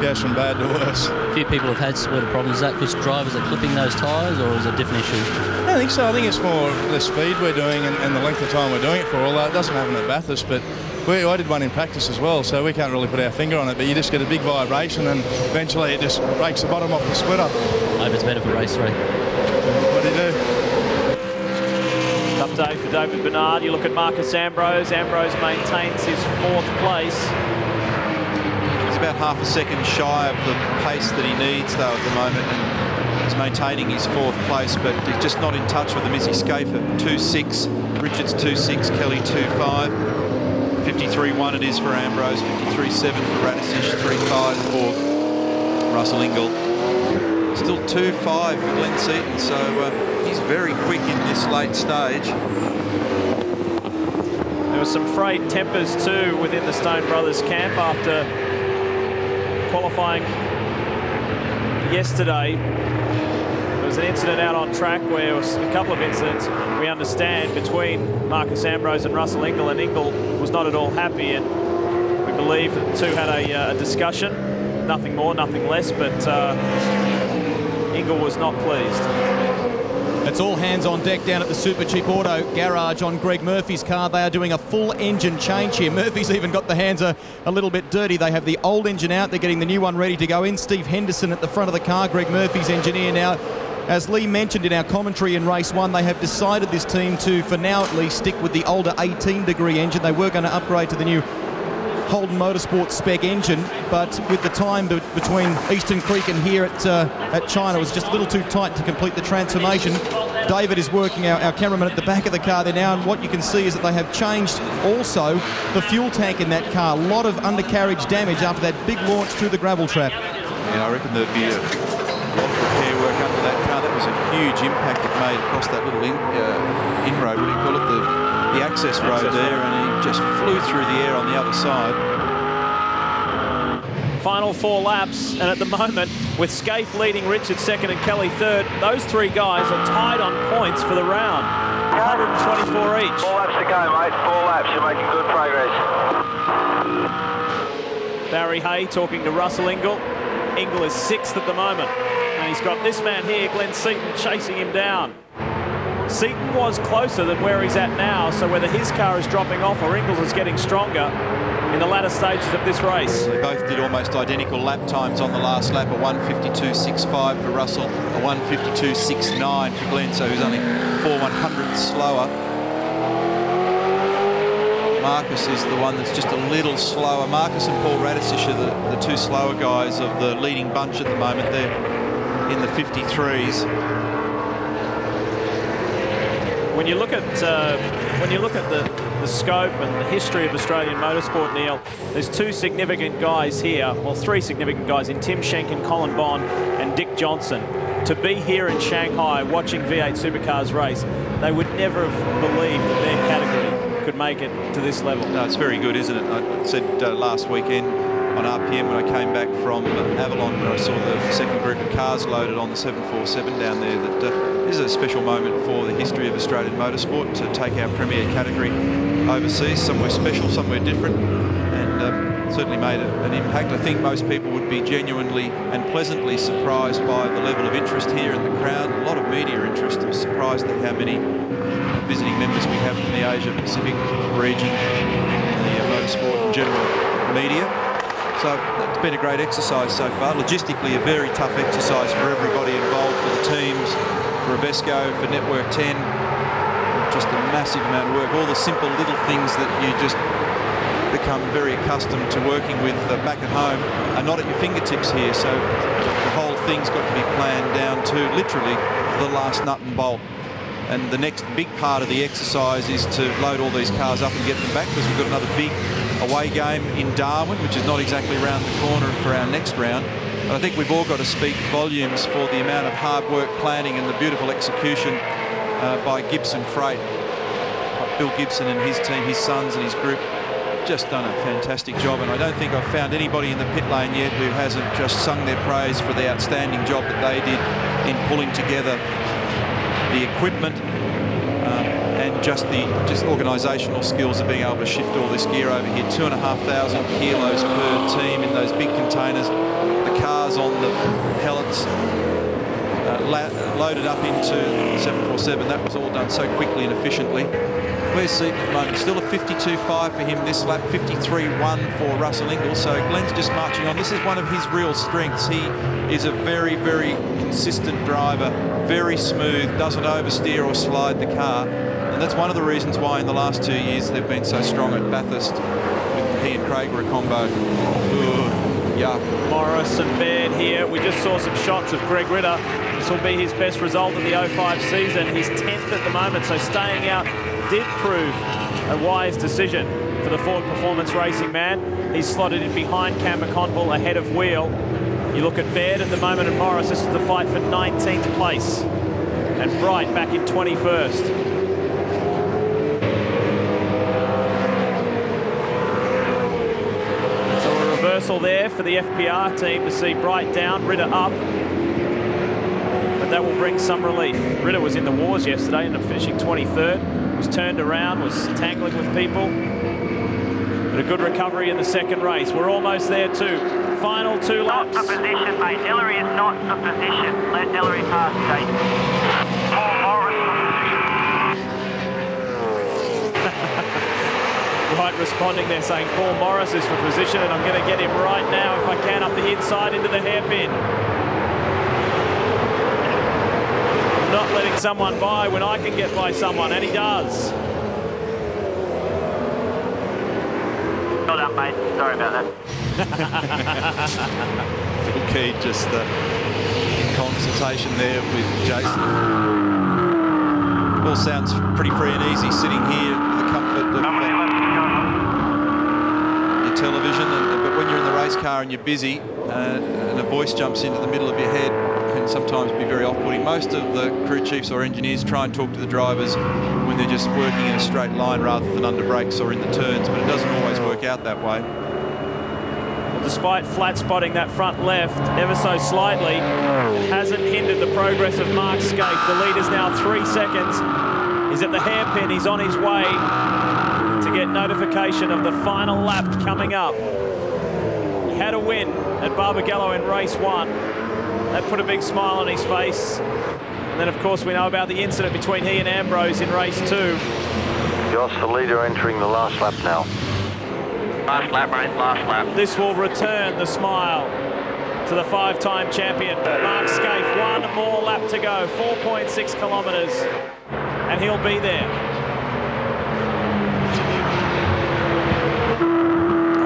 goes from bad to worse. A few people have had splitter problems. Is that because drivers are clipping those tyres, or is it a different issue? I don't think so. I think it's more the speed we're doing and, and the length of time we're doing it for. Although it doesn't happen at Bathurst, but we, I did one in practice as well, so we can't really put our finger on it. But you just get a big vibration, and eventually it just breaks the bottom off the splitter. I hope it's better for race three. What do you do? Tough day for David Besnard. You look at Marcus Ambrose. Ambrose maintains his fourth place. He's about half a second shy of the pace that he needs, though, at the moment. And he's maintaining his fourth place, but he's just not in touch with the Missy Skaife at 2.6. Richards 2-6 Kelly 2.5. 53.1 it is for Ambrose, 53.7 for Radisich, 3.5 for Russell Ingall. Still 2.5 for Glenn Seton, so uh, he's very quick in this late stage. There were some frayed tempers too within the Stone Brothers camp after qualifying yesterday. There was an incident out on track where a couple of incidents we understand between Marcus Ambrose and Russell Ingall, and Ingall was not at all happy, and we believe the two had a, uh, discussion, nothing more, nothing less, but uh, Ingall was not pleased. It's all hands on deck down at the Super Cheap Auto garage on Greg Murphy's car. They are doing a full engine change here. Murphy's even got the hands a, a little bit dirty. They have the old engine out. They're getting the new one ready to go in. Steve Henderson at the front of the car. Greg Murphy's engineer now. As Lee mentioned in our commentary in race one, they have decided this team to, for now at least, stick with the older 18 degree engine. They were going to upgrade to the new Holden Motorsport spec engine, but with the time be between Eastern Creek and here at, uh, at China it was just a little too tight to complete the transformation. David is working, our, our cameraman, at the back of the car there now, and what you can see is that they have changed also the fuel tank in that car. A lot of undercarriage damage after that big launch through the gravel trap. Yeah, I reckon there'd be a lot of repair work under that car. That was a huge impact it made across that little in, uh, inroad, what do you call it, the, the access road Access there, road. and he just flew through the air on the other side. Final four laps, and at the moment, with Scaife leading Richard second and Kelly third, those three guys are tied on points for the round. 124 each. Four laps to go, mate. Four laps. You're making good progress. Barry Hay talking to Russell Ingall. Ingall is sixth at the moment. He's got this man here, Glenn Seton, chasing him down. Seton was closer than where he's at now, so whether his car is dropping off or Ingall's is getting stronger in the latter stages of this race. They both did almost identical lap times on the last lap, a 152.65 for Russell, a 152.69 for Glenn, so he's only four one hundredths slower. Marcus is the one that's just a little slower. Marcus and Paul Radisich are the, the two slower guys of the leading bunch at the moment. They're in the 53s. When you look at uh, when you look at the, the scope and the history of Australian motorsport, Neil, there's two significant guys here, well, three significant guys in Tim Schenken, Colin Bond, and Dick Johnson. To be here in Shanghai watching V8 supercars race, they would never have believed that their category could make it to this level. No, it's very good, isn't it? I said uh, last weekend on RPM when I came back from Avalon, when I saw the second group of cars loaded on the 747 down there, that uh, is a special moment for the history of Australian motorsport to take our premier category overseas, somewhere special, somewhere different. And um, certainly made an impact. I think most people would be genuinely and pleasantly surprised by the level of interest here in the crowd. A lot of media interest. I'm surprised at how many visiting members we have from the Asia Pacific region, and the uh, motorsport and general media. So it's been a great exercise so far. Logistically, a very tough exercise for everybody involved, for the teams, for Avesco, for Network 10. Just a massive amount of work. All the simple little things that you just become very accustomed to working with uh, back at home are not at your fingertips here. So the whole thing's got to be planned down to literally the last nut and bolt. And the next big part of the exercise is to load all these cars up and get them back because we've got another big away game in Darwin, which is not exactly around the corner for our next round. But I think we've all got to speak volumes for the amount of hard work planning and the beautiful execution uh, by Gibson Freight. Bill Gibson and his team, his sons and his group just done a fantastic job and I don't think I've found anybody in the pit lane yet who hasn't just sung their praise for the outstanding job that they did in pulling together the equipment just the just organisational skills of being able to shift all this gear over here. Two and a half thousand kilos per team in those big containers. The cars on the pellets uh, loaded up into 747. That was all done so quickly and efficiently. Where's Seton at the moment? Still a 52.5 for him this lap, 53.1 for Russell Ingall. So Glenn's just marching on. This is one of his real strengths. He is a very, very consistent driver, very smooth, doesn't oversteer or slide the car. And that's one of the reasons why in the last two years they've been so strong at Bathurst. With he and Craig were a combo. Ooh, yuck. Morris and Baird here. We just saw some shots of Greg Ritter. This will be his best result of the 05 season. He's 10th at the moment, so staying out did prove a wise decision for the Ford Performance Racing man. He's slotted in behind Cam McConville ahead of Weel. You look at Baird at the moment and Morris, this is the fight for 19th place. And Bright back in 21st. So reversal there for the FPR team to see Bright down, Ritter up. But that will bring some relief. Ritter was in the wars yesterday, ended up finishing 23rd. Was turned around, was tangling with people. But a good recovery in the second race. We're almost there too. Final two laps. Not position, mate. Hillary is not position. Let Hillary pass. Paul Morris Right responding They're saying Paul Morris is for position and I'm going to get him right now if I can up the inside into the hairpin. Not letting someone by when I can get by someone and he does. Well done, mate. Sorry about that. (laughs) Phil Key just uh, in consultation there with Jason. All sounds pretty free and easy sitting here the comfort of your television. And, but when you're in the race car and you're busy uh, and a voice jumps into the middle of your head, can sometimes be very off-putting. Most of the crew chiefs or engineers try and talk to the drivers when they're just working in a straight line rather than under brakes or in the turns, but it doesn't always work out that way. Despite flat spotting that front left ever so slightly, it hasn't hindered the progress of Mark Skaife. The lead is now three seconds. He's at the hairpin. He's on his way to get notification of the final lap coming up. He had a win at Barbagallo in race one. That put a big smile on his face. And then, of course, we know about the incident between he and Ambrose in race two. Joss, the leader entering the last lap now. Last lap, mate. Last lap. This will return the smile to the five-time champion, Mark Skaife. One more lap to go, 4.6 kilometres, and he'll be there.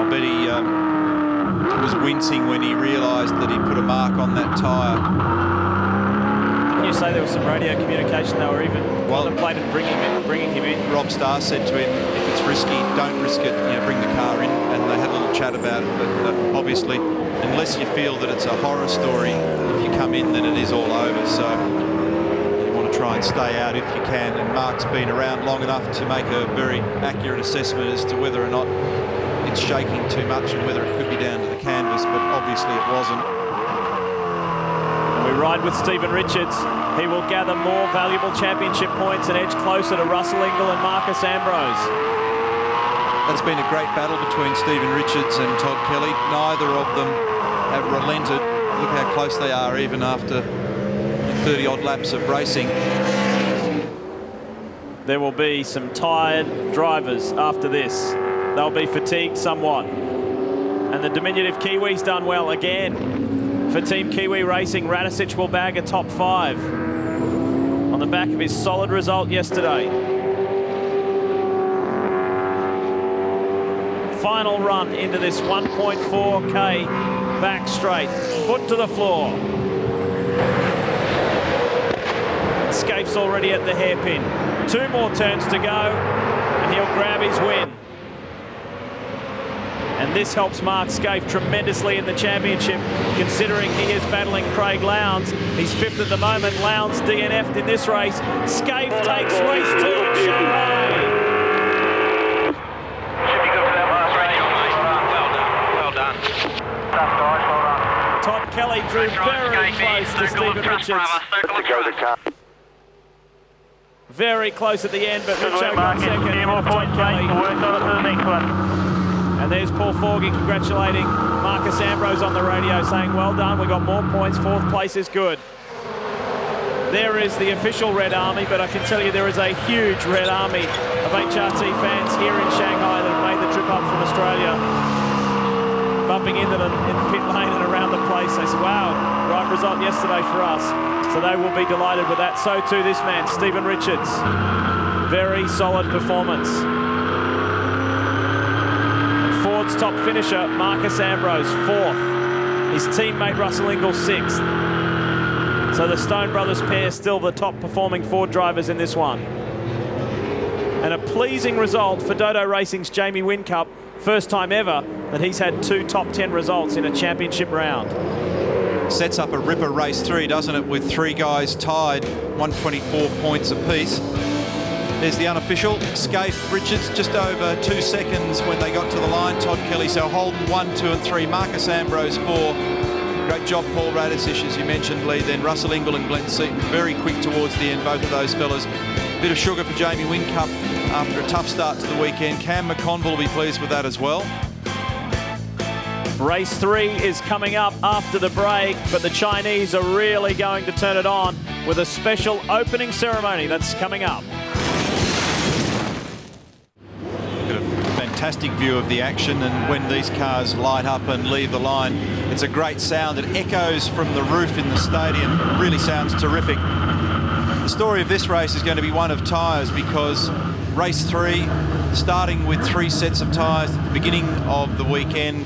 I bet he um, was wincing when he realised that he'd put a mark on that tyre. Didn't you say there was some radio communication they were even contemplating bringing him in? Bringing him in? Rob Starr said to him, if it's risky, don't risk it, you know, bring the car in. And they had a little chat about it. But uh, obviously, unless you feel that it's a horror story, if you come in, then it is all over. So you want to try and stay out if you can. And Mark's been around long enough to make a very accurate assessment as to whether or not it's shaking too much and whether it could be down to the canvas, but obviously it wasn't. We ride with Stephen Richards. He will gather more valuable championship points and edge closer to Russell Ingall and Marcus Ambrose. that's been a great battle between Stephen Richards and Todd Kelly. Neither of them have relented. Look how close they are even after 30 odd laps of racing. There will be some tired drivers after this. They'll be fatigued somewhat. And the diminutive Kiwi's done well again. For Team Kiwi Racing, Radisich will bag a top five on the back of his solid result yesterday. Final run into this 1.4k back straight. Foot to the floor. Skaife's already at the hairpin. Two more turns to go, and he'll grab his win. This helps Mark Skaife tremendously in the championship, considering he is battling Craig Lowndes. He's fifth at the moment. Lowndes DNF'd in this race. Skaife takes race two Shanghai. Todd Kelly drew very close to Stephen Richards. Very close at the end, but Richo got second Kelly. And there's Paul Forgy congratulating Marcus Ambrose on the radio, saying, well done, we got more points, fourth place is good. There is the official Red Army, but I can tell you there is a huge Red Army of HRT fans here in Shanghai that have made the trip up from Australia, bumping into the in pit lane and around the place. They say, wow, right result yesterday for us. So they will be delighted with that. So too this man, Stephen Richards. Very solid performance. Top finisher, Marcus Ambrose, fourth. His teammate Russell Ingall, sixth. So the Stone Brothers pair still the top performing Ford drivers in this one. And a pleasing result for Dodo Racing's Jamie Whincup. First time ever that he's had two top 10 results in a championship round. Sets up a ripper race three, doesn't it, with three guys tied, 124 points apiece. There's the unofficial. Skaife Richards just over two seconds when they got to the line. Todd Kelly, so Holden one, two and three. Marcus Ambrose four. Great job, Paul Radisich, as you mentioned, Lee. Then Russell Ingall and Glenn Seton very quick towards the end, both of those fellas. Bit of sugar for Jamie Whincup after a tough start to the weekend. Cam McConville will be pleased with that as well. Race three is coming up after the break, but the Chinese are really going to turn it on with a special opening ceremony that's coming up. Fantastic view of the action and when these cars light up and leave the line, it's a great sound. It echoes from the roof in the stadium. It really sounds terrific. The story of this race is going to be one of tyres because race three, starting with three sets of tyres at the beginning of the weekend,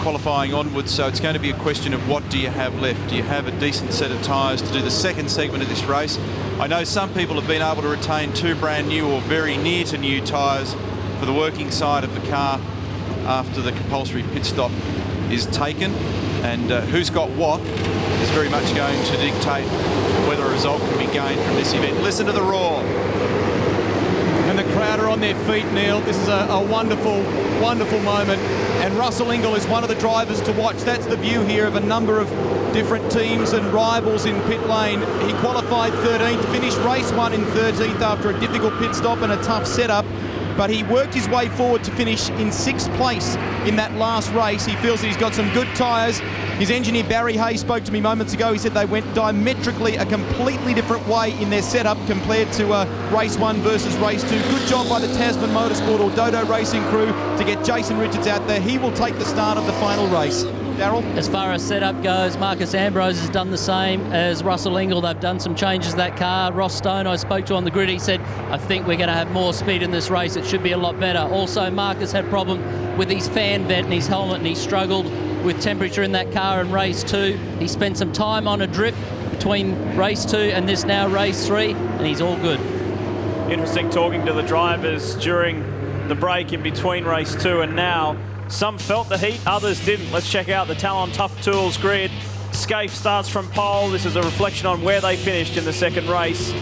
qualifying onwards. So it's going to be a question of what do you have left? Do you have a decent set of tyres to do the second segment of this race? I know some people have been able to retain two brand new or very near to new tyres for the working side of the car after the compulsory pit stop is taken. And uh, who's got what is very much going to dictate whether a result can be gained from this event. Listen to the roar. And the crowd are on their feet, Neil. This is a, a, wonderful, wonderful moment. And Russell Ingall is one of the drivers to watch. That's the view here of a number of different teams and rivals in pit lane. He qualified 13th, finished race one in 13th after a difficult pit stop and a tough setup. But he worked his way forward to finish in sixth place in that last race. He feels that he's got some good tyres. His engineer Barry Hay spoke to me moments ago. He said they went diametrically a completely different way in their setup compared to uh, race one versus race two. Good job by the Tasman Motorsport or Dodo Racing crew to get Jason Richards out there. He will take the start of the final race. Daryl? As far as setup goes, Marcus Ambrose has done the same as Russell Ingall. They've done some changes to that car. Ross Stone, I spoke to on the grid, he said, I think we're going to have more speed in this race. It should be a lot better. Also, Marcus had problem with his fan vent and his helmet, and he struggled with temperature in that car in race two. He spent some time on a drip between race two and this now race three, and he's all good. Interesting talking to the drivers during the break in between race two and now. Some felt the heat, others didn't. Let's check out the Talon Tough Tools grid. Skaife starts from pole. This is a reflection on where they finished in the second race.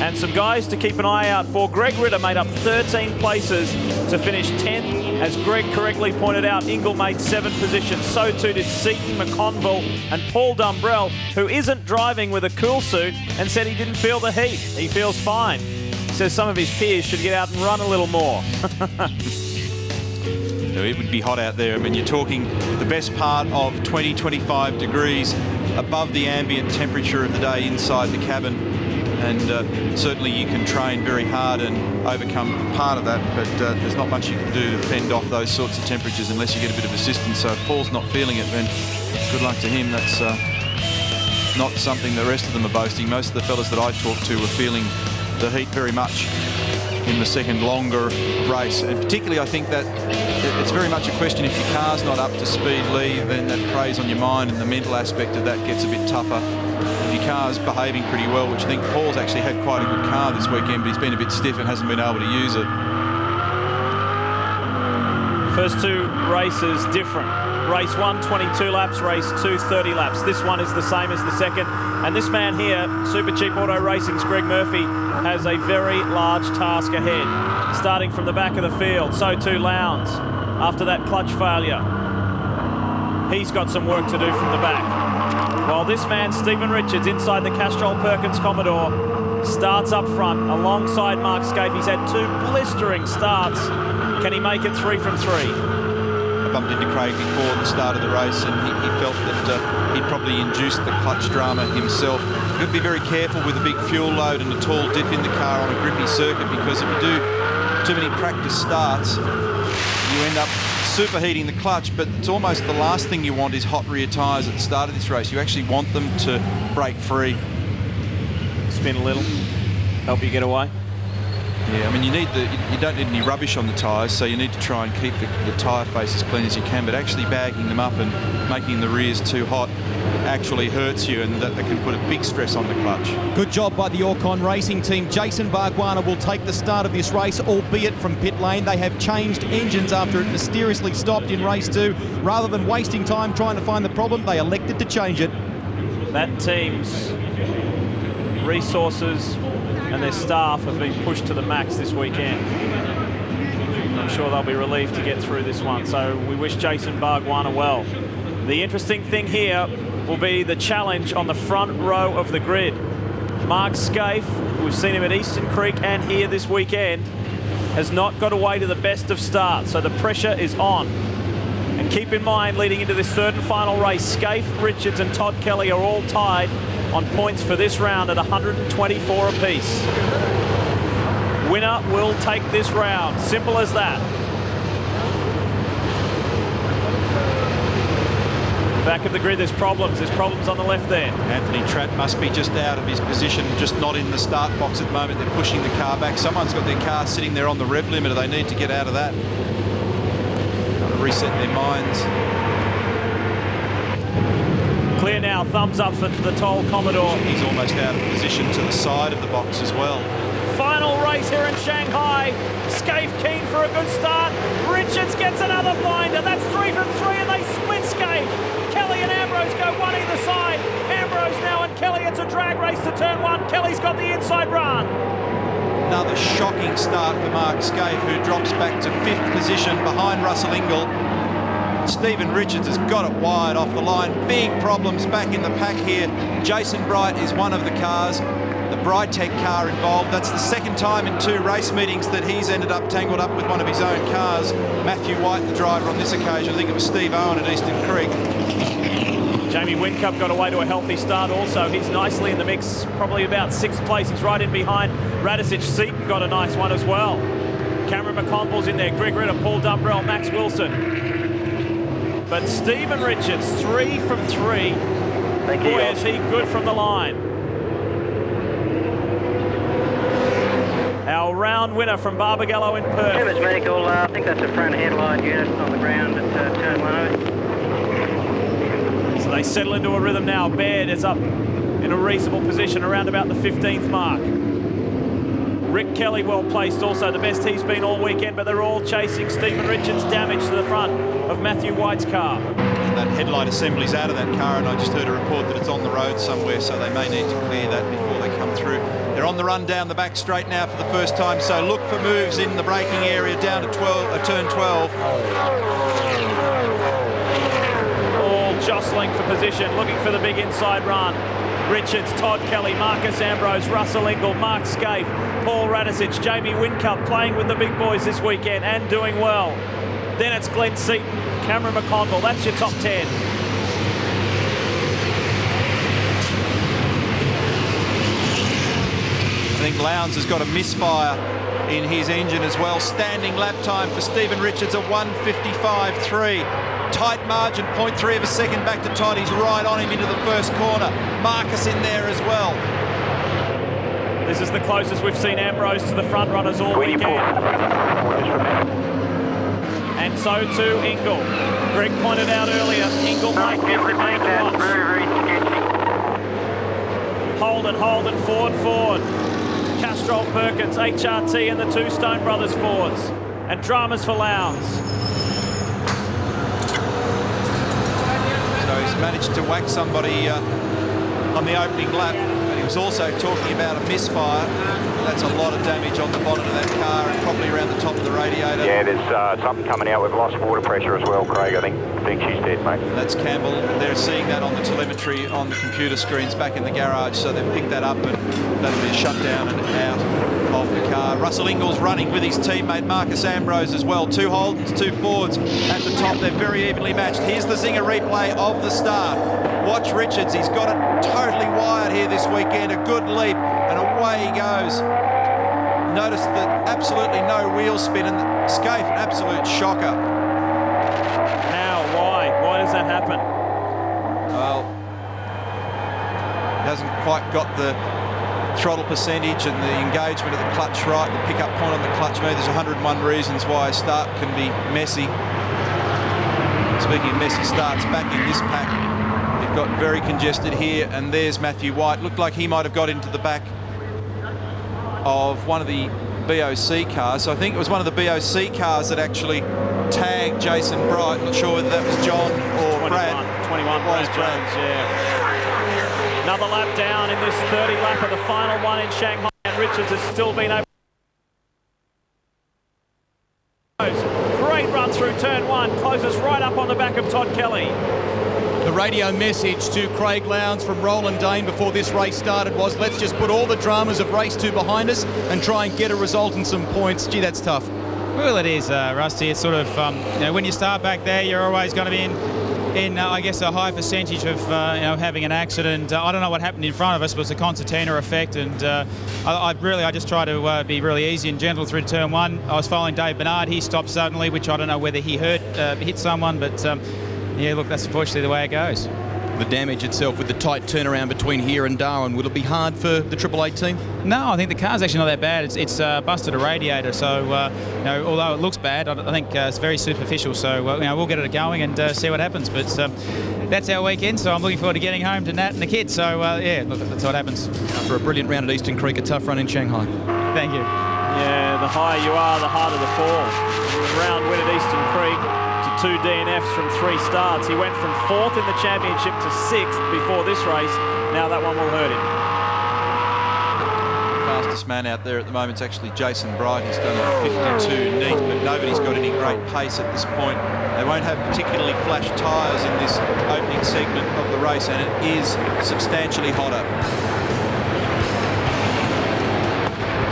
And some guys to keep an eye out for. Greg Ritter made up 13 places to finish 10th. As Greg correctly pointed out, Ingall made seven positions. So too did Seton, McConville and Paul Dumbrell, who isn't driving with a cool suit and said he didn't feel the heat. He feels fine. Says some of his peers should get out and run a little more. (laughs) it would be hot out there. I mean, you're talking the best part of 20, 25 degrees above the ambient temperature of the day inside the cabin. And uh, certainly you can train very hard and overcome part of that, but uh, there's not much you can do to fend off those sorts of temperatures unless you get a bit of assistance. So if Paul's not feeling it, then good luck to him. That's uh, not something the rest of them are boasting. Most of the fellas that I talked to are feeling the heat very much in the second longer race. And particularly, I think that it's very much a question if your car's not up to speed, Lee, then that preys on your mind and the mental aspect of that gets a bit tougher. If your car's behaving pretty well, which I think Paul's actually had quite a good car this weekend, but he's been a bit stiff and hasn't been able to use it. First two races different. Race one, 22 laps. Race two, 30 laps. This one is the same as the second. And this man here, Super Cheap Auto Racing's Greg Murphy, has a very large task ahead. Starting from the back of the field, so too Lowndes. After that clutch failure, he's got some work to do from the back. While this man, Stephen Richards, inside the Castrol Perkins Commodore, starts up front alongside Mark Skaife. He's had two blistering starts. Can he make it three from three? Bumped into Craig before the start of the race and he, he felt that uh, he'd probably induced the clutch drama himself. You've got to be very careful with a big fuel load and a tall diff in the car on a grippy circuit because if you do too many practice starts, you end up superheating the clutch, but it's almost the last thing you want is hot rear tyres at the start of this race. You actually want them to break free. Spin a little, help you get away. Yeah, I mean, you need the you don't need any rubbish on the tyres, so you need to try and keep the, the tyre face as clean as you can. But actually bagging them up and making the rears too hot actually hurts you, and that, that can put a big stress on the clutch. Good job by the Orrcon Racing team. Jason Bargwanna will take the start of this race, albeit from pit lane. They have changed engines after it mysteriously stopped in race two. Rather than wasting time trying to find the problem, they elected to change it. That team's resources and their staff have been pushed to the max this weekend. I'm sure they'll be relieved to get through this one. So we wish Jason Bargwanna well. The interesting thing here will be the challenge on the front row of the grid. Mark Skaife, we've seen him at Eastern Creek and here this weekend, has not got away to the best of starts, so the pressure is on. And keep in mind, leading into this third and final race, Skaife, Richards and Todd Kelly are all tied on points for this round at 124 apiece. Winner will take this round. Simple as that. Back of the grid, there's problems. There's problems on the left there. Anthony Tratt must be just out of his position, just not in the start box at the moment. They're pushing the car back. Someone's got their car sitting there on the rev limiter. They need to get out of that. Got to reset their minds. Clear now, thumbs up for the Toll Commodore. He's almost out of position to the side of the box as well. Final race here in Shanghai. Skaife keen for a good start. Richards gets another blinder. That's three from three, and they split Skaife. Kelly and Ambrose go one either side. Ambrose now and Kelly. It's a drag race to turn one. Kelly's got the inside run. Another shocking start for Mark Skaife, who drops back to fifth position behind Russell Ingall. Stephen Richards has got it wide off the line. Big problems back in the pack here. Jason Bright is one of the cars. The Britek car involved. That's the second time in two race meetings that he's ended up tangled up with one of his own cars. Matthew White, the driver on this occasion. I think it was Steve Owen at Eastern Creek. Jamie Whincup got away to a healthy start also. He's nicely in the mix, probably about sixth place. He's right in behind Radisich. Seton got a nice one as well. Cameron McConville's in there. Greg Ritter, Paul Dumbrell, Max Wilson. But Stephen Richards, three from three. Thank Boy, you. is he good from the line. Our round winner from Barbagallo in Perth. Damage vehicle, uh, I think that's a front headlight unit on the ground at uh, turn one. So they settle into a rhythm now. Baird is up in a reasonable position around about the 15th mark. Rick Kelly well placed also, the best he's been all weekend, but they're all chasing Stephen Richards' damage to the front of Matthew White's car. That headlight assembly's out of that car, and I just heard a report that it's on the road somewhere, so they may need to clear that before they come through. They're on the run down the back straight now for the first time, so look for moves in the braking area down to 12, uh, turn 12. All jostling for position, looking for the big inside run. Richards, Todd Kelly, Marcus Ambrose, Russell Ingall, Mark Skaife, Paul Radisich, Jamie Whincup playing with the big boys this weekend and doing well. Then it's Glenn Seton, Cameron McConville. That's your top 10. I think Lowndes has got a misfire in his engine as well. Standing lap time for Stephen Richards at 155.3. Tight margin, 0.3 of a second back to Todd. He's right on him into the first corner. Marcus in there as well. This is the closest we've seen Ambrose to the front runners all weekend. And so too Ingall. Greg pointed out earlier, Ingall might get the man to watch. Holden, Holden, Ford, Ford. Castrol, Perkins, HRT and the two Stone Brothers Fords. And dramas for Lowndes. So he's managed to whack somebody uh, on the opening lap. Was also talking about a misfire. That's a lot of damage on the bonnet of that car and probably around the top of the radiator. Yeah, there's uh, something coming out. We've lost water pressure as well, Craig. I think think she's dead, mate. That's Campbell. They're seeing that on the telemetry on the computer screens back in the garage, so they've picked that up and that'll be a shutdown and out of the car. Russell Ingall's running with his teammate Marcus Ambrose as well. Two Holdens, two Fords at the top. They're very evenly matched. Here's the Zinger replay of the start. Watch Richards. He's got it totally wired here this weekend. A good leap and away he goes. Notice that absolutely no wheel spin and Skaife, an absolute shocker. How? Why? Why does that happen? Well, he hasn't quite got the throttle percentage and the engagement of the clutch right, the pickup point on the clutch move. There's 101 reasons why a start can be messy. Speaking of messy starts, back in this pack, got very congested here, and there's Matthew White. Looked like he might have got into the back of one of the BOC cars. So I think it was one of the BOC cars that actually tagged Jason Bright. Not sure whether that was John or 21, Brad. 21 It was Brad Jones, yeah. Another lap down in this 30 lap of the final one in Shanghai, and Richards has still been able. Great run through turn one, closes right up on the back of Todd Kelly. Radio message to Craig Lowndes from Roland Dane before this race started was let's just put all the dramas of race two behind us and try and get a result and some points. Gee, that's tough. Well, it is, uh, Rusty. It's sort of, um, you know, when you start back there, you're always going to be in, in uh, I guess, a high percentage of, uh, you know, having an accident. Uh, I don't know what happened in front of us, but it's a concertina effect, and uh, I, I really, I just try to uh, be really easy and gentle through turn one. I was following Dave Besnard. He stopped suddenly, which I don't know whether he hurt, hit someone, but um, yeah, look, that's unfortunately the way it goes. The damage itself with the tight turnaround between here and Darwin, will it be hard for the Triple Eight team? No, I think the car's actually not that bad. It's, it's uh, busted a radiator, so uh, you know, although it looks bad, I, I think uh, it's very superficial. So uh, you know, we'll get it going and uh, see what happens. But um, that's our weekend, so I'm looking forward to getting home to Nat and the kids. So uh, yeah, look, that's what happens. After a brilliant round at Eastern Creek, a tough run in Shanghai. Thank you. Yeah, the higher you are, the harder the fall. Round win at Eastern Creek to two DNFs from three starts. He went from fourth in the championship to sixth before this race. Now that one will hurt him. Fastest man out there at the moment is actually Jason Bright. He's done a 52 neat, but nobody's got any great pace at this point. They won't have particularly flash tyres in this opening segment of the race, and it is substantially hotter.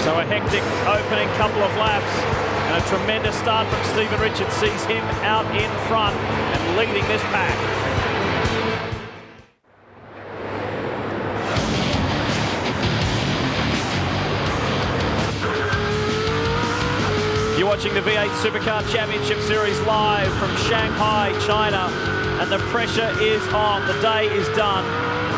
So a hectic opening couple of laps and a tremendous start from Stephen Richards sees him out in front and leading this pack. You're watching the V8 Supercar Championship Series live from Shanghai, China, and the pressure is on. The day is done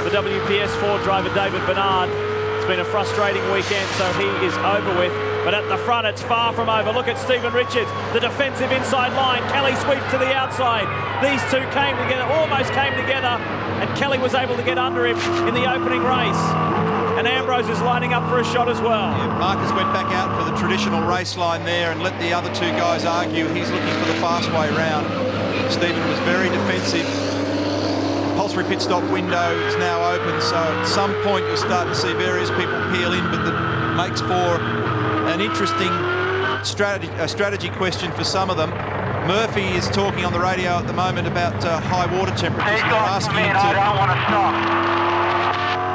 for WPS Ford driver David Besnard. It's been a frustrating weekend, so he is over with. But at the front, it's far from over. Look at Stephen Richards, the defensive inside line. Kelly sweeps to the outside. These two came together, almost came together, and Kelly was able to get under him in the opening race. And Ambrose is lining up for a shot as well. Yeah, Marcus went back out for the traditional race line there and let the other two guys argue. He's looking for the fast way round. Stephen was very defensive. Compulsory pit stop window is now open, so at some point you'll start to see various people peel in, but that makes for an interesting strategy, a strategy question for some of them. Murphy is talking on the radio at the moment about uh, high water temperatures. They're asking him to.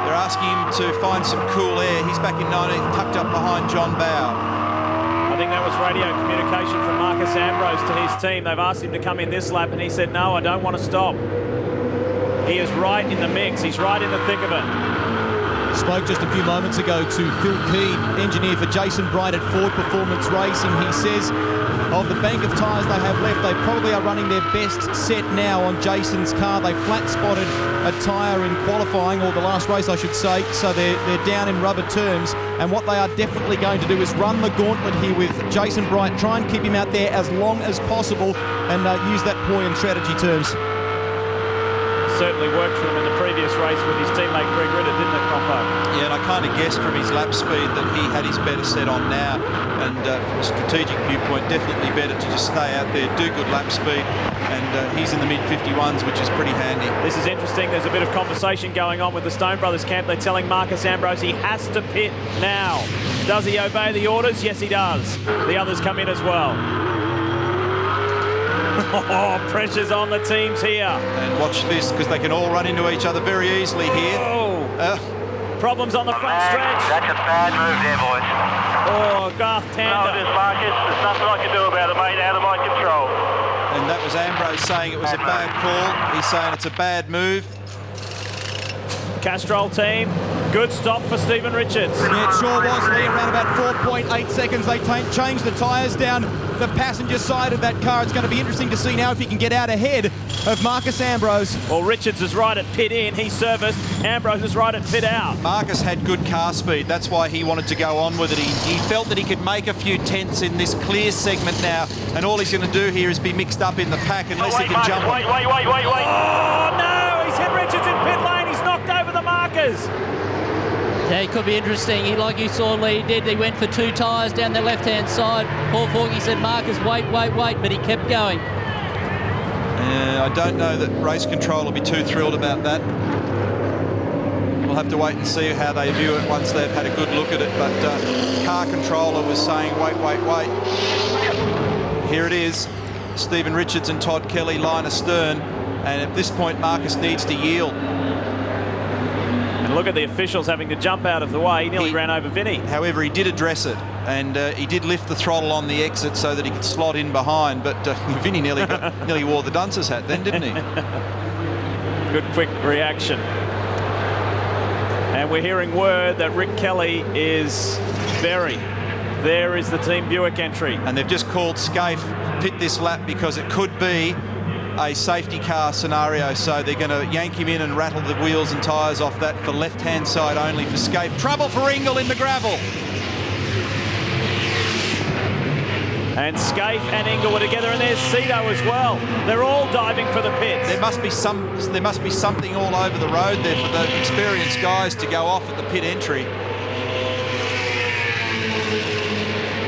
They're asking him to find some cool air. He's back in 19th, tucked up behind John Bowe. I think that was radio communication from Marcus Ambrose to his team. They've asked him to come in this lap, and he said, no, I don't want to stop. He is right in the mix. He's right in the thick of it. Spoke just a few moments ago to Phil Keed, engineer for Jason Bright at Ford Performance Racing. He says of the bank of tyres they have left, they probably are running their best set now on Jason's car. They flat spotted a tyre in qualifying, or the last race I should say, so they're, they're down in rubber terms. And what they are definitely going to do is run the gauntlet here with Jason Bright, try and keep him out there as long as possible and uh, use that ploy in strategy terms certainly worked for him in the previous race with his teammate Greg Ritter, didn't it, Compo? Yeah, and I kind of guessed from his lap speed that he had his better set on now. And uh, from a strategic viewpoint, definitely better to just stay out there, do good lap speed. And uh, he's in the mid-51s, which is pretty handy. This is interesting. There's a bit of conversation going on with the Stone Brothers camp. They're telling Marcus Ambrose he has to pit now. Does he obey the orders? Yes, he does. The others come in as well. Oh, pressure's on the teams here. And watch this, because they can all run into each other very easily here. Oh. Uh, Problems on the front stretch. That's a bad move there, boys. Oh, Garth Tander. No, Marcus. There's nothing I can do about it, mate. Out of my control. And that was Ambrose saying it was a bad call. He's saying it's a bad move. Castrol team, good stop for Stephen Richards. Yeah, it sure was, Lee. Around about 4.8 seconds, they changed the tyres down the passenger side of that car. It's going to be interesting to see now if he can get out ahead of Marcus Ambrose. Well, Richards is right at pit in. He serviced. Ambrose is right at pit out. Marcus had good car speed. That's why he wanted to go on with it. He, he felt that he could make a few tenths in this clear segment now, and all he's going to do here is be mixed up in the pack unless oh, wait, he can Marcus, jump. Wait, wait, wait, wait, wait. Oh, no! He's hit Richards in pit lane. He's knocked over the markers. Yeah, it could be interesting. He, like you saw Lee did, he went for two tyres down the left-hand side. Paul Forkey said, Marcus, wait, wait, wait, but he kept going. I don't know that race control will be too thrilled about that. We'll have to wait and see how they view it once they've had a good look at it. But uh, car controller was saying, wait, wait, wait. Here it is. Stephen Richards and Todd Kelly line astern. And at this point, Marcus needs to yield. And look at the officials having to jump out of the way. He nearly he, ran over Vinny. However, he did address it. And uh, he did lift the throttle on the exit so that he could slot in behind. But uh, (laughs) Vinny nearly, got, (laughs) nearly wore the dunce's hat then, didn't he? (laughs) Good quick reaction. And we're hearing word that Rick Kelly is very there is the Team Buick entry. And they've just called Skaife pit this lap because it could be a safety car scenario. So they're going to yank him in and rattle the wheels and tyres off that for left-hand side only for Skaife. Trouble for Ingall in the gravel. And Skaife and Ingall were together, and there's Cito as well. They're all diving for the pits. There must be some. There must be something all over the road there for the experienced guys to go off at the pit entry.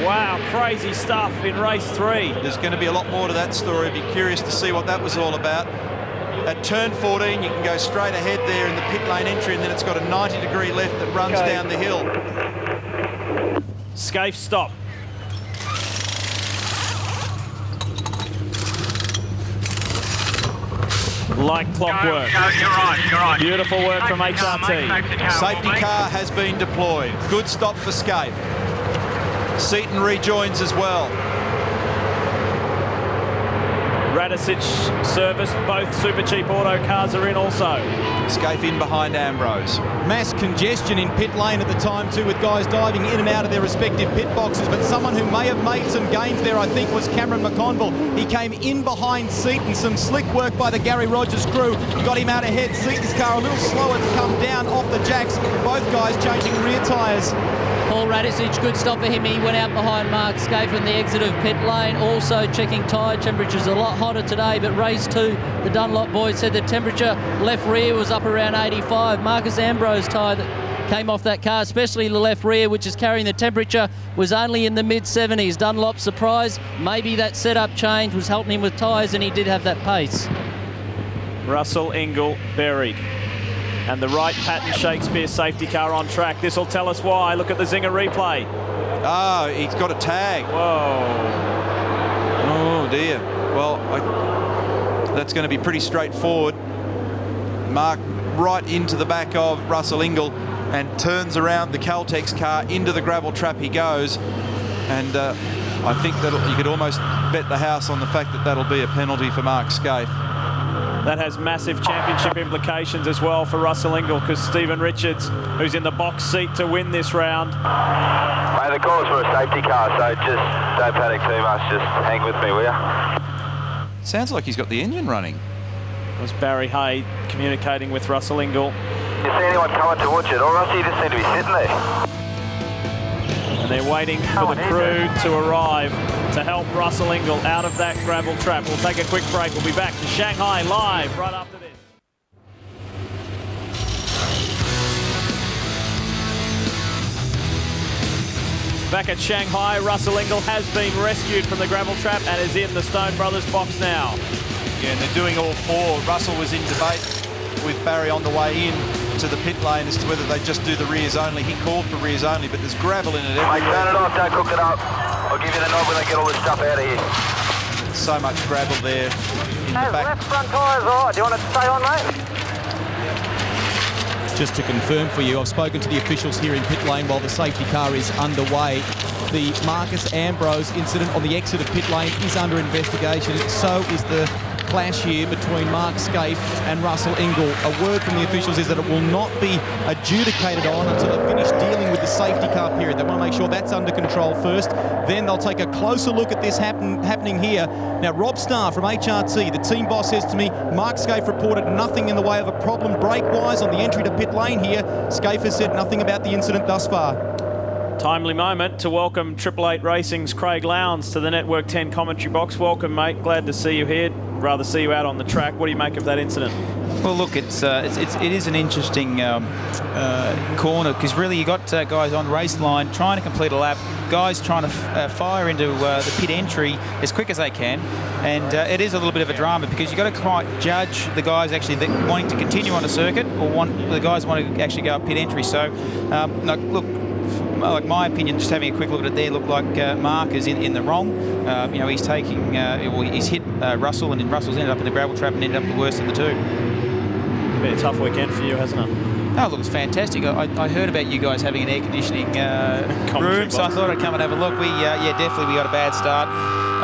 Wow, crazy stuff in race three. There's going to be a lot more to that story. Be curious to see what that was all about. At turn 14, you can go straight ahead there in the pit lane entry, and then it's got a 90 degree left that runs okay. down the hill. Skaife stop. Like clockwork. Go, go, you're right, you're right. Beautiful work safety from HRT. Car, safety, car, safety car has been deployed. Good stop for Skaife. Seton rejoins as well. Radisich service. Both super cheap auto cars are in also. Escape in behind Ambrose. Mass congestion in pit lane at the time too with guys diving in and out of their respective pit boxes but someone who may have made some gains there I think was Cameron McConville. He came in behind Seton. Some slick work by the Garry Rogers crew. Got him out ahead. Seton's car a little slower to come down off the jacks. Both guys changing rear tyres. Paul Radisich, good stop for him. He went out behind Mark Skaife in the exit of pit lane. Also checking tyre temperatures a lot hotter today, but race two, the Dunlop boys said the temperature left rear was up around 85. Marcus Ambrose tyre that came off that car, especially the left rear, which is carrying the temperature, was only in the mid-70s. Dunlop surprised. Maybe that setup change was helping him with tyres, and he did have that pace. Russell Ingall buried and the Wright Patton Shakespeare safety car on track. This will tell us why. Look at the Zinger replay. Oh, he's got a tag. Whoa. Oh, dear. Well, I, that's going to be pretty straightforward. Mark right into the back of Russell Ingall and turns around the Caltex car into the gravel trap he goes. And uh, I think that you could almost bet the house on the fact that that'll be a penalty for Mark Skaife. That has massive championship implications as well for Russell Ingall because Stephen Richards, who's in the box seat to win this round. Mate, the call's for a safety car, so just don't panic too much. Just hang with me, will you? Sounds like he's got the engine running. It was Barry Hay communicating with Russell Ingall. You see anyone coming towards you, or else you just seem to be sitting there. And they're waiting for the crew to arrive to help Russell Ingall out of that gravel trap. We'll take a quick break. We'll be back to Shanghai live right after this. Back at Shanghai, Russell Ingall has been rescued from the gravel trap and is in the Stone Brothers box now. Yeah, and they're doing all four. Russell was in debate with Barry on the way in to the pit lane as to whether they just do the rears only. He called for rears only, but there's gravel in it everywhere. Mate, turn it off, don't cook it up. I'll give you the nod when they get all this stuff out of here. So much gravel there in the back. left front tyres all right. Do you want it to stay on, mate? Just to confirm for you, I've spoken to the officials here in pit lane while the safety car is underway. The Marcus Ambrose incident on the exit of pit lane is under investigation. So is the clash here between Mark Skaife and Russell Ingall. A word from the officials is that it will not be adjudicated on until they finish dealing with the safety car period. They want to make sure that's under control first. Then they'll take a closer look at this happen, happening here. Now, Rob Starr from HRT, the team boss, says to me, Mark Skaife reported nothing in the way of a problem brake-wise on the entry to pit lane here. Skaife has said nothing about the incident thus far. Timely moment to welcome Triple Eight Racing's Craig Lowndes to the Network 10 commentary box. Welcome, mate. Glad to see you here. Rather see you out on the track. What do you make of that incident? Well, look, it's, uh, it's, it's it is an interesting um, uh, corner because really you got uh, guys on race line trying to complete a lap, guys trying to uh, fire into uh, the pit entry as quick as they can, and uh, it is a little bit of a drama because you've got to quite judge the guys actually wanting to continue on a circuit or want the guys want to actually go up pit entry. So, um, like, look, like my opinion, just having a quick look at it there, looked like uh, Mark is in, in the wrong. Uh, you know, he's taking, uh, well, he's hit uh, Russell, and then Russell's ended up in the gravel trap and ended up the worst of the two. Been a tough weekend for you, hasn't it? Oh, look, it's fantastic. I, I heard about you guys having an air conditioning uh, (laughs) room, so I thought I'd come and have a look. We, uh, yeah, definitely we got a bad start.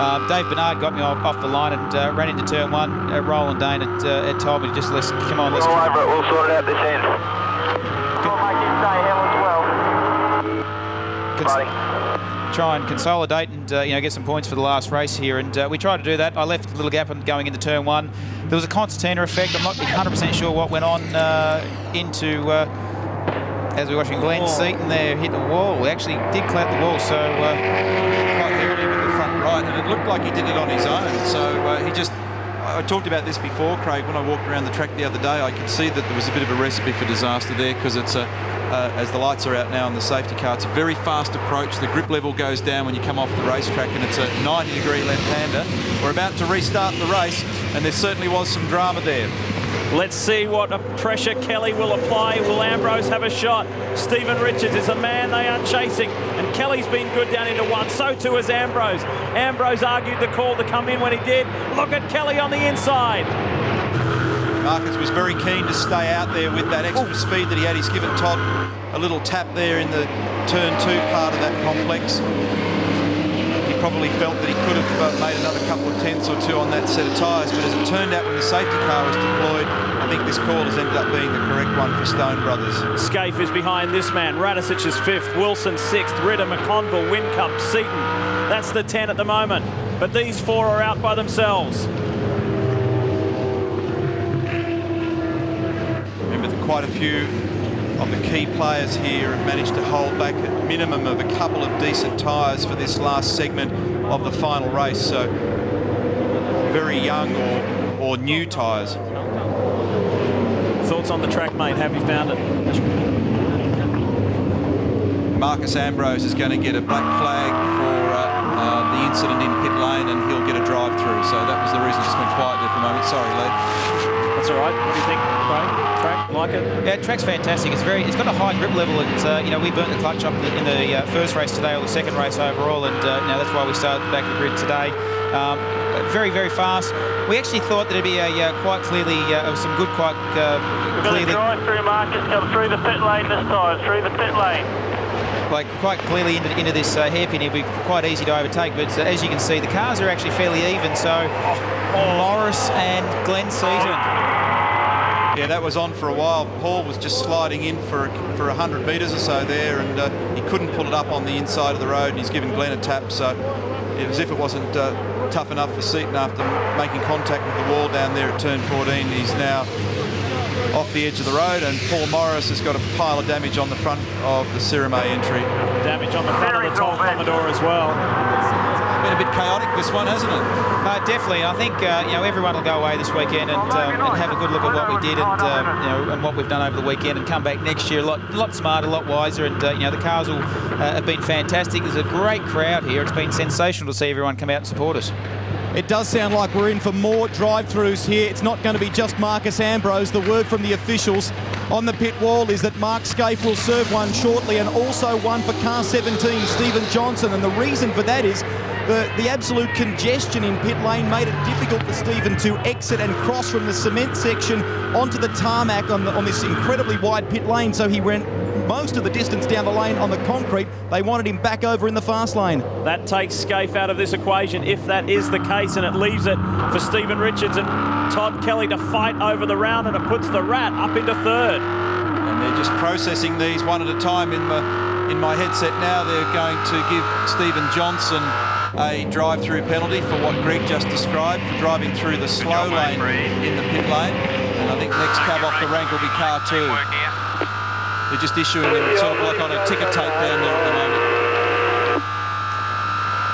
Um, Dave Besnard got me off, off the line and uh, ran into turn one. Uh, Roland Dane had, uh, had told me to just let's come on, let's. All over it. We'll sort it out this end. We'll make him stay hell as well. Try and consolidate and uh, you know get some points for the last race here. And uh, we tried to do that. I left a little gap on going into turn one. There was a concertina effect. I'm not 100% sure what went on uh, into. Uh, as we we're watching Glenn Seton there hit the wall, we actually did clap the wall, so uh, quite early with the front right, and it looked like he did it on his own. So uh, he just. I talked about this before, Craig. When I walked around the track the other day, I could see that there was a bit of a recipe for disaster there because it's a, uh, as the lights are out now on the safety car, it's a very fast approach. The grip level goes down when you come off the racetrack, and it's a 90 degree left-hander. We're about to restart the race, and there certainly was some drama there. Let's see what pressure Kelly will apply. Will Ambrose have a shot? Stephen Richards is a man they are chasing, and Kelly's been good down into one. So too has Ambrose. Ambrose argued the call to come in when he did. Look at Kelly on the inside. Marcus was very keen to stay out there with that extra speed that he had. He's given Todd a little tap there in the turn two part of that complex. He probably felt that he could have uh, made another couple of tenths or two on that set of tyres, but as it turned out when the safety car was deployed, I think this call has ended up being the correct one for Stone Brothers. Skaife is behind this man. Radisich is fifth. Wilson sixth. Ritter, McConville, Whincup, Seton. That's the 10 at the moment. But these four are out by themselves. Remember that quite a few of the key players here have managed to hold back a minimum of a couple of decent tyres for this last segment of the final race. So very young or, or new tyres. Thoughts on the track, mate? Have you found it? Marcus Ambrose is going to get a black flag for uh, uh, the incident in pit lane and he'll get a drive through. So that was the reason I just went quiet there for a moment. Sorry, Lee. That's all right. What do you think, Craig? Track, like it? Yeah, track's fantastic. It's very, it's got a high grip level, and uh, you know we burnt the clutch up in the, in the uh, first race today, or the second race overall, and uh, you know that's why we started the back of the grid today. Um, very, very fast. We actually thought that it'd be a uh, quite clearly uh, some good, quite uh, We're going clearly. drive through Marcus, come through the pit lane this time, through the pit lane. like quite clearly into, into this uh, hairpin. it'd be quite easy to overtake. But uh, as you can see, the cars are actually fairly even. So Morris and Glenn Seton. Yeah, that was on for a while. Paul was just sliding in for for 100 metres or so there, and uh, he couldn't pull it up on the inside of the road, and he's given Glenn a tap. So it was if it wasn't uh, tough enough for Seton after making contact with the wall down there at turn 14. He's now off the edge of the road, and Paul Morris has got a pile of damage on the front of the Sirromet entry. Damage on the front of the Tall Commodore as well. Been a bit chaotic this one, hasn't it? Uh, definitely. I think uh, you know everyone will go away this weekend and, um, and have a good look at what we did and um, you know and what we've done over the weekend and come back next year a lot, lot smarter, a lot wiser. And uh, you know the cars will, uh, have been fantastic. There's a great crowd here. It's been sensational to see everyone come out and support us. It does sound like we're in for more drive-throughs here. It's not going to be just Marcus Ambrose. The word from the officials on the pit wall is that Mark Skaife will serve one shortly and also one for car 17, Stephen Johnson. And the reason for that is the, the absolute congestion in pit lane made it difficult for Stephen to exit and cross from the cement section onto the tarmac on, the, on this incredibly wide pit lane. So he went most of the distance down the lane on the concrete. They wanted him back over in the fast lane. That takes Skaife out of this equation if that is the case, and it leaves it for Stephen Richards and Todd Kelly to fight over the round, and it puts the Rat up into third. And they're just processing these one at a time in my, in my headset now. They're going to give Stephen Johnson a drive-through penalty for what Greg just described, for driving through the slow lane in the pit lane. And I think next cab off the rank will be car two. They're just issuing them sort of like on a ticker tape down there at the moment.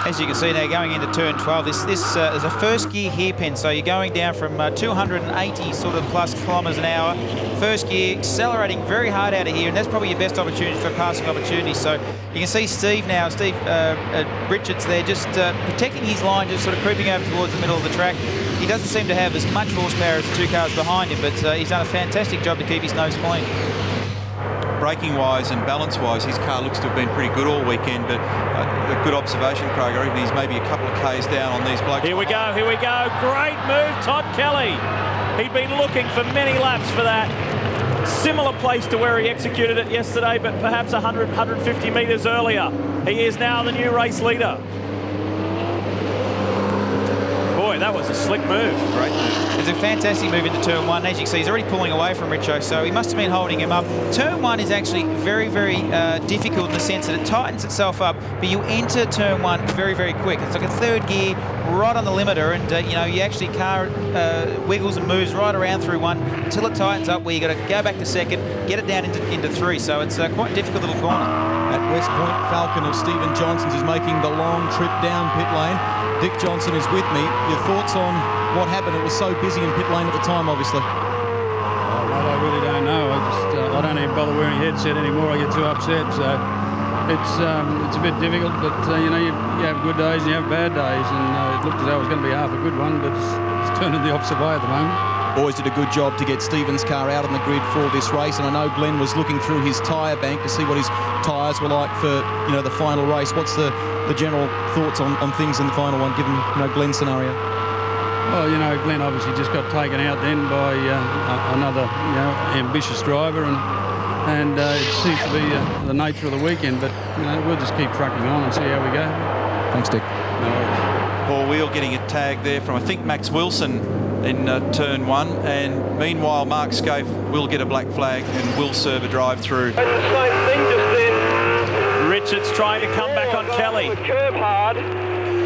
As you can see now, going into turn 12, this this uh, is a first gear hairpin, so you're going down from uh, 280 sort of plus kilometres an hour. First gear, accelerating very hard out of here, and that's probably your best opportunity for passing opportunities. So you can see Steve now, Steve uh, uh, Richards there, just uh, protecting his line, just sort of creeping over towards the middle of the track. He doesn't seem to have as much horsepower as the two cars behind him, but uh, he's done a fantastic job to keep his nose clean braking wise and balance wise, his car looks to have been pretty good all weekend. But uh, a good observation, Craig. I reckon he's maybe a couple of Ks down on these blokes. Here we go, here we go. Great move, Todd Kelly. He'd been looking for many laps for that. Similar place to where he executed it yesterday, but perhaps 100, 150 metres earlier. He is now the new race leader. Boy, that was a slick move. Great move. It's a fantastic move into turn one. As you can see, he's already pulling away from Richo, so he must have been holding him up. Turn one is actually very, very uh, difficult in the sense that it tightens itself up, but you enter turn one very, very quick. It's like a third gear right on the limiter, and uh, you know you actually car uh, wiggles and moves right around through one until it tightens up, where you've got to go back to second, get it down into, into three. So it's a quite a difficult little corner. At West Point, Falcon of Stephen Johnson's is making the long trip down pit lane. Dick Johnson is with me. Your thoughts on what happened? It was so busy in pit lane at the time, obviously. Oh, mate, I really don't know. I just uh, I don't even bother wearing a headset anymore. I get too upset. So it's um, it's a bit difficult, but uh, you know you, you have good days and you have bad days, and uh, it looked as though it was going to be half a good one, but it's, it's turning the opposite way at the moment. Boys did a good job to get Stephen's car out on the grid for this race, and I know Glenn was looking through his tyre bank to see what his tyres were like for you know the final race. What's the, the general thoughts on, on things in the final one, given you know Glenn's scenario? Well, you know, Glenn obviously just got taken out then by uh, another you know ambitious driver, and and uh, it seems to be uh, the nature of the weekend. But you know, we'll just keep trucking on and see how we go. Thanks, Dick. No worries. Paul Weel getting a tag there from I think Max Wilson in uh, turn one, and meanwhile Mark Skaife will get a black flag and will serve a drive through. Richards trying to come back on Kelly. Curb hard.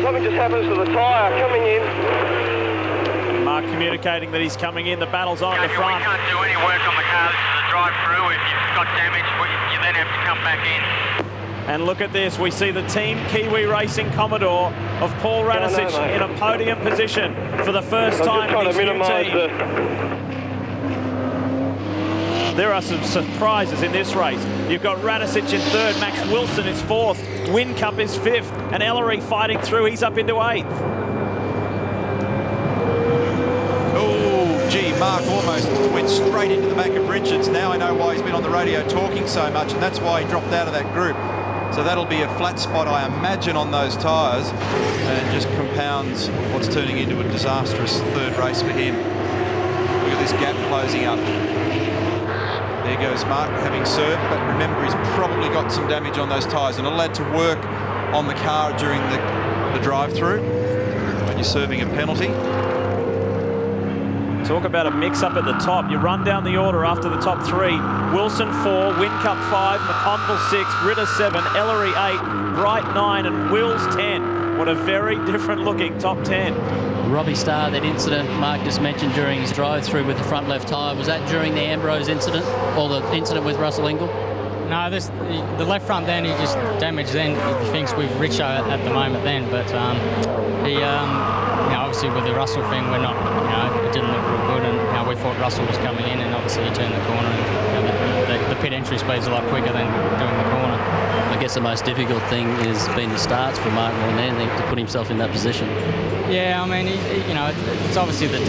Something just happens to the tyre coming in. Mark communicating that he's coming in. The battle's on at the We front. can't do any work on the car. This is a drive through. If you've got damage, you then have to come back in. And look at this. We see the Team Kiwi Racing Commodore of Paul Yeah, I know, in a podium position for the first I'm time in his new team. the. There are some surprises in this race. You've got Radisich in third, Max Wilson is fourth, Whincup is fifth, and Ellery fighting through. He's up into eighth. Oh, gee, Mark almost went straight into the back of Richards. Now I know why he's been on the radio talking so much, and that's why he dropped out of that group. So that'll be a flat spot, I imagine, on those tyres, and just compounds what's turning into a disastrous third race for him. Look at this gap closing up. There goes Mark, having served, but remember he's probably got some damage on those tyres and allowed to work on the car during the, the drive-through when you're serving a penalty. Talk about a mix-up at the top. You run down the order after the top three. Wilson four, Whincup five, McConville six, Ritter seven, Ellery eight, Bright nine, and Wills ten. What a very (laughs) different looking top ten. Robbie Starr, that incident Mark just mentioned during his drive-through with the front left tyre, was that during the Ambrose incident or the incident with Russell Ingall? No, this the left front then he just damaged. Then he thinks with Richo at, at the moment then, but um, he um, you know, obviously with the Russell thing we're not you know it didn't look real good, and you know, we thought Russell was coming in, and obviously he turned the corner, and you know, the, the, the pit entry speed's a lot quicker than doing the corner. I guess the most difficult thing has been the starts for Mark more than anything to put himself in that position. Yeah, I mean, he, he- you know, it- it's obviously that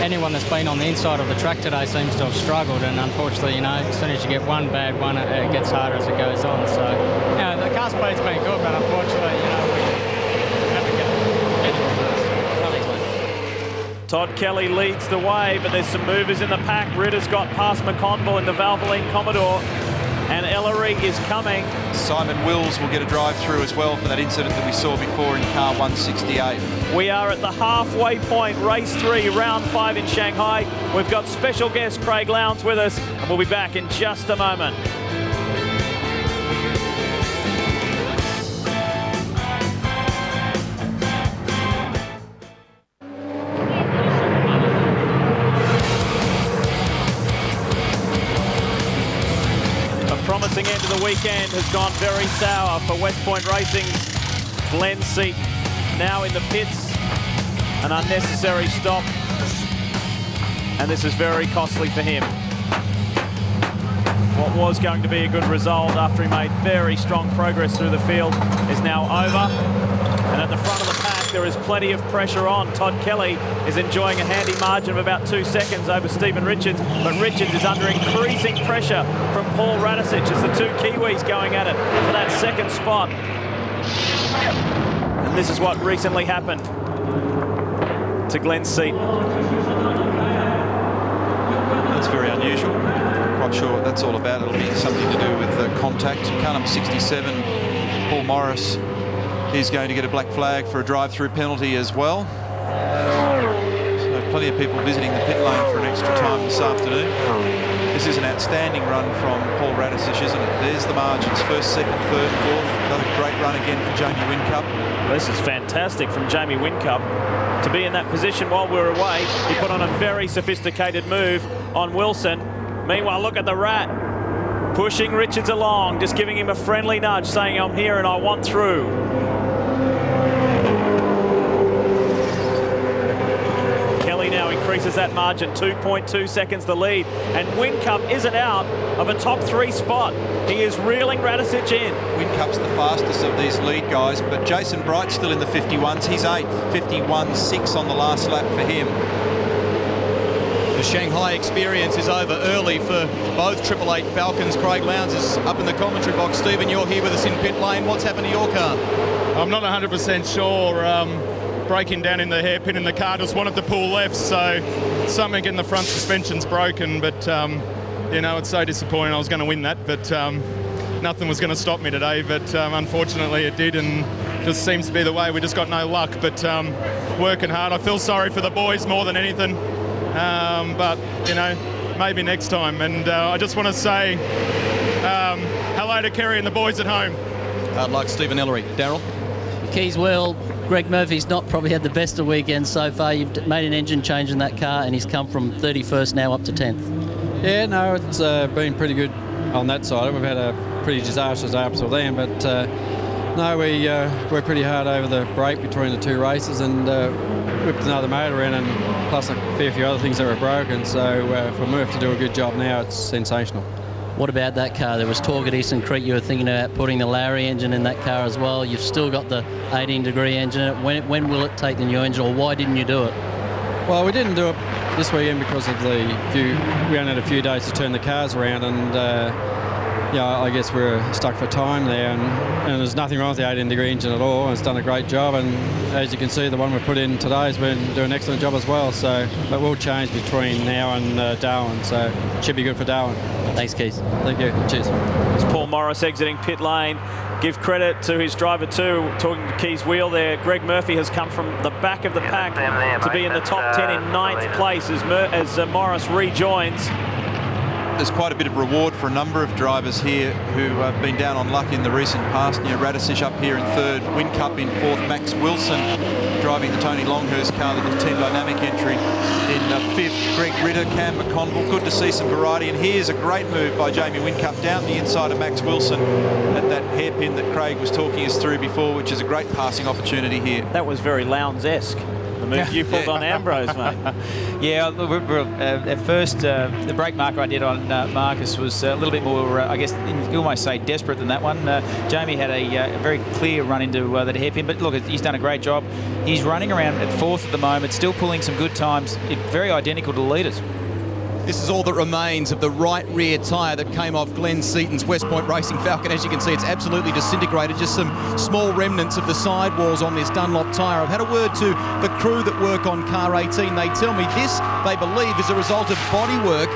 anyone that's been on the inside of the track today seems to have struggled, and unfortunately, you know, as soon as you get one bad one, it, it gets harder as it goes on. So, you know, the car speed's been good, but unfortunately, you know, we have to get, get it Todd Kelly leads the way, but there's some movers in the pack. Ritter's got past McConville in the Valvoline Commodore, and Ellery is coming. Simon Wills will get a drive-through as well for that incident that we saw before in car 168. We are at the halfway point, race three, round five in Shanghai. We've got special guest Craig Lowndes with us, and we'll be back in just a moment. Weekend has gone very sour for West Point Racing's Glenn Seat. Now in the pits, an unnecessary stop, and this is very costly for him. What was going to be a good result after he made very strong progress through the field is now over. And at the front of the there is plenty of pressure on. Todd Kelly is enjoying a handy margin of about two seconds over Stephen Richards, but Richards is under increasing pressure from Paul Radisich as the two Kiwis going at it for that second spot. And this is what recently happened to Glenn Seat. That's very unusual. Quite sure what that's all about. It'll be something to do with uh, contact. Car number 67, Paul Morris, he's going to get a black flag for a drive-through penalty as well. So plenty of people visiting the pit lane for an extra time this afternoon. This is an outstanding run from Paul Radisich, isn't it? There's the margins. First, second, third, fourth. Another great run again for Jamie Whincup. This is fantastic from Jamie Whincup to be in that position while we are away. He put on a very sophisticated move on Wilson. Meanwhile, look at the rat pushing Richards along, just giving him a friendly nudge, saying, I'm here and I want through. Kelly now increases that margin, 2.2 seconds the lead, and Whincup isn't out of a top three spot. He is reeling Radisich in. Whincup's the fastest of these lead guys, but Jason Bright's still in the 51s. He's 8, 51.6 on the last lap for him. The Shanghai experience is over early for both Triple Eight Falcons. Craig Lowndes is up in the commentary box. Stephen, you're here with us in pit lane. What's happened to your car? I'm not 100% sure. Um, breaking down in the hairpin in the car, just wanted to pull left, so something in the front suspension's broken. But um, you know, it's so disappointing. I was going to win that, but um, nothing was going to stop me today. But um, unfortunately, it did, and just seems to be the way. We just got no luck. But um, working hard. I feel sorry for the boys more than anything. Um, but you know, maybe next time. And uh, I just want to say um, hello to Kerry and the boys at home. Hard luck, Stephen Ellery. Daryl? Keys well. Greg Murphy's not probably had the best of weekends so far. You've made an engine change in that car, and he's come from 31st now up to 10th. Yeah, no, it's uh, been pretty good on that side. We've had a pretty disastrous up till then, but uh, no, we uh, we're pretty hard over the break between the two races and uh, whipped another motor in, and plus a fair few other things that were broken. So uh, for Murphy to do a good job now, it's sensational. What about that car? There was talk at Eastern Creek you were thinking about putting the Lowry engine in that car as well. You've still got the 18 degree engine. When, when will it take the new engine, or why didn't you do it? Well, we didn't do it this weekend because of the few. We only had a few days to turn the cars around, and uh, yeah, I guess we're stuck for time there, and, and there's nothing wrong with the 18 degree engine at all. It's done a great job, and as you can see, the one we put in today has been doing an excellent job as well. So, but we'll change between now and uh, Darwin, so it should be good for Darwin. Thanks, Keith. Thank you. Cheers. It's Paul Morris exiting pit lane. Give credit to his driver too. Talking to Keys Wheel there, Greg Murphy has come from the back of the pack to be in the top 10 in ninth place as, Mur as uh, Morris rejoins. There's quite a bit of reward for a number of drivers here who have been down on luck in the recent past. You know, up here in third, Whincup in fourth, Max Wilson driving the Tony Longhurst car, the Team Dynamic entry in uh, fifth, Greg Ritter, Cam McConville. Good to see some variety. And here's a great move by Jamie Whincup down the inside of Max Wilson at that hairpin that Craig was talking us through before, which is a great passing opportunity here. That was very Lowndes-esque. The move you pulled on Ambrose, mate. (laughs) Yeah, uh, at first, uh, the break marker I did on uh, Marcus was a little bit more, uh, I guess, you almost say desperate than that one. Uh, Jamie had a, uh, very clear run into that hairpin, but look, he's done a great job. He's running around at fourth at the moment, still pulling some good times, very identical to the leaders. This is all that remains of the right rear tyre that came off Glenn Seton's West Point Racing Falcon. As you can see, it's absolutely disintegrated. Just some small remnants of the sidewalls on this Dunlop tyre. I've had a word to the crew that work on car 18. They tell me this, they believe, is a result of bodywork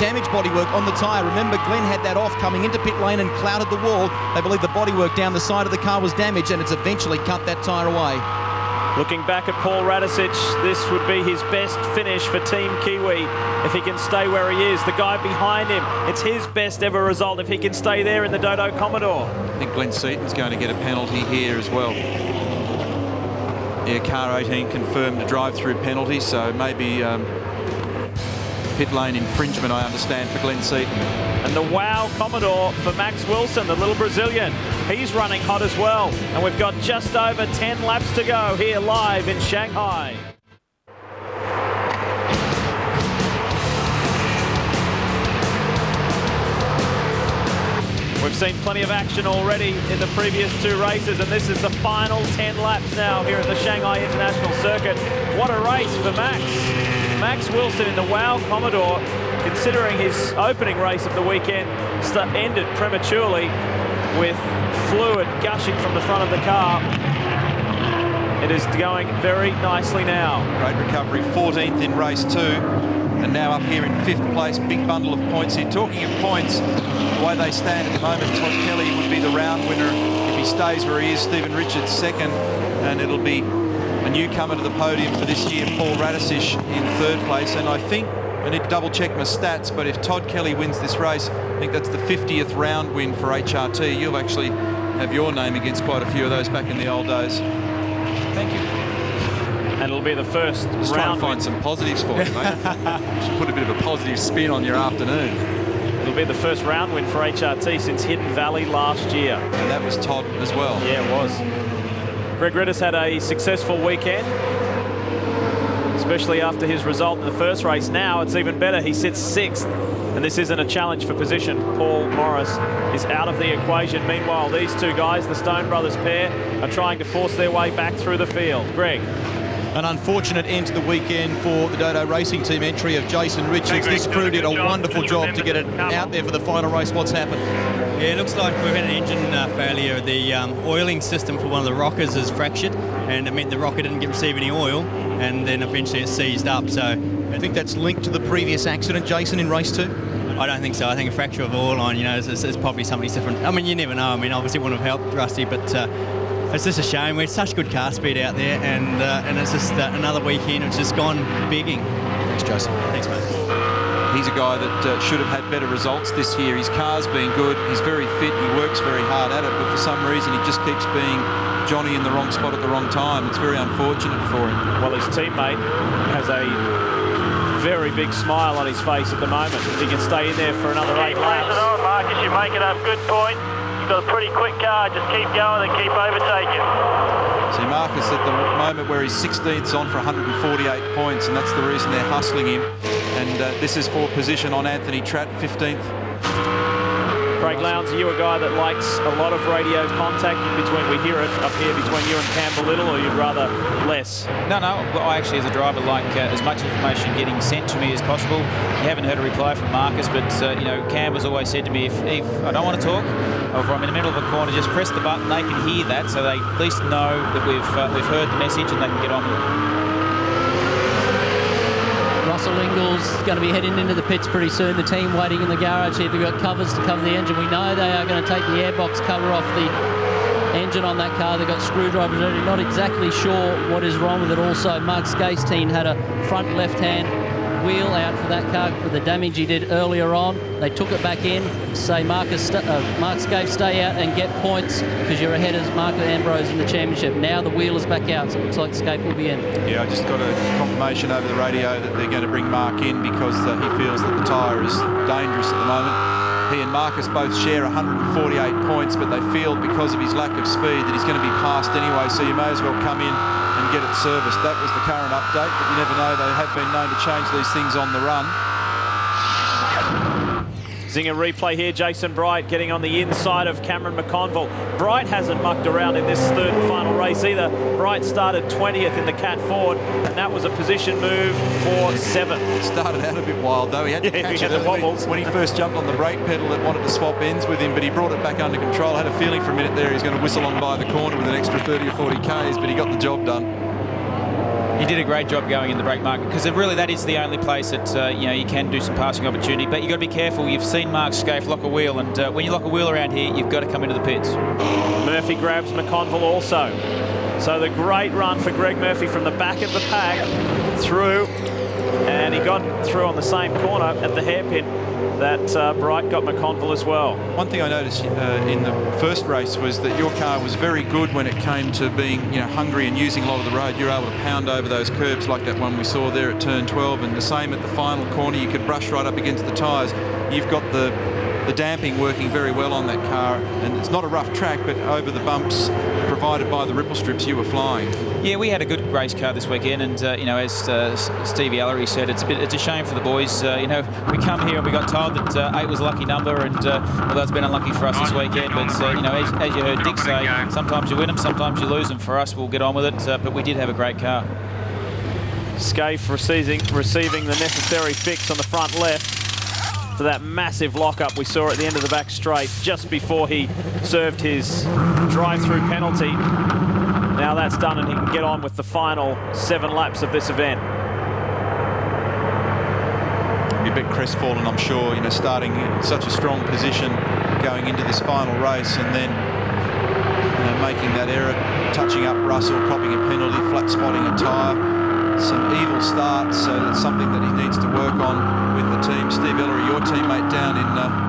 damaged bodywork on the tyre. Remember, Glenn had that off coming into pit lane and clouded the wall. They believe the bodywork down the side of the car was damaged and it's eventually cut that tyre away. Looking back at Paul Radisich, this would be his best finish for Team Kiwi if he can stay where he is. The guy behind him, it's his best ever result if he can stay there in the Dodo Commodore. I think Glenn Seton's going to get a penalty here as well. Yeah, car 18 confirmed a drive-through penalty, so maybe um, pit lane infringement, I understand, for Glenn Seton. And the wow Commodore for Max Wilson, the little Brazilian. He's running hot as well. And we've got just over 10 laps to go here live in Shanghai. We've seen plenty of action already in the previous two races, and this is the final 10 laps now here at the Shanghai International Circuit. What a race for Max. Max Wilson in the WOW Commodore, considering his opening race of the weekend ended prematurely with fluid gushing from the front of the car. It is going very nicely now. Great recovery, 14th in race two, and now up here in fifth place, big bundle of points here. Talking of points, the way they stand at the moment, Todd Kelly would be the round winner if he stays where he is. Stephen Richards second, and it'll be a newcomer to the podium for this year, Paul Radisich in third place. And I think I need to double check my stats, but if Todd Kelly wins this race, I think that's the 50th round win for HRT. You'll actually have your name against quite a few of those back in the old days. Thank you. And it'll be the first Just round trying to find win. some positives for you, mate. (laughs) Should put a bit of a positive spin on your afternoon. It'll be the first round win for HRT since Hidden Valley last year. And that was Todd as well. Yeah, it was. Greg Ritter's had a successful weekend, especially after his result in the first race. Now it's even better. He sits sixth, and this isn't a challenge for position. Paul Morris is out of the equation. Meanwhile, these two guys, the Stone Brothers pair, are trying to force their way back through the field. Greg. An unfortunate end to the weekend for the Dodo Racing Team entry of Jason Richards. This crew did a wonderful job to get it out there for the final race. What's happened? Yeah, it looks like we've had an engine uh, failure. The um, oiling system for one of the rockers is fractured, and it meant the rocker didn't get, receive any oil, and then eventually it seized up. So I think that's linked to the previous accident, Jason, in race two. I don't think so. I think a fracture of the oil line, you know, is, is, is probably something different. I mean, you never know. I mean, obviously it wouldn't have helped Rusty, but uh, it's just a shame. We had such good car speed out there, and uh, and it's just uh, another weekend which has gone begging. Thanks, Jason. Thanks, mate. He's a guy that uh, should have had better results this year. His car's been good. He's very fit. He works very hard at it. But for some reason, he just keeps being Johnny in the wrong spot at the wrong time. It's very unfortunate for him. Well, his teammate has a very big smile on his face at the moment. If he can stay in there for another eight laps. on, Marcus. You're making a good point. You've got a pretty quick car. Just keep going and keep overtaking. See, Marcus at the moment where he's 16th on for 148 points, and that's the reason they're hustling him. And uh, this is for position on Anthony Tratt, 15th. Craig Lowndes, are you a guy that likes a lot of radio contact in between? We hear it up here between you and Campbell Little, or you'd rather less? No, no. Well, I actually, as a driver, like uh, as much information getting sent to me as possible. You haven't heard a reply from Marcus, but uh, you know, Cam has always said to me, if, if I don't want to talk, or if I'm in the middle of a corner, just press the button. They can hear that, so they at least know that we've uh, we've heard the message and they can get on with it. Russell Ingall's going to be heading into the pits pretty soon. The team waiting in the garage here. They've got covers to cover the engine. We know they are going to take the airbox cover off the engine on that car. They've got screwdrivers. Not exactly sure what is wrong with it. Also, Mark Skaife's team had a front left-hand wheel out for that car with the damage he did earlier on. They took it back in. Say Marcus, uh, Mark Skaife, stay out and get points because you're ahead of Mark Ambrose in the championship. Now the wheel is back out, so it looks like Skaife will be in. Yeah, I just got a confirmation over the radio that they're going to bring Mark in because uh, he feels that the tyre is dangerous at the moment. He and Marcus both share 148 points, but they feel because of his lack of speed that he's going to be passed anyway, so you may as well come in and get it serviced. That was the current update, but you never know. They have been known to change these things on the run. Zinger replay here. Jason Bright getting on the inside of Cameron McConville. Bright hasn't mucked around in this third and final race either. Bright started 20th in the Cat Ford, and that was a position move for seven. It started out a bit wild though. He had to (laughs) Yeah, catch he it had the wobbles. when he first jumped on the brake pedal. It wanted to swap ends with him, but he brought it back under control. Had a feeling for a minute there he's going to whistle on by the corner with an extra 30 or 40 k's, but he got the job done. You did a great job going in the brake market because really that is the only place that uh, you know you can do some passing opportunity. But you've got to be careful. You've seen Mark Skaife lock a wheel, and uh, when you lock a wheel around here, you've got to come into the pits. Murphy grabs McConville also. So the great run for Greg Murphy from the back of the pack through, and he got through on the same corner at the hairpin that uh, Bright got McConville as well. One thing I noticed uh, in the first race was that your car was very good when it came to being, you know, hungry and using a lot of the road. You were able to pound over those curbs like that one we saw there at turn 12, and the same at the final corner. You could brush right up against the tyres. You've got the the damping working very well on that car, and it's not a rough track, but over the bumps provided by the ripple strips, you were flying. Yeah, we had a good race car this weekend, and uh, you know, as uh, Stevie Ellery said, it's a bit, it's a shame for the boys. Uh, you know, we come here and we got told that uh, eight was a lucky number, and uh, although it's been unlucky for us this weekend, but uh, you know, as, as you heard Dick say, sometimes you win them, sometimes you lose them. For us, we'll get on with it, uh, but we did have a great car. Skaife receiving, receiving the necessary fix on the front left for that massive lockup we saw at the end of the back straight just before he served his drive-through penalty. Now that's done and he can get on with the final seven laps of this event. Be a bit crestfallen, I'm sure, you know, starting in such a strong position going into this final race and then you know, making that error, touching up Russell, copping a penalty, flat spotting a tyre. Some evil starts, so that's something that he needs to work on with the team. Steve Ellery, your teammate down in uh,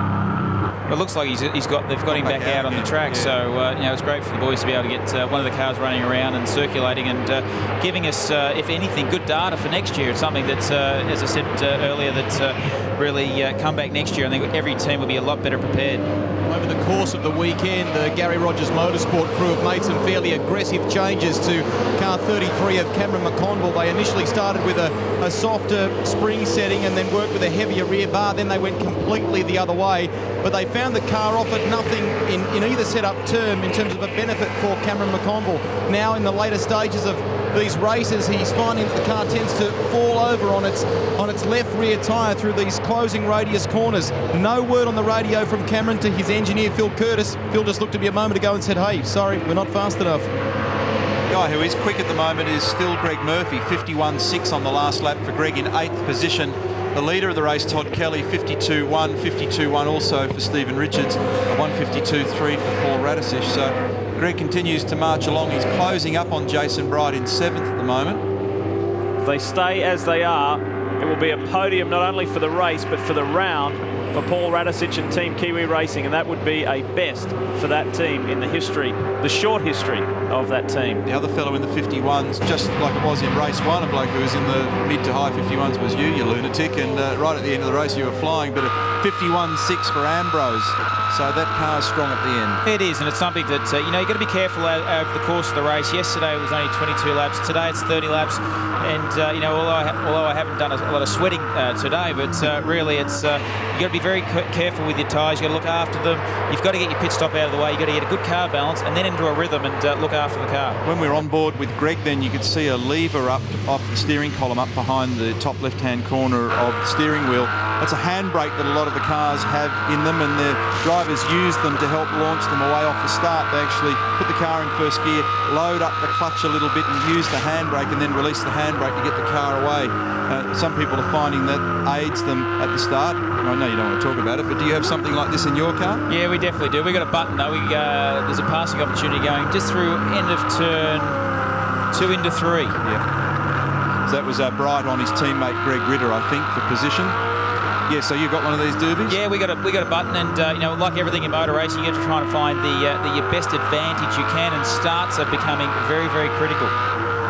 it looks like he's, he's got they've got him back, out, on the track, so uh, you know it's great for the boys to be able to get uh, one of the cars running around and circulating and uh, giving us, uh, if anything, good data for next year. It's something that, uh, as I said uh, earlier, that uh, really uh, come back next year. I think every team will be a lot better prepared. Over the course of the weekend, the Garry Rogers Motorsport crew have made some fairly aggressive changes to car 33 of Cameron McConville. They initially started with a, a softer spring setting and then worked with a heavier rear bar. Then they went completely the other way. But they found the car offered nothing in, in either setup term in terms of a benefit for Cameron McConville. Now in the later stages of these races, he's finding that the car tends to fall over on its on its left rear tyre through these closing radius corners. No word on the radio from Cameron to his engineer Phil Curtis. Phil just looked at me a moment ago and said, "Hey, sorry, we're not fast enough." The guy who is quick at the moment is still Greg Murphy, 51.6 on the last lap for Greg in eighth position. The leader of the race, Todd Kelly, 52.1, 52.1 also for Stephen Richards, 152.3 for Paul Radisich. So Greg continues to march along. He's closing up on Jason Bright in seventh at the moment. If they stay as they are, it will be a podium not only for the race but for the round for Paul Radisich and Team Kiwi Racing, and that would be a best for that team in the history, the short history of that team. The other fellow in the 51s, just like it was in race one, a bloke who was in the mid to high 51s was you, you lunatic, and uh, right at the end of the race you were flying, but a 51.6 for Ambrose. So that car's strong at the end. It is, and it's something that, uh, you know, you've got to be careful over the course of the race. Yesterday it was only 22 laps. Today it's 30 laps. And, uh, you know, although I, ha- although I haven't done a, a lot of sweating uh, today, but uh, really it's, uh, You've got to be very careful with your tyres. You've got to look after them. You've got to get your pit stop out of the way. You've got to get a good car balance and then into a rhythm and uh, look after the car. When we were on board with Greg, then you could see a lever up off the steering column up behind the top left-hand corner of the steering wheel. That's a handbrake that a lot of the cars have in them, and the drivers use them to help launch them away off the start. They actually put the car in first gear, load up the clutch a little bit, and use the handbrake, and then release the handbrake to get the car away. Uh, some people are finding that aids them at the start. I know you don't want to talk about it, but do you have something like this in your car? Yeah, we definitely do. We've got a button though. We, uh, there's a passing opportunity going just through end of turn two into three. Yeah. So that was uh, Bright on his teammate Greg Ritter, I think, for position. Yeah, so you've got one of these doobies? Yeah, we got a we got a button, and uh, you know, like everything in motor racing, you have to try and find the, uh, the your best advantage you can, and starts are becoming very very critical.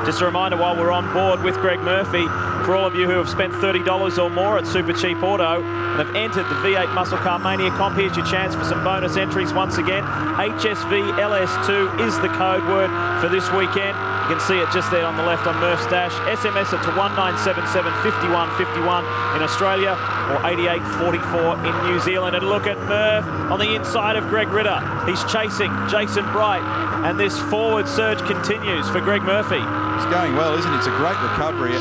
Just a reminder while we're on board with Greg Murphy, for all of you who have spent $30 or more at Super Cheap Auto and have entered the V8 Muscle Car Mania comp, here's your chance for some bonus entries once again. HSV LS2 is the code word for this weekend. You can see it just there on the left on Murph's dash. SMS it to 1977 5151 in Australia or 8844 in New Zealand. And look at Murph on the inside of Greg Ritter. He's chasing Jason Bright and this forward surge continues for Greg Murphy. It's going well, isn't it? It's a great recovery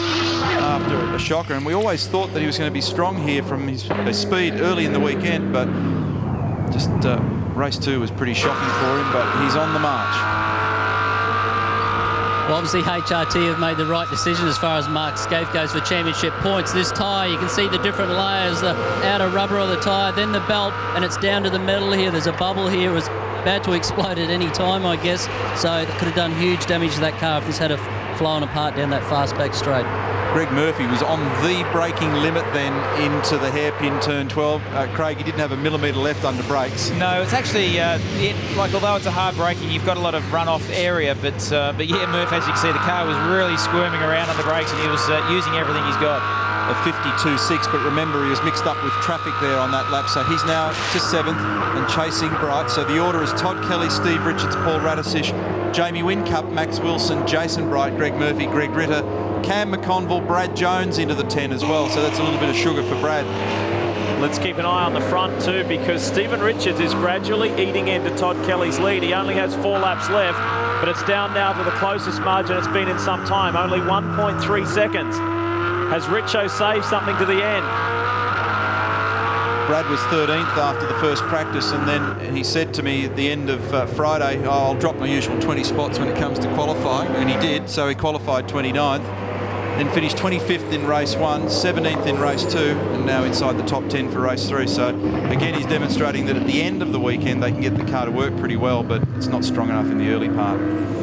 after a shocker, and we always thought that he was going to be strong here from his, his speed early in the weekend, but just uh, race two was pretty shocking for him, but he's on the march. Well, obviously HRT have made the right decision as far as Mark Skaife goes for championship points. This tyre, you can see the different layers, the outer rubber of the tyre, then the belt, and it's down to the metal here. There's a bubble here. It was about to explode at any time, I guess. So it could have done huge damage to that car if this had a flown apart down that fast back straight. Greg Murphy was on the braking limit then into the hairpin turn 12. Uh, Craig, he didn't have a millimetre left under brakes. No, it's actually, uh, it, like although it's a hard braking, you've got a lot of runoff area, but uh, but yeah, Murphy, as you can see, the car was really squirming around on the brakes and he was uh, using everything he's got. A 52.6, but remember he was mixed up with traffic there on that lap, so he's now to seventh and chasing Bright. So the order is Todd Kelly, Steve Richards, Paul Radisich, Jamie Whincup, Max Wilson, Jason Bright, Greg Murphy, Greg Ritter, Cam McConville, Brad Jones into the 10 as well. So that's a little bit of sugar for Brad. Let's keep an eye on the front too because Stephen Richards is gradually eating into Todd Kelly's lead. He only has four laps left, but it's down now to the closest margin it's been in some time, only 1.3 seconds. Has Richo saved something to the end? Brad was 13th after the first practice and then he said to me at the end of uh, Friday, oh, I'll drop my usual 20 spots when it comes to qualifying, and he did, so he qualified 29th. Then finished 25th in race one, 17th in race two, and now inside the top 10 for race three. So again, he's demonstrating that at the end of the weekend, they can get the car to work pretty well, but it's not strong enough in the early part.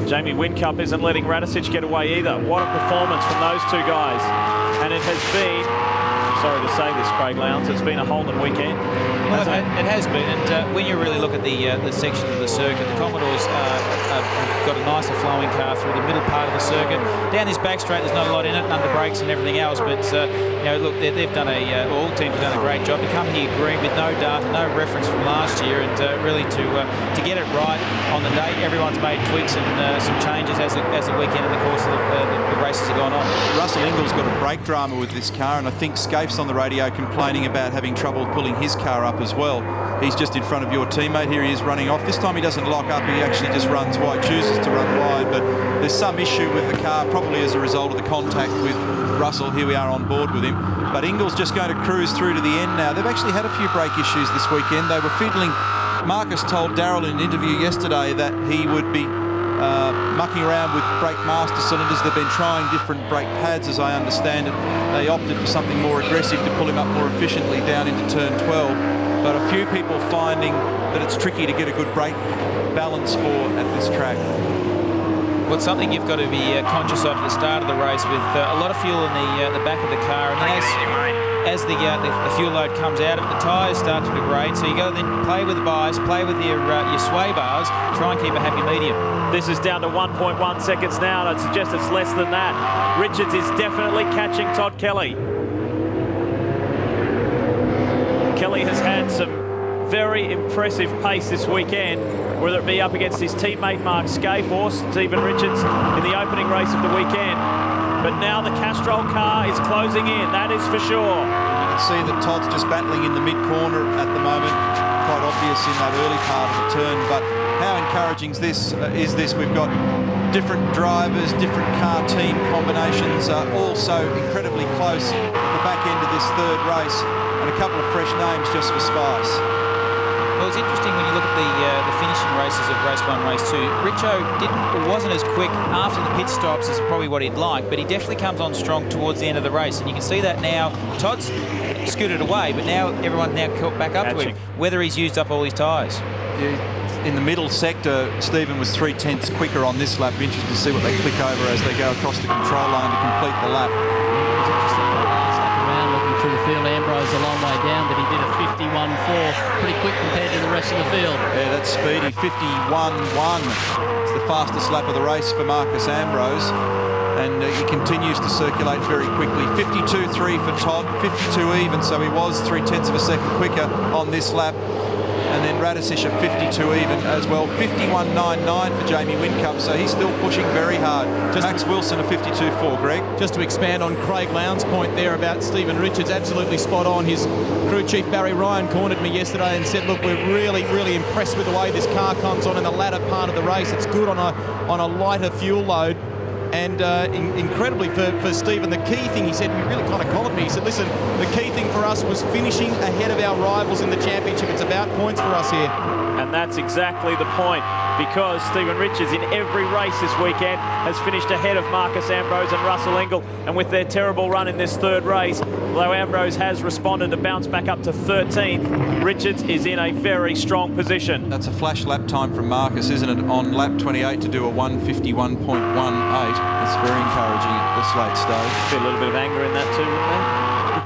Jamie Whincup isn't letting Radisich get away either. What a performance from those two guys. And it has been, sorry to say this, Craig Lowndes, it's been a Holden weekend. Well, it, it, has been, and uh, when you really look at the uh, the section of the circuit, the Commodores uh, have got a nicer flowing car through the middle part of the circuit. Down this back straight, there's not a lot in it, under brakes and everything else, but uh, you know, look, they've done a uh, all teams have done a great job to come here green with no data, no reference from last year, and uh, really to to get it right on the day. Everyone's made tweaks and some changes as the, as the weekend and the course of the, the, the races have gone on. Russell Ingall's got a brake drama with this car, and I think On the radio complaining about having trouble pulling his car up as well. He's just in front of your teammate. Here he is running off. This time he doesn't lock up. He actually just runs wide, chooses to run wide. But there's some issue with the car, probably as a result of the contact with Russell. Here we are on board with him. But Ingall's just going to cruise through to the end now. They've actually had a few brake issues this weekend. They were fiddling. Marcus told Daryl in an interview yesterday that he would be uh, mucking around with brake master cylinders. They've been trying different brake pads, as I understand it. They opted for something more aggressive to pull him up more efficiently down into turn 12 but a few people finding that it's tricky to get a good brake balance for at this track. Well, it's something you've got to be uh, conscious of at the start of the race with uh, a lot of fuel in the uh, the back of the car. And as, as the, uh, the, the, fuel load comes out of it, the tyres start to degrade. So you to then play with the bias, play with your, uh, your sway bars, try and keep a happy medium. This is down to 1.1 seconds now. And I'd suggest it's less than that. Richards is definitely catching Todd Kelly. Kelly has had some very impressive pace this weekend, whether it be up against his teammate Mark Skaife or Stephen Richards in the opening race of the weekend. But now the Castrol car is closing in, that is for sure. You can see that Todd's just battling in the mid-corner at the moment. Quite obvious in that early part of the turn, but how encouraging is this? Uh, is this? We've got different drivers, different car team combinations, uh, all so incredibly close at the back end of this third race, and a couple of fresh names just for Spice. Well, it's interesting when you look at the uh, the finishing races of race one, race two. Richo didn't wasn't as quick after the pit stops as probably what he'd like, but he definitely comes on strong towards the end of the race, and you can see that now. Todd's scooted away, but now everyone's now caught back up to him. Whether he's used up all his tyres. Yeah, in the middle sector, Stephen was three tenths quicker on this lap. Be interested to see what they click over as they go across the control line to complete the lap. A long way down, but he did a 51.4, pretty quick compared to the rest of the field. Yeah, that's speedy. 51.1. It's the fastest lap of the race for Marcus Ambrose. And uh, he continues to circulate very quickly. 52.3 for Todd, 52 even, so he was three tenths of a second quicker on this lap. And then Radisich at 52 even as well. 51.99 for Jamie Whincup, so he's still pushing very hard. Just Max Wilson a 52.4, Greg. Just to expand on Craig Lowndes' point there about Stephen Richards, absolutely spot on. His crew chief Barry Ryan cornered me yesterday and said, look, we're really, really impressed with the way this car comes on in the latter part of the race. It's good on a, on a lighter fuel load. And uh, in, incredibly for, for Stephen, the key thing he said, he really kind of collared me. He said, listen, the key thing for us was finishing ahead of our rivals in the championship. It's about points for us here. And that's exactly the point because Stephen Richards in every race this weekend has finished ahead of Marcus Ambrose and Russell Ingall. And with their terrible run in this third race, although Ambrose has responded to bounce back up to 13th, Richards is in a very strong position. That's a flash lap time from Marcus, isn't it, on lap 28 to do a 151.18. It's very encouraging at this late stage. Be a little bit of anger in that too,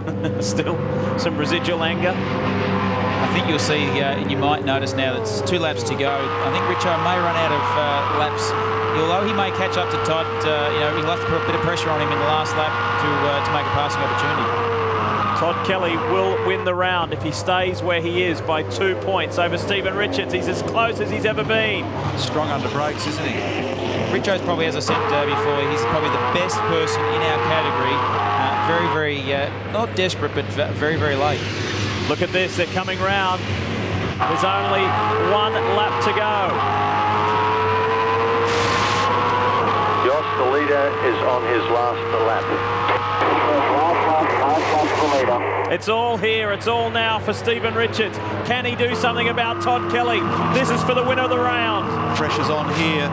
wouldn't there? (laughs) Still some residual anger. I think you'll see, uh, and you might notice now that it's two laps to go. I think Richo may run out of uh, laps. Although he may catch up to Todd, uh, you know, he'll have to put a bit of pressure on him in the last lap to uh, to make a passing opportunity. Todd Kelly will win the round if he stays where he is by two points over Stephen Richards. He's as close as he's ever been. Strong under brakes, isn't he? Richo's probably, as I said uh, before, he's probably the best person in our category. Uh, very, very, uh, not desperate, but very, very late. Look at this, they're coming round. There's only one lap to go. Josh, the leader, is on his last lap. It's all here, it's all now for Stephen Richards. Can he do something about Todd Kelly? This is for the win of the round. Pressure's on here,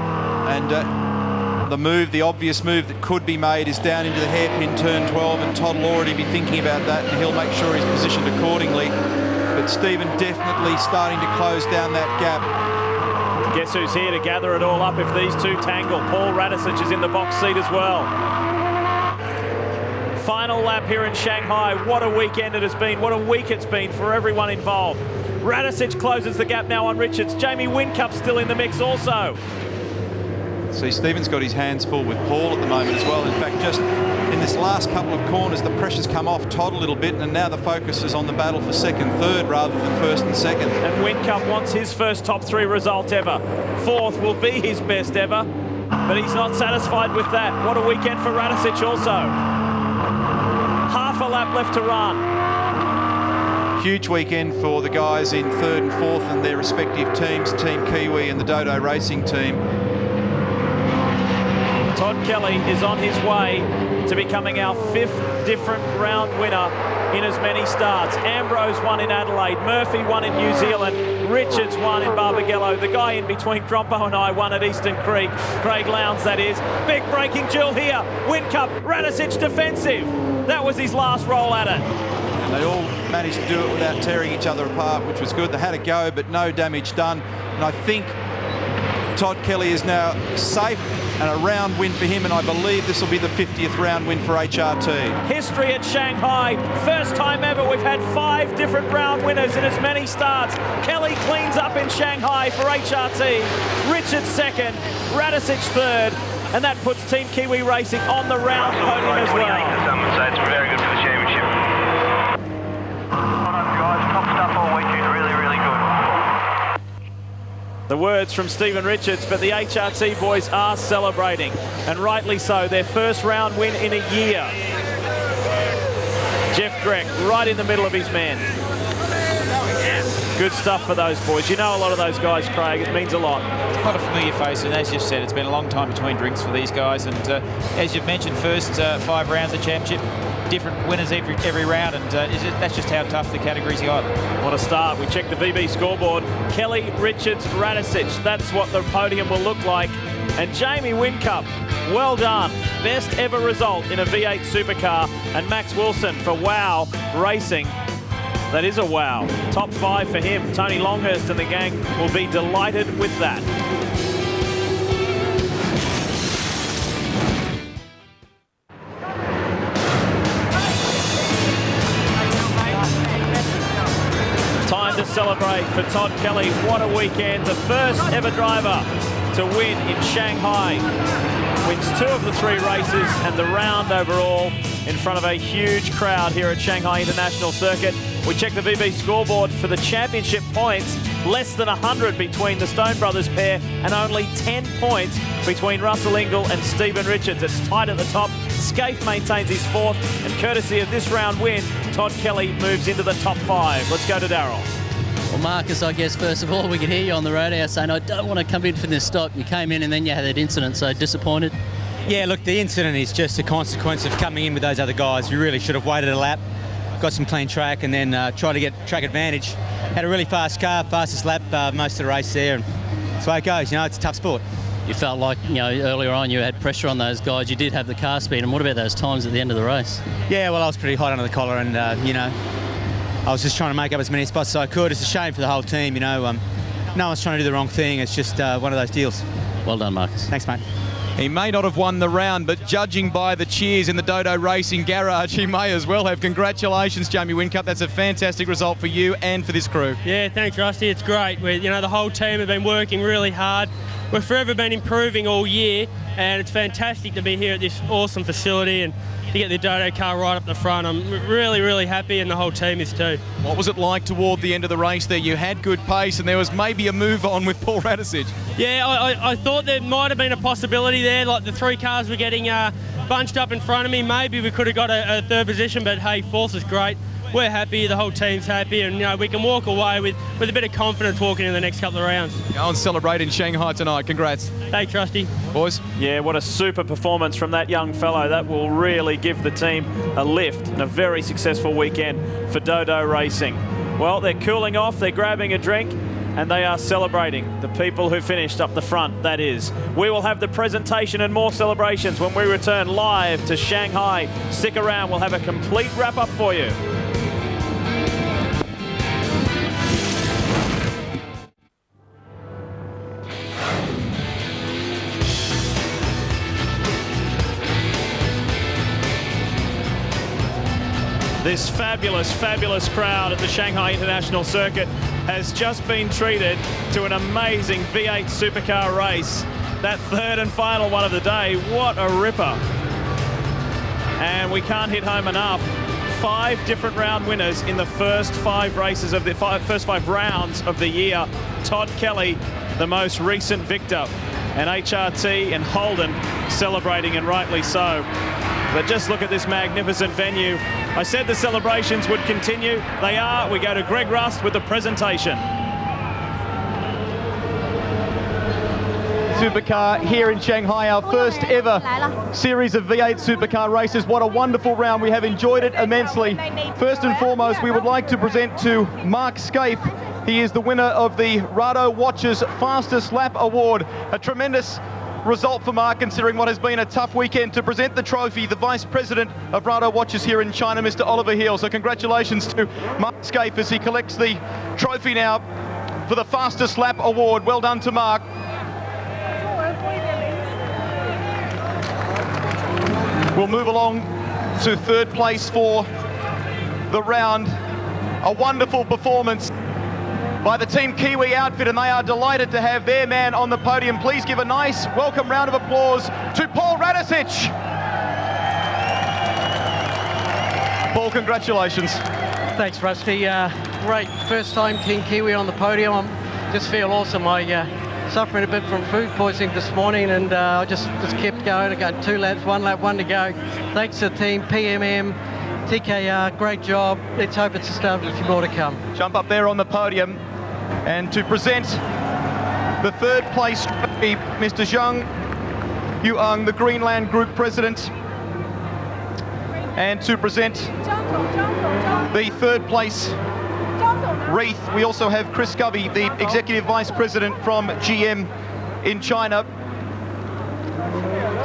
and uh, the move, the obvious move that could be made is down into the hairpin turn 12, and Todd will already be thinking about that, and he'll make sure he's positioned accordingly. But Stephen definitely starting to close down that gap. Guess who's here to gather it all up if these two tangle? Paul Radisich is in the box seat as well. Final lap here in Shanghai. What a weekend it has been. What a week it's been for everyone involved. Radisich closes the gap now on Richards. Jamie Whincup still in the mix also. See, Stephen's got his hands full with Paul at the moment as well. In fact, just in this last couple of corners, the pressure's come off Todd a little bit, and now the focus is on the battle for second, third, rather than first and second. And Whincup wants his first top three result ever. Fourth will be his best ever, but he's not satisfied with that. What a weekend for Radisich also. A lap left to run. Huge weekend for the guys in third and fourth and their respective teams, Team Kiwi and the Dodo Racing team. Todd Kelly is on his way to becoming our fifth different round winner in as many starts. Ambrose won in Adelaide, Murphy won in New Zealand, Richards won in Barbagallo, The guy in between Crompo and I won at Eastern Creek. Craig Lowndes, that is. Big breaking duel here. Whincup, Radisich defensive. That was his last roll at it. And they all managed to do it without tearing each other apart, which was good. They had a go, but no damage done. And I think Todd Kelly is now safe and a round win for him, and I believe this will be the 50th round win for HRT. History at Shanghai. First time ever we've had five different round winners in as many starts. Kelly cleans up in Shanghai for HRT. Richard second, Radisich third, and that puts Team Kiwi Racing on the round podium as well. So it's very good for the championship. Well done, guys. Top stuff all weekend. Really, really good. The words from Stephen Richards, but the HRT boys are celebrating, and rightly so. Their first round win in a year. Jeff Grech right in the middle of his men. Good stuff for those boys. You know a lot of those guys, Craig. It means a lot. A lot of familiar faces, and as you've said, it's been a long time between drinks for these guys. And uh, as you've mentioned, first uh, five rounds of championship, different winners every every round, and uh, it, that's just how tough the categories got. What a start. We check the VB scoreboard. Kelly, Richards, Radisich. That's what the podium will look like. And Jamie Whincup, well done. Best ever result in a V8 supercar. And Max Wilson for Wow Racing. That is a wow. Top five for him. Tony Longhurst and the gang will be delighted with that. Time to celebrate for Todd Kelly. What a weekend. The first ever driver to win in Shanghai. Wins two of the three races and the round overall in front of a huge crowd here at Shanghai International Circuit. We check the VB scoreboard for the championship points. Less than 100 between the Stone Brothers pair and only 10 points between Russell Ingall and Stephen Richards. It's tight at the top. Skaife maintains his fourth and courtesy of this round win, Todd Kelly moves into the top five. Let's go to Daryl. Well, Marcus, I guess first of all, we could hear you on the radio saying, I don't want to come in for this stop. You came in and then you had that incident, so disappointed. Yeah, look, the incident is just a consequence of coming in with those other guys. We really should have waited a lap, got some clean track, and then uh, tried to get track advantage. Had a really fast car, fastest lap uh, most of the race there, and that's the way it goes. You know, it's a tough sport. You felt like, you know, earlier on you had pressure on those guys. You did have the car speed, and what about those times at the end of the race? Yeah, well, I was pretty hot under the collar, and, uh, you know, I was just trying to make up as many spots as I could. It's a shame for the whole team, you know. Um, no one's trying to do the wrong thing. It's just uh, one of those deals. Well done, Marcus. Thanks, mate. He may not have won the round, but judging by the cheers in the Dodo Racing Garage, he may as well have. Congratulations, Jamie Whincup. That's a fantastic result for you and for this crew. Yeah, thanks, Rusty. It's great. we you know, the whole team have been working really hard. We've forever been improving all year, and it's fantastic to be here at this awesome facility and to get the Dodo car right up the front. I'm really, really happy, and the whole team is too. What was it like toward the end of the race there? You had good pace, and there was maybe a move on with Paul Radisich. Yeah, I, I, I thought there might have been a possibility there. Like the three cars were getting uh, bunched up in front of me. Maybe we could have got a, a third position, but hey, fourth is great. We're happy, the whole team's happy, and you know we can walk away with, with a bit of confidence walking in the next couple of rounds. Go and celebrate in Shanghai tonight. Congrats. Thanks, Rusty. Boys. Yeah, what a super performance from that young fellow. That will really give the team a lift and a very successful weekend for Dodo Racing. Well, they're cooling off, they're grabbing a drink, and they are celebrating the people who finished up the front, that is. We will have the presentation and more celebrations when we return live to Shanghai. Stick around, we'll have a complete wrap up for you. This fabulous, fabulous crowd at the Shanghai International Circuit has just been treated to an amazing V8 supercar race. That third and final one of the day, what a ripper. And we can't hit home enough. Five different round winners in the first five races of the five, first five rounds of the year. Todd Kelly, the most recent victor, and HRT and Holden celebrating, and rightly so. But just look at this magnificent venue. I said the celebrations would continue. They are. We go to Greg Rust with the presentation. Supercar here in Shanghai, our first ever series of V8 supercar races. What a wonderful round. We have enjoyed it immensely. First and foremost, we would like to present to Mark Skaife. He is the winner of the Rado Watches Fastest Lap Award. A tremendous result for Mark, considering what has been a tough weekend to present the trophy. The Vice President of Rado Watches here in China, Mr. Oliver Hill. So congratulations to Mark Skaife as he collects the trophy now for the Fastest Lap Award. Well done to Mark. We'll move along to third place for the round. A wonderful performance by the Team Kiwi outfit, and they are delighted to have their man on the podium. Please give a nice welcome round of applause to Paul Radisich. Paul, congratulations. Thanks, Rusty. Uh, great first time Team Kiwi on the podium. I just feel awesome. I uh, suffering a bit from food poisoning this morning, and uh, I just just kept going. I got two laps, one lap, one to go. Thanks to the Team PMM, TK, uh, great job. Let's hope it's a start of a few more to come. Jump up there on the podium and to present the third place trophy, Mr. Zhang Yuang, the Greenland Group President. And to present the third place wreath, we also have Chris Covey, the Executive Vice President from GM in China.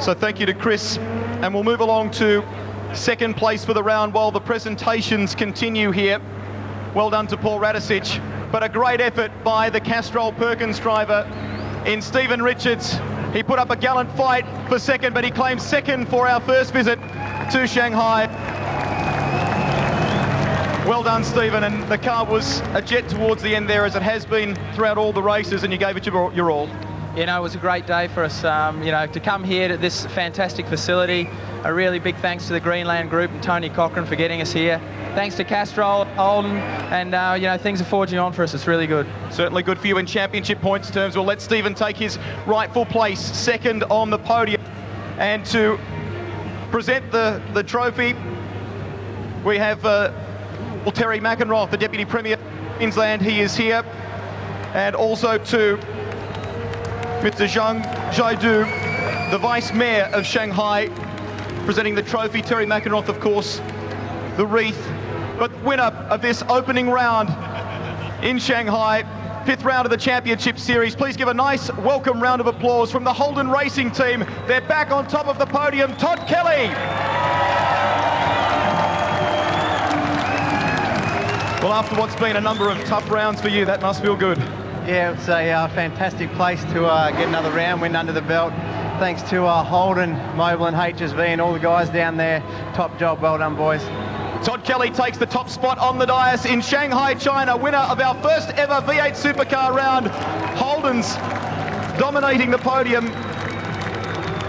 So thank you to Chris. And we'll move along to second place for the round while the presentations continue here. Well done to Paul Radisich, but a great effort by the Castrol Perkins driver in Stephen Richards. He put up a gallant fight for second, but he claims second for our first visit to Shanghai. Well done, Stephen, and the car was a jet towards the end there, as it has been throughout all the races, and you gave it your, your all. You know, it was a great day for us, um, you know, to come here to this fantastic facility. A really big thanks to the Greenland Group and Tony Cochran for getting us here. Thanks to Castrol, Holden, and, uh, you know, things are forging on for us. It's really good. Certainly good for you in championship points terms. We'll let Stephen take his rightful place, second on the podium. And to present the, the trophy, we have uh, Terry Mackenroth, the Deputy Premier of Queensland. He is here. And also to Mr. Zhang Zhaidu, the Vice Mayor of Shanghai, presenting the trophy. Terry Mackenroth, of course, the wreath. But winner of this opening round in Shanghai, fifth round of the championship series. Please give a nice welcome round of applause from the Holden Racing team. They're back on top of the podium. Todd Kelly. Well, after what's been a number of tough rounds for you, that must feel good. Yeah, it's a uh, fantastic place to uh, get another round win under the belt. Thanks to uh, Holden, Mobil and HSV and all the guys down there. Top job, well done, boys. Todd Kelly takes the top spot on the dais in Shanghai, China, winner of our first ever V8 Supercar round. Holden's dominating the podium.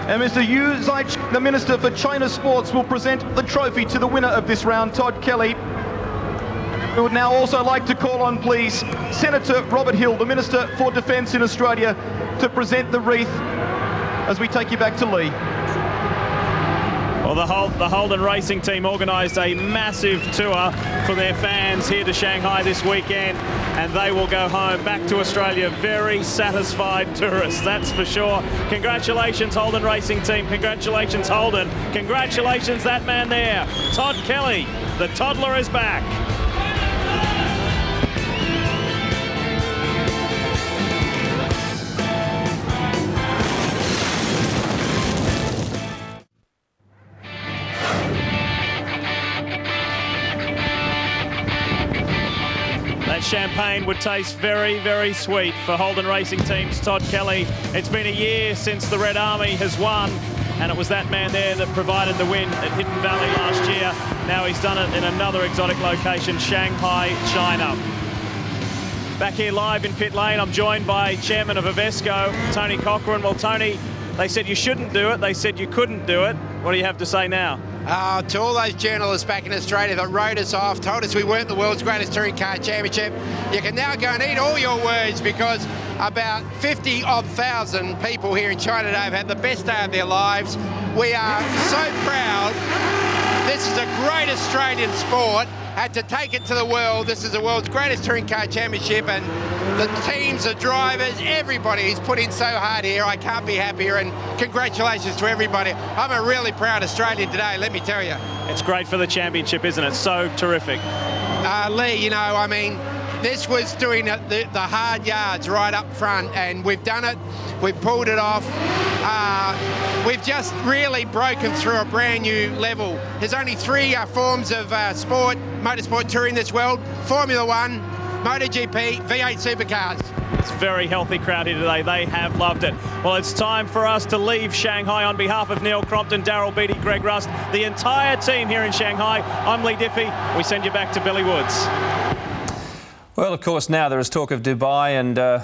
And Mr. Yu Zai, the Minister for China Sports, will present the trophy to the winner of this round, Todd Kelly. We would now also like to call on, please, Senator Robert Hill, the Minister for Defence in Australia, to present the wreath as we take you back to Leigh. Well, the, Hol the Holden Racing team organised a massive tour for their fans here to Shanghai this weekend, and they will go home back to Australia very satisfied tourists, that's for sure. Congratulations, Holden Racing team. Congratulations, Holden. Congratulations, that man there. Todd Kelly, the toddler is back. Champagne would taste very, very sweet for Holden Racing Team's Todd Kelly. It's been a year since the Red Army has won, and it was that man there that provided the win at Hidden Valley last year. Now he's done it in another exotic location, Shanghai, China. Back here live in pit lane, I'm joined by Chairman of Avesco, Tony Cochran. Well, Tony, they said you shouldn't do it. They said you couldn't do it. What do you have to say now? Uh, to all those journalists back in Australia that wrote us off, told us we weren't the world's greatest touring car championship, you can now go and eat all your words because about 50 odd thousand people here in China today have had the best day of their lives. We are so proud. This is a great Australian sport. Had to take it to the world. This is the world's greatest touring car championship, and the teams, the drivers, everybody has put in so hard here. I can't be happier, and congratulations to everybody. I'm a really proud Australian today, let me tell you. It's great for the championship, isn't it? So terrific. Uh, Leigh, you know, I mean, this was doing the, the hard yards right up front, and we've done it. We've pulled it off. Uh, we've just really broken through a brand new level. There's only three uh, forms of uh, sport, motorsport touring this world. Formula One, MotoGP, V8 supercars. It's a very healthy crowd here today. They have loved it. Well, it's time for us to leave Shanghai on behalf of Neil Crompton, Daryl Beattie, Greg Rust, the entire team here in Shanghai. I'm Leigh Diffey. We send you back to Billy Woods. Well, of course, now there is talk of Dubai and uh,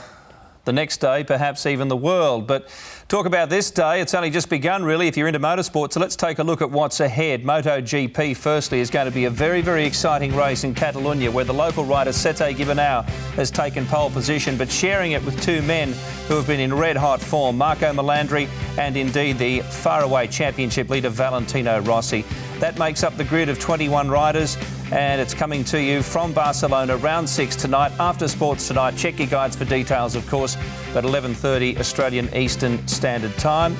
the next day, perhaps even the world. But talk about this day, it's only just begun, really, if you're into motorsport. So let's take a look at what's ahead. MotoGP, firstly, is going to be a very, very exciting race in Catalonia, where the local rider Sete Gibernau has taken pole position, but sharing it with two men who have been in red-hot form, Marco Melandri and indeed the faraway championship leader Valentino Rossi. That makes up the grid of 21 riders and it's coming to you from Barcelona, round six tonight, after sports tonight. Check your guides for details, of course, at 11.30 Australian Eastern Standard Time.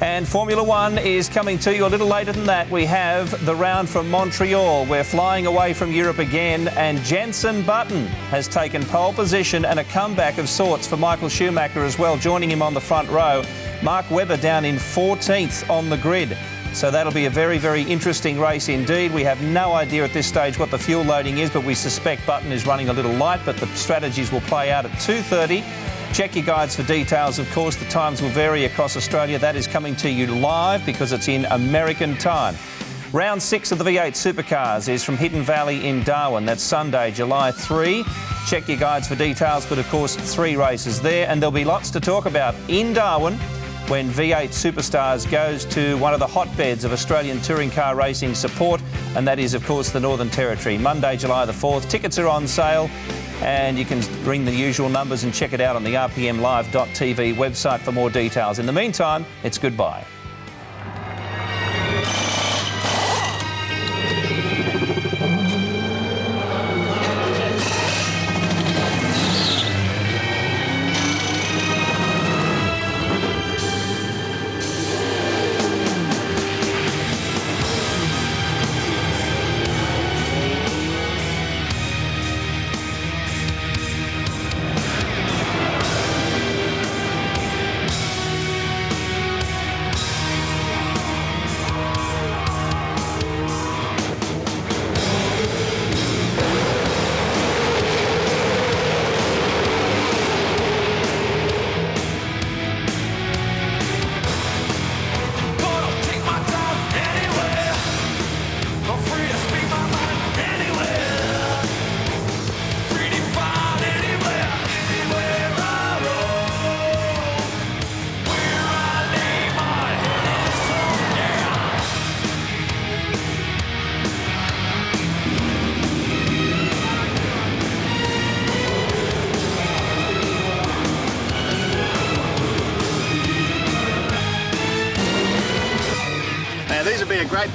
And Formula One is coming to you a little later than that. We have the round from Montreal. We're flying away from Europe again, and Jenson Button has taken pole position and a comeback of sorts for Michael Schumacher as well, joining him on the front row. Mark Webber down in 14th on the grid. So that'll be a very, very interesting race indeed. We have no idea at this stage what the fuel loading is, but we suspect Button is running a little light, but the strategies will play out at 2.30. Check your guides for details. Of course, the times will vary across Australia. That is coming to you live because it's in American time. Round six of the V8 Supercars is from Hidden Valley in Darwin. That's Sunday, July 3. Check your guides for details, but of course, three races there, and there'll be lots to talk about in Darwin when V8 Superstars goes to one of the hotbeds of Australian touring car racing support, and that is, of course, the Northern Territory. Monday, July the 4th. Tickets are on sale and you can ring the usual numbers and check it out on the rpmlive.tv website for more details. In the meantime, it's goodbye.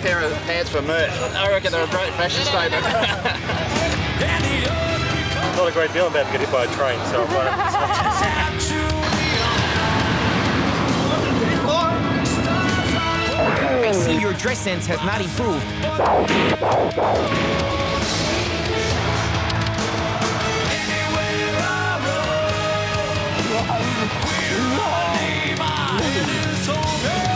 pair of pants for Mert. I reckon they're a great fashion statement. (laughs) Not a great deal about to get hit by a train, so uh, (laughs) I see your dress sense has not improved. (laughs)